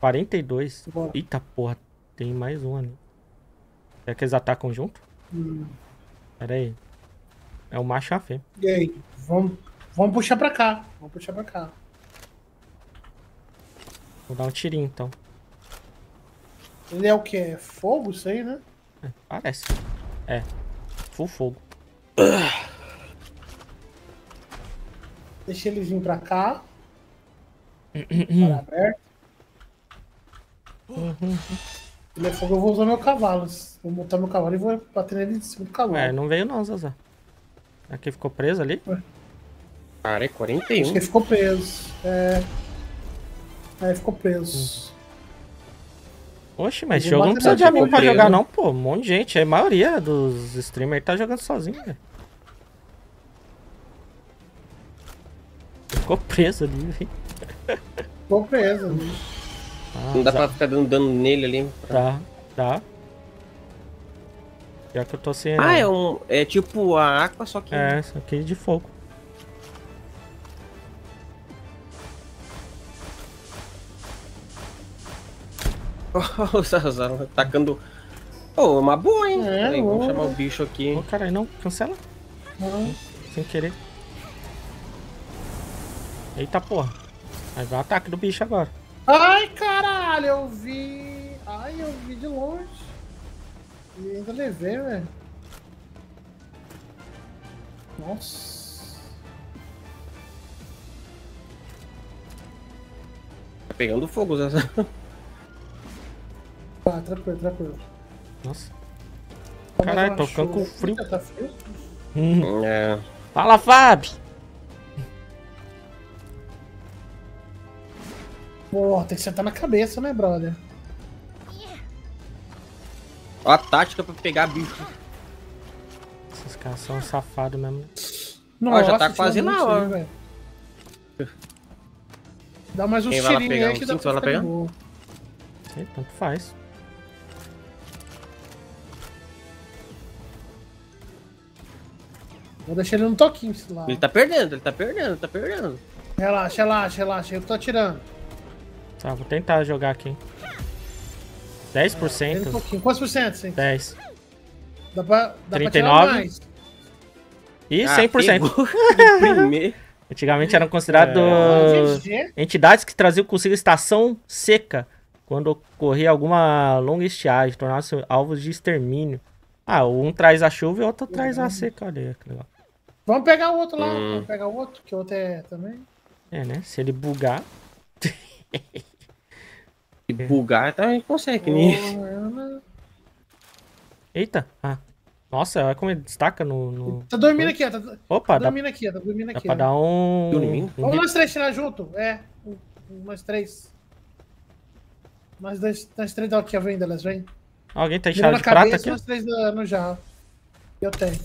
42. Bora. Eita porra, tem mais um ali. Será que eles atacam junto? Hum. Pera aí. É o macho e a fêmea. E aí? Vamos, vamos puxar pra cá. Vamos puxar pra cá. Vou dar um tirinho então. Ele é o quê? É fogo isso aí, né? É, parece. É. Full fogo. Deixa ele vir pra cá. Para aberto. Ele é fogo, eu vou usar meu cavalo. Vou montar meu cavalo e vou bater nele em cima do cavalo. É, não veio não, Zazá. Aqui ficou preso ali? Cara, é Acho 41. que ele ficou preso. É. Aí ficou preso. Oxe, mas jogo não precisa de amigo pra jogar não, pô. Um monte de gente. A maioria dos streamers tá jogando sozinho, velho. Ficou preso ali, velho. Ficou preso. ali. Ah, Não dá pra ficar dando dano nele ali. Dá, dá. Pior que eu tô sem... Ah, é um. É tipo a Aqua, só que. É, isso aqui de fogo. o Zazar atacando. Pô, uma boa, hein? É, Peraí, vamos chamar o bicho aqui. Ô, caralho, não. Cancela. Ah, Sem querer. Eita porra. Vai dar o ataque do bicho agora. Ai, caralho, eu vi. Ai, eu vi de longe. E ainda levei, velho. Nossa. Tá pegando fogo, Zazar. Tá, tranquilo, tranquilo. Nossa. Tá Caralho, tô ficando com frio. Tá frio? Hum. É. Fala, Fábio! Porra, tem que sentar na cabeça, né, brother? Ó a tática pra pegar bicho. Esses caras são safados mesmo. Nossa, já tá quase lá, ó. isso aí, velho. Dá mais tirinhos pegar? aí que O dá pra pegar? Sei, tanto faz. Vou deixar ele no toquinho lá. Ele tá perdendo, ele tá perdendo, ele tá perdendo. Relaxa, relaxa, relaxa. Eu tô atirando. Tá, vou tentar jogar aqui. Ele 10%. um pouquinho. Quantos por cento, sim? 10. Dá pra, dá pra 39? tirar mais. E Ah, 100%. pegou de primeiro. Antigamente eram considerados GG. entidades que traziam consigo estação seca quando ocorria alguma longa estiagem, tornavam-se alvos de extermínio. Ah, um traz a chuva e o outro traz a seca. Olha aí, que legal. Vamos pegar o outro lá. Hum. Vamos pegar o outro, que o outro é também. É, né? Se ele bugar. Se bugar, tá, a gente consegue. né? Porra, Eita! Ah. Nossa, olha como ele destaca no. no- Tá dormindo aqui, ó. Tá, tá Opa, dá, dormindo aqui, ó. Tá dormindo dá aqui. pra ó. dar um. Dormindo? um Vamos nós três tirar junto? É. Um, nós três. Nós dois, nós três dá aqui, ó. Vem, Delas, vem. Alguém chave a de prata cabeça, aqui? ó? nós três no jarro. Eu tenho.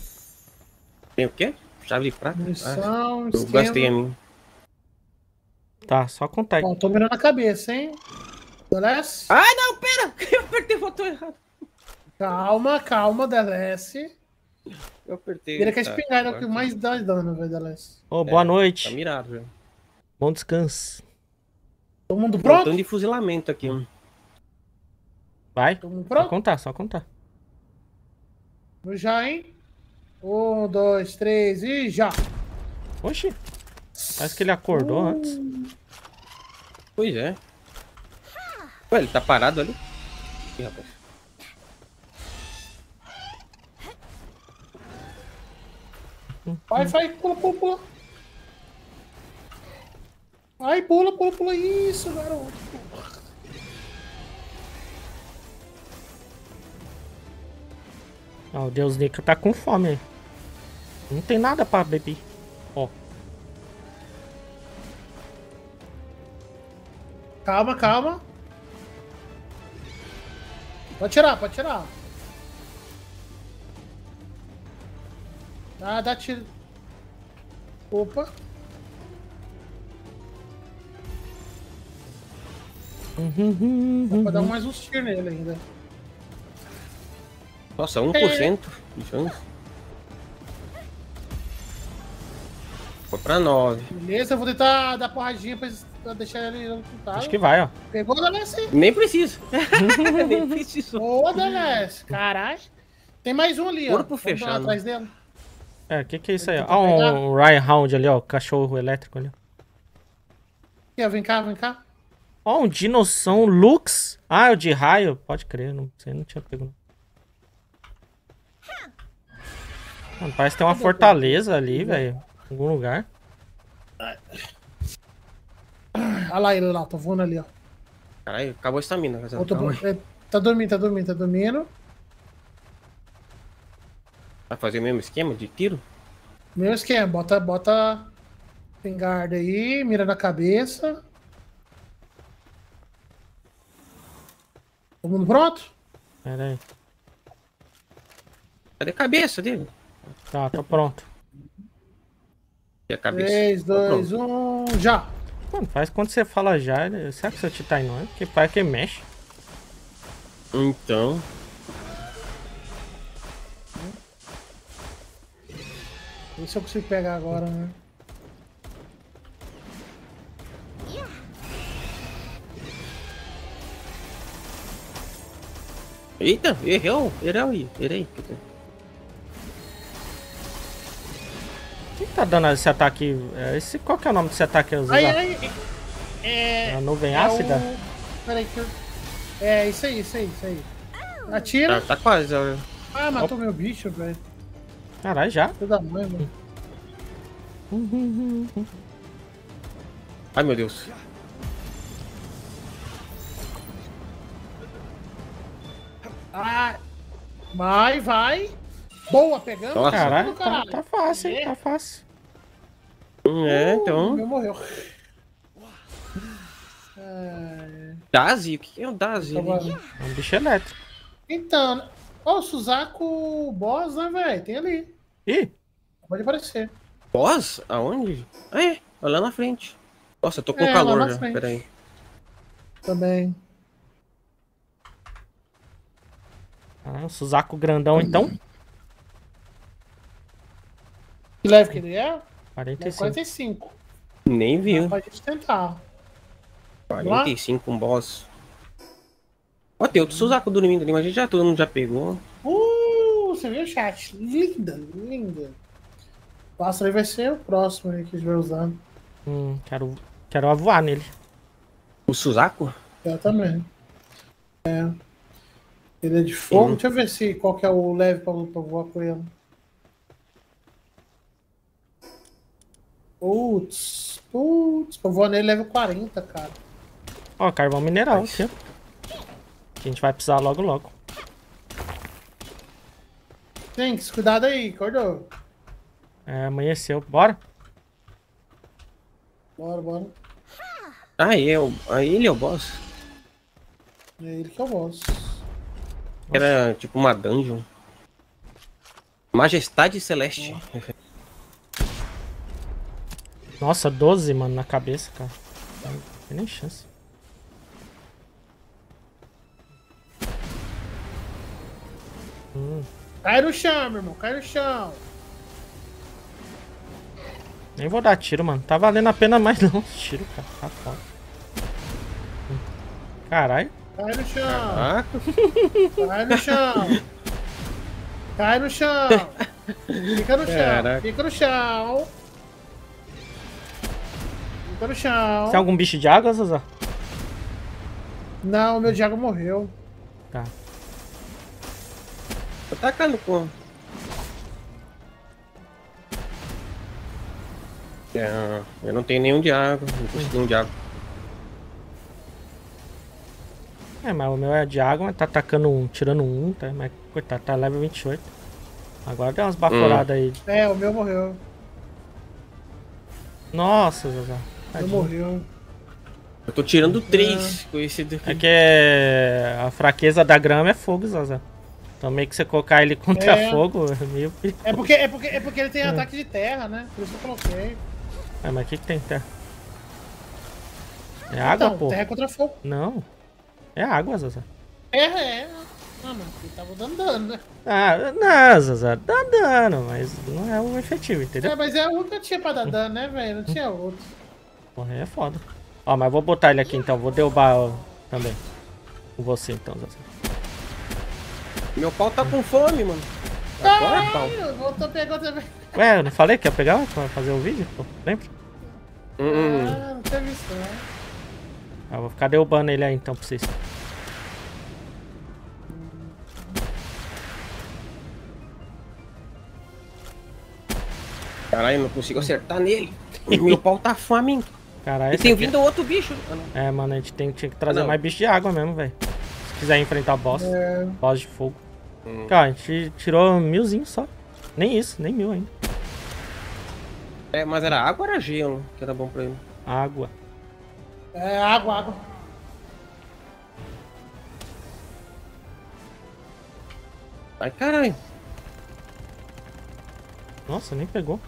Tem o quê? Chave de prata? Ah, Munição, eu gastei a minha. Tá, só contar aqui. Ó, tô mirando a cabeça, hein? Delas. Ah, não, pera! Eu apertei o botão errado. Calma, calma, Delas. Eu apertei. Vira que a tá, espingarda é o que mais dá dano, velho, Delas. Ô, boa Tá noite. mirado, já. Bom descanso. Todo mundo Botão pronto? de fuzilamento aqui. Vai Vai. Todo mundo Só pronto? contar, só contar. Já, hein? Um, dois, três e já. Oxi. Parece que ele acordou antes. Pois é. Ué, ele tá parado ali? Ih, rapaz. Vai, vai, pula, pula, pula. Vai, pula, pula, pula. Isso, garoto. Ó, o Deus Negro tá com fome aí. Não tem nada pra beber. Ó. Calma, calma. Pode tirar, pode tirar. Dá, dá tiro. Opa. Dá pra dar mais uns tiros nele ainda. Nossa, 1% de chance. Foi pra 9. Beleza, eu vou tentar dar porradinha pra pra deixar ele lutado. Acho que vai, ó. Pegou o Dalesse? Nem precisa. Nem preciso. Boa, Dalesse. Caralho. Tem mais um ali, ó. Corpo dar fechado. atrás dele. É, o que que é isso aí? ó? Ó, pegar. um Ryan Hound ali, ó. Cachorro elétrico ali. Aqui, ó, vem cá, vem cá. Ó, um dinossauro Lux. Ah, é o de raio. Pode crer, não sei, não tinha pego. não. Mano, parece que tem uma fortaleza ali, velho. Em algum lugar. Olha lá ele lá, tá voando ali, ó. Caralho, acabou a estamina. Outro- é, tá dormindo, tá dormindo, tá dormindo. Vai fazer o mesmo esquema de tiro? Meu esquema, bota, bota pingarda aí, mira na cabeça. Todo mundo pronto? Pera aí. Cadê a cabeça dele? Tá, tô pronto. E a cabeça? 3, Tô 2, pronto. 1, já. Mano, faz quando você fala já. ele- Será que seu Titan não é? Porque parece que mexe. Então. Vê se eu consigo pegar agora, né? Eita, errou. Errou aí. Errei. Quem tá dando esse ataque? é, Esse, qual que é o nome desse ataque? É, Aí, aí. É. a nuvem é ácida? o- Peraí que eu. É, isso aí, isso aí, isso aí. Atira. Tá, tá quase. ó. Ah, matou meu bicho, velho. Caralho, já? Filho da mãe, mano. Ai, meu Deus. Ah, vai, vai. Boa, pegamos. Nossa. Caralho, tá, tá fácil, hein? É. Tá fácil. É, O então. meu morreu. É, Dazi? O que é o Dazi? tá. É um bicho elétrico. Então, ó, o Suzaku Boss, né, velho? Tem ali. Ih, Pode aparecer. Boss? Aonde? Ah, é. Olha lá na frente. Nossa, eu tô com É, calor já. frente. Peraí. Também. ah, o Suzaku grandão então. Que leve que ele é? Leve 45. 45. Nem viu. Pode gente tentar. 45 um boss. Ó, tem outro Suzaku dormindo ali, mas a gente já todo mundo já pegou. Uh, você viu o chat? Linda, linda. O Astro aí vai ser o próximo aí que a gente vai usar. Hum, quero, quero voar nele. O Suzaku? Eu também. É. Ele é de fogo. Sim. Deixa eu ver se qual que é o leve pra, pra voar com ele. Putz, putz, pra voar nele level 40, cara. Ó, carvão mineral aqui, ó. Que a gente vai precisar logo logo. Thanks, cuidado aí, acordou. É, amanheceu. Bora? Bora, bora. Ah, é o... ah, ele é o boss? É ele que é o boss. Era tipo uma dungeon. Majestade Celeste. Nossa, 12, mano, na cabeça, cara. Não tem nem chance. Cai no chão, meu irmão, cai no chão. Nem vou dar tiro, mano. Tá valendo a pena mais não. Tiro, cara. Tá foda. Caralho. Cai no chão. Ah, Cai no chão. Cai no chão. Fica no chão. Caraca. Fica no chão. Fica no chão. Tem algum bicho de água, Zaza? Não, meu Diago morreu. Tá. tô tacando com. É, eu não tenho nenhum de água. Não consigo nenhum de água. É, mas o meu é de água, mas tá atacando um, tirando um, tá? Mas coitado, tá level 28. Agora deu umas baforadas aí. É, o meu morreu. Nossa, Zaza. O morreu. Eu tô tirando três com esse daqui. É que é- a fraqueza da grama é fogo, Zaza. Então meio que você colocar ele contra É. fogo é meio... É porque, é, porque, é porque ele tem ataque de terra, né? Por isso que eu coloquei. É, mas o que que tem terra? É água, então, pô? terra contra fogo. Não. É água, Zaza. Terra é. Ah, mano, ele tava dando dano, né? Ah, não, Zaza, dá dano, mas não é um efetivo, entendeu? É, mas é o que tinha pra dar dano, né, velho? Não tinha outro. Porra, aí é foda. Ó, mas vou botar ele aqui então, vou derrubar ó, também. Com você então, Zaza. Meu pau tá com fome, mano. Agora, pau. Ai, voltou, pegou também. Ué, eu não falei que ia pegar pra fazer o vídeo? Pô, lembra? Hum, hum. Ah, não tinha visto, não. Ah, vou ficar derrubando ele aí então pra vocês. Caralho, não consigo acertar nele. Meu pau tá faminto. Caralho, E tem aqui- vindo outro bicho. Não. É, mano, a gente tem, tinha que trazer Não. mais bicho de água mesmo, velho. Se quiser enfrentar boss. É, Boss de fogo. Hum. Cara, a gente tirou milzinho só. Nem isso, nem mil ainda. É, mas era água ou era gelo que era bom pra ele? Água. é água, água. Ai, caralho. Nossa, nem pegou.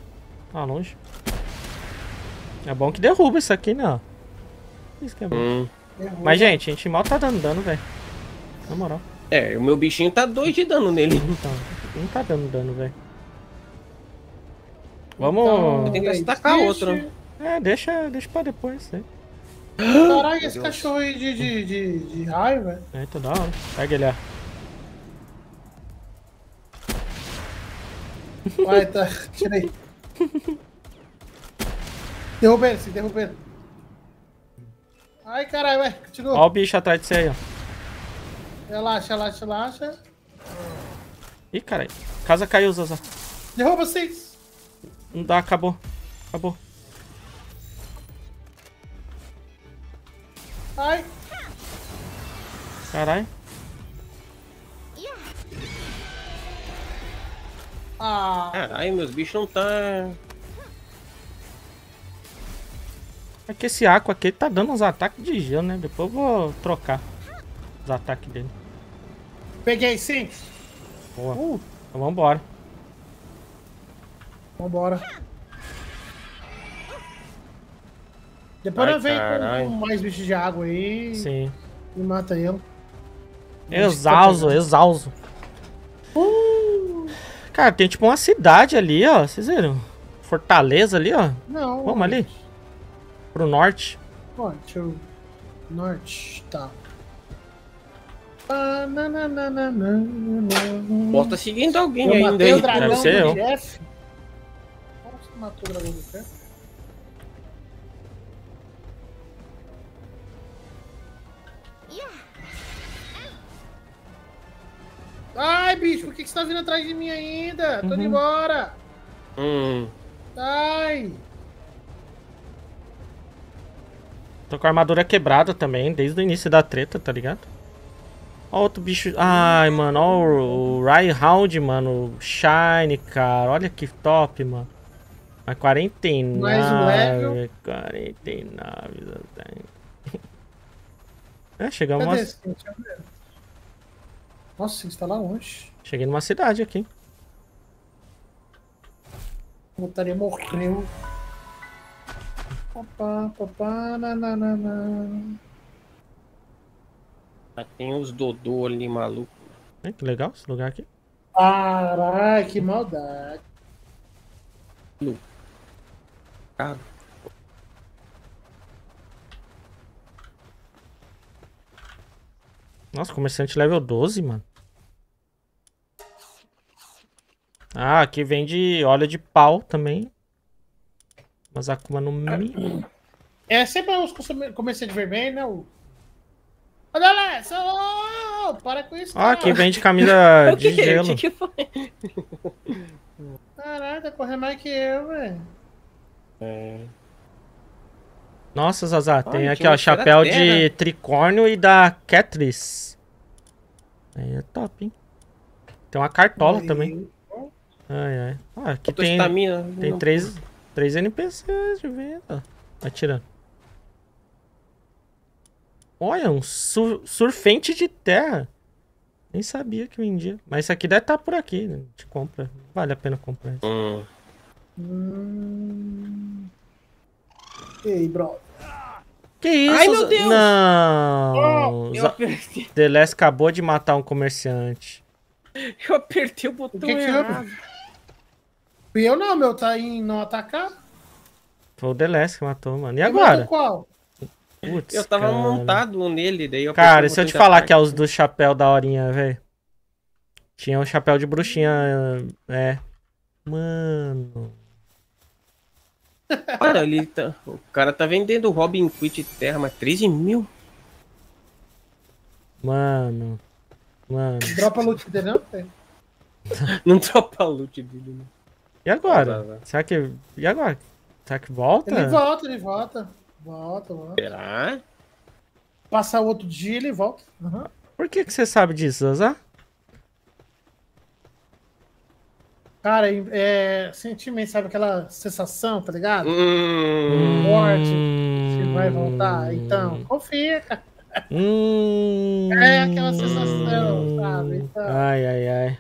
Tá longe. É bom que derruba isso aqui, né? ó. Isso que é bom. Hum. Mas, gente, a gente mal tá dando dano, velho. Na moral. É, o meu bichinho tá dois de dano nele. Então, não tá dando dano, velho. Vamos. Então, Tem que destacar existe- outro. É, deixa, deixa pra depois. Aí. Caralho, esse cachorro aí de, de, de, de raio, velho. Aí, tô da hora. Pega ele, ó. Vai, tá. Tira aí. Derruba ele, sim, derruba ele. Ai, caralho, ué, continua. Ó o bicho atrás de você aí, ó. Relaxa, relaxa, relaxa. Ih, caralho. Casa caiu, Zaza. Derruba vocês. Não dá, acabou. Acabou. Ai, Caralho. ah. Caralho, meus bichos não tá. É que esse Aqua aqui tá dando uns ataques de gelo, né? Depois eu vou trocar os ataques dele. Peguei, sim. Boa. Uh, Então vambora. vambora. Depois Ai, nós vem com, caralho. com mais bichos de água aí Sim. e mata ele. Exauso, exauso. Uh, Cara, tem tipo uma cidade ali, ó. Vocês viram? Fortaleza ali, ó. não. Vamos ali. Pro norte. Ó, deixa eu... Norte, tá. Ah. Posso tá seguindo alguém Eu ainda matei aí. o dragão Deve ser do eu. Jeff. Como você matou o dragão do Jeff? Ai, bicho, por que que você tá vindo atrás de mim ainda? Tô indo Uhum. embora. Hum. Ai. Tô com a armadura quebrada também, desde o início da treta, tá ligado? Ó outro bicho. Ai, mano, ó o, o mano. Shine, cara. Olha que top, mano. Mas 49. Mais um level. 49. eu tenho. É, chegamos. Cadê esse? Nossa, você tá lá longe. cheguei numa cidade aqui. O Montaria morreu. Tem os Dodô ali, maluco. É, que legal esse lugar aqui. Caralho, que maldade. Cara. Nossa, comerciante level 12, mano. Ah, aqui vende óleo de pau também. Mas Akuma no Mi. É sempre os comerciantes vermelhos, né? O... Olha lá, só... para com isso. Ah, não. aqui vende camisa O de que que é? gelo. O que que foi? Caralho, tá correndo mais que eu, velho. Nossa, Zazá, tem Olha, aqui, ó, chapéu de terra. tricórnio e da Catrice. Aí é top, hein? Tem uma cartola Aí. também. Ai, ai. Ah, aqui tem, estamina. tem Não. três, três NPCs de venda. Vai tirando. Olha, um sur- surfente de terra. Nem sabia que vendia. Mas isso aqui deve estar por aqui, né? A gente compra. Vale a pena comprar isso. Hum. Hum... Ei, bro. Que isso? Ai, meu Deus! Não! Eu Za- apertei, The Last acabou de matar um comerciante. eu apertei o botão O que que Fui eu não, meu, tá em não atacar. Foi o The Last que matou, mano. E agora? Qual? Putz, Eu tava cara. montado nele, daí eu Cara, se eu te falar ataque. que é os do chapéu da horinha, velho. Tinha um chapéu de bruxinha. É. Mano. Olha, ele tá... o cara tá vendendo o Robin Quit Terra, mas 13 mil? Mano. Mano. Dropa loot dele, não? velho? Não tropa a loot dele, né? E agora? Vai, vai. Será que. E agora? Será que volta? Ele volta, ele volta. Volta, volta. Será? Passar outro dia, ele volta. Uhum. Por que, que você sabe disso, Zazá? Cara, é, sentimento, sabe aquela sensação, tá ligado? Hum... Morte, Você vai voltar. Então, confia, cara. Hum... É aquela sensação, sabe? Então- Ai, ai, ai.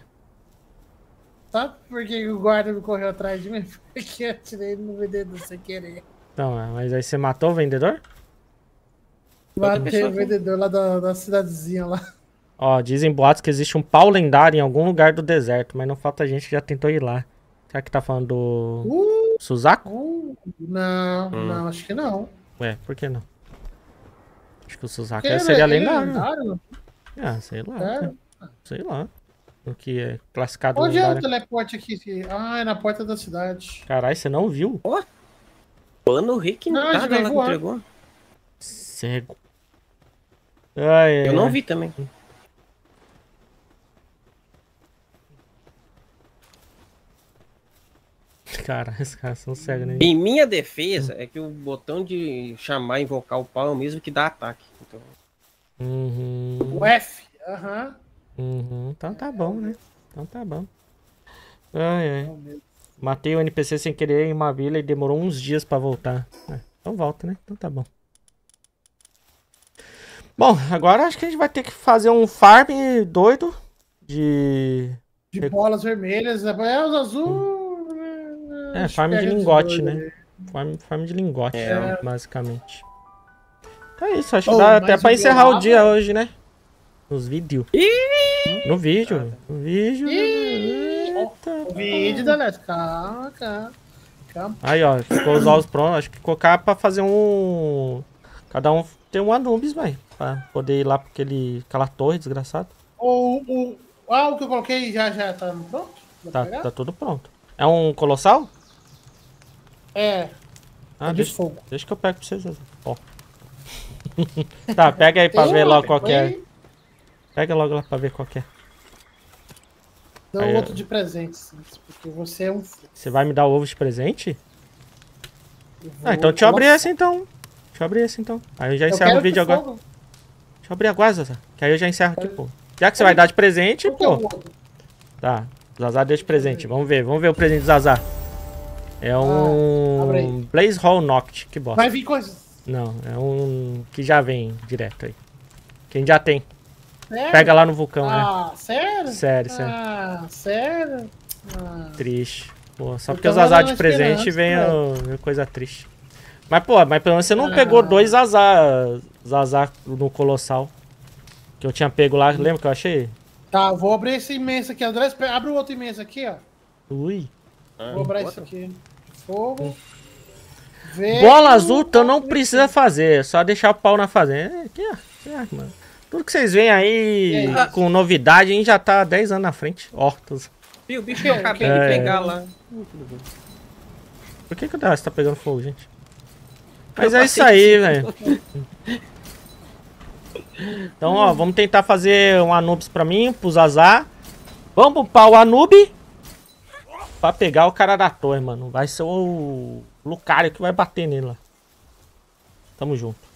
Sabe por que o guarda me correu atrás de mim? Porque eu tirei no vendedor sem querer. Então, é, mas aí você matou o vendedor? Matei o aqui. vendedor lá da, da cidadezinha lá. Ó, dizem boatos que existe um pau lendário em algum lugar do deserto, mas não falta gente que já tentou ir lá. Será que tá falando do Uh, Suzaku? uh, não, Hum. não, acho que não. Ué, por que não? Acho que o Suzaku Porque seria é lendário. lendário, Ah, sei lá. sério? Sei lá. O que é classificado Onde é o teleporte aqui? Ah, é na porta da cidade. Caralho, você não viu? Pano Não, requintado ele vai ela que voar. entregou. Cego. Ai, Eu não ai. vi também. Cara, esses caras são cegos, né? Em minha defesa, é que o botão de chamar e invocar o pau é o mesmo que dá ataque. Então, Uhum. O F. Aham. Uhum. Então tá bom, né? Então tá bom. Ai, ai. Matei o NPC sem querer em uma vila e demorou uns dias pra voltar. É, então volta, né? Então tá bom. Bom, agora acho que a gente vai ter que fazer um farm doido de. De bolas vermelhas. É os azul. É, acho farm de lingote, né? Farm, farm de lingote, É. basicamente. Então é isso, acho que Oh, dá até pra encerrar o dia hoje, né? Nos vídeos. No vídeo. No vídeo. Eita, vídeo da Leste. Calma, calma. Calma. Aí, ó, ficou os ovos prontos. Acho que colocar pra fazer um. Cada um tem um Anubis, vai. Pra poder ir lá pra aquele, aquela torre desgraçada. O, o, ah, o que eu coloquei já, já tá pronto? Tá, pegar? tá tudo pronto. É um colossal? É, Ah, é de deixa, fogo. deixa que eu pego pra vocês. Ó. tá, pega aí pra Tem ver um, logo qual que é. Pega logo lá pra ver qual que é. Dá um outro de presentes. Porque você é um. Você vai me dar o ovo de presente? eu Ah, então deixa eu abrir esse então. Deixa eu abrir esse então. Aí eu já Eu encerro quero o vídeo de agora. fogo. Deixa eu abrir agora, Zaza. Que aí eu já encerro aqui, pô. Já que você vai dar de presente, é pô. Tá, Zazá deu de presente. Vamos ver, vamos ver o presente do Zazá. É Ah, um Blaze Hall Noct. Que bosta. Vai vir coisa. Não, é um que já vem direto aí. Quem já tem. Sério? Pega lá no vulcão, né? Ah, sério? Sério, sério. Ah, sério? Ah. Triste. Pô, só porque o tava Zazá na de presente vem ó, coisa triste. Mas, pô, mas pelo menos você não Ah. pegou dois Zazá, Zazá no Colossal. Que eu tinha pego lá, lembra que eu achei? Tá, vou abrir esse imenso aqui. André, abre o outro imenso aqui, ó. Ui. Ah, Vou abrir esse aqui. Fogo. Veio- Bola azul, então não precisa fazer. É só deixar o pau na fazenda. É, aqui, ó. Aqui, ó, mano. Tudo que vocês veem aí E aí? com novidade, a gente já tá 10 anos na frente. Hortos. Ih, o bicho que eu acabei É. de pegar lá. Por que que o Darcy tá pegando fogo, gente? Mas Eu é isso aí, velho. Então, ó, vamos tentar fazer um Anubis pra mim, pro Zazar. Vamos upar o Anub pra pegar o cara da torre, mano. Vai ser o Lucario que vai bater nele lá. Tamo junto.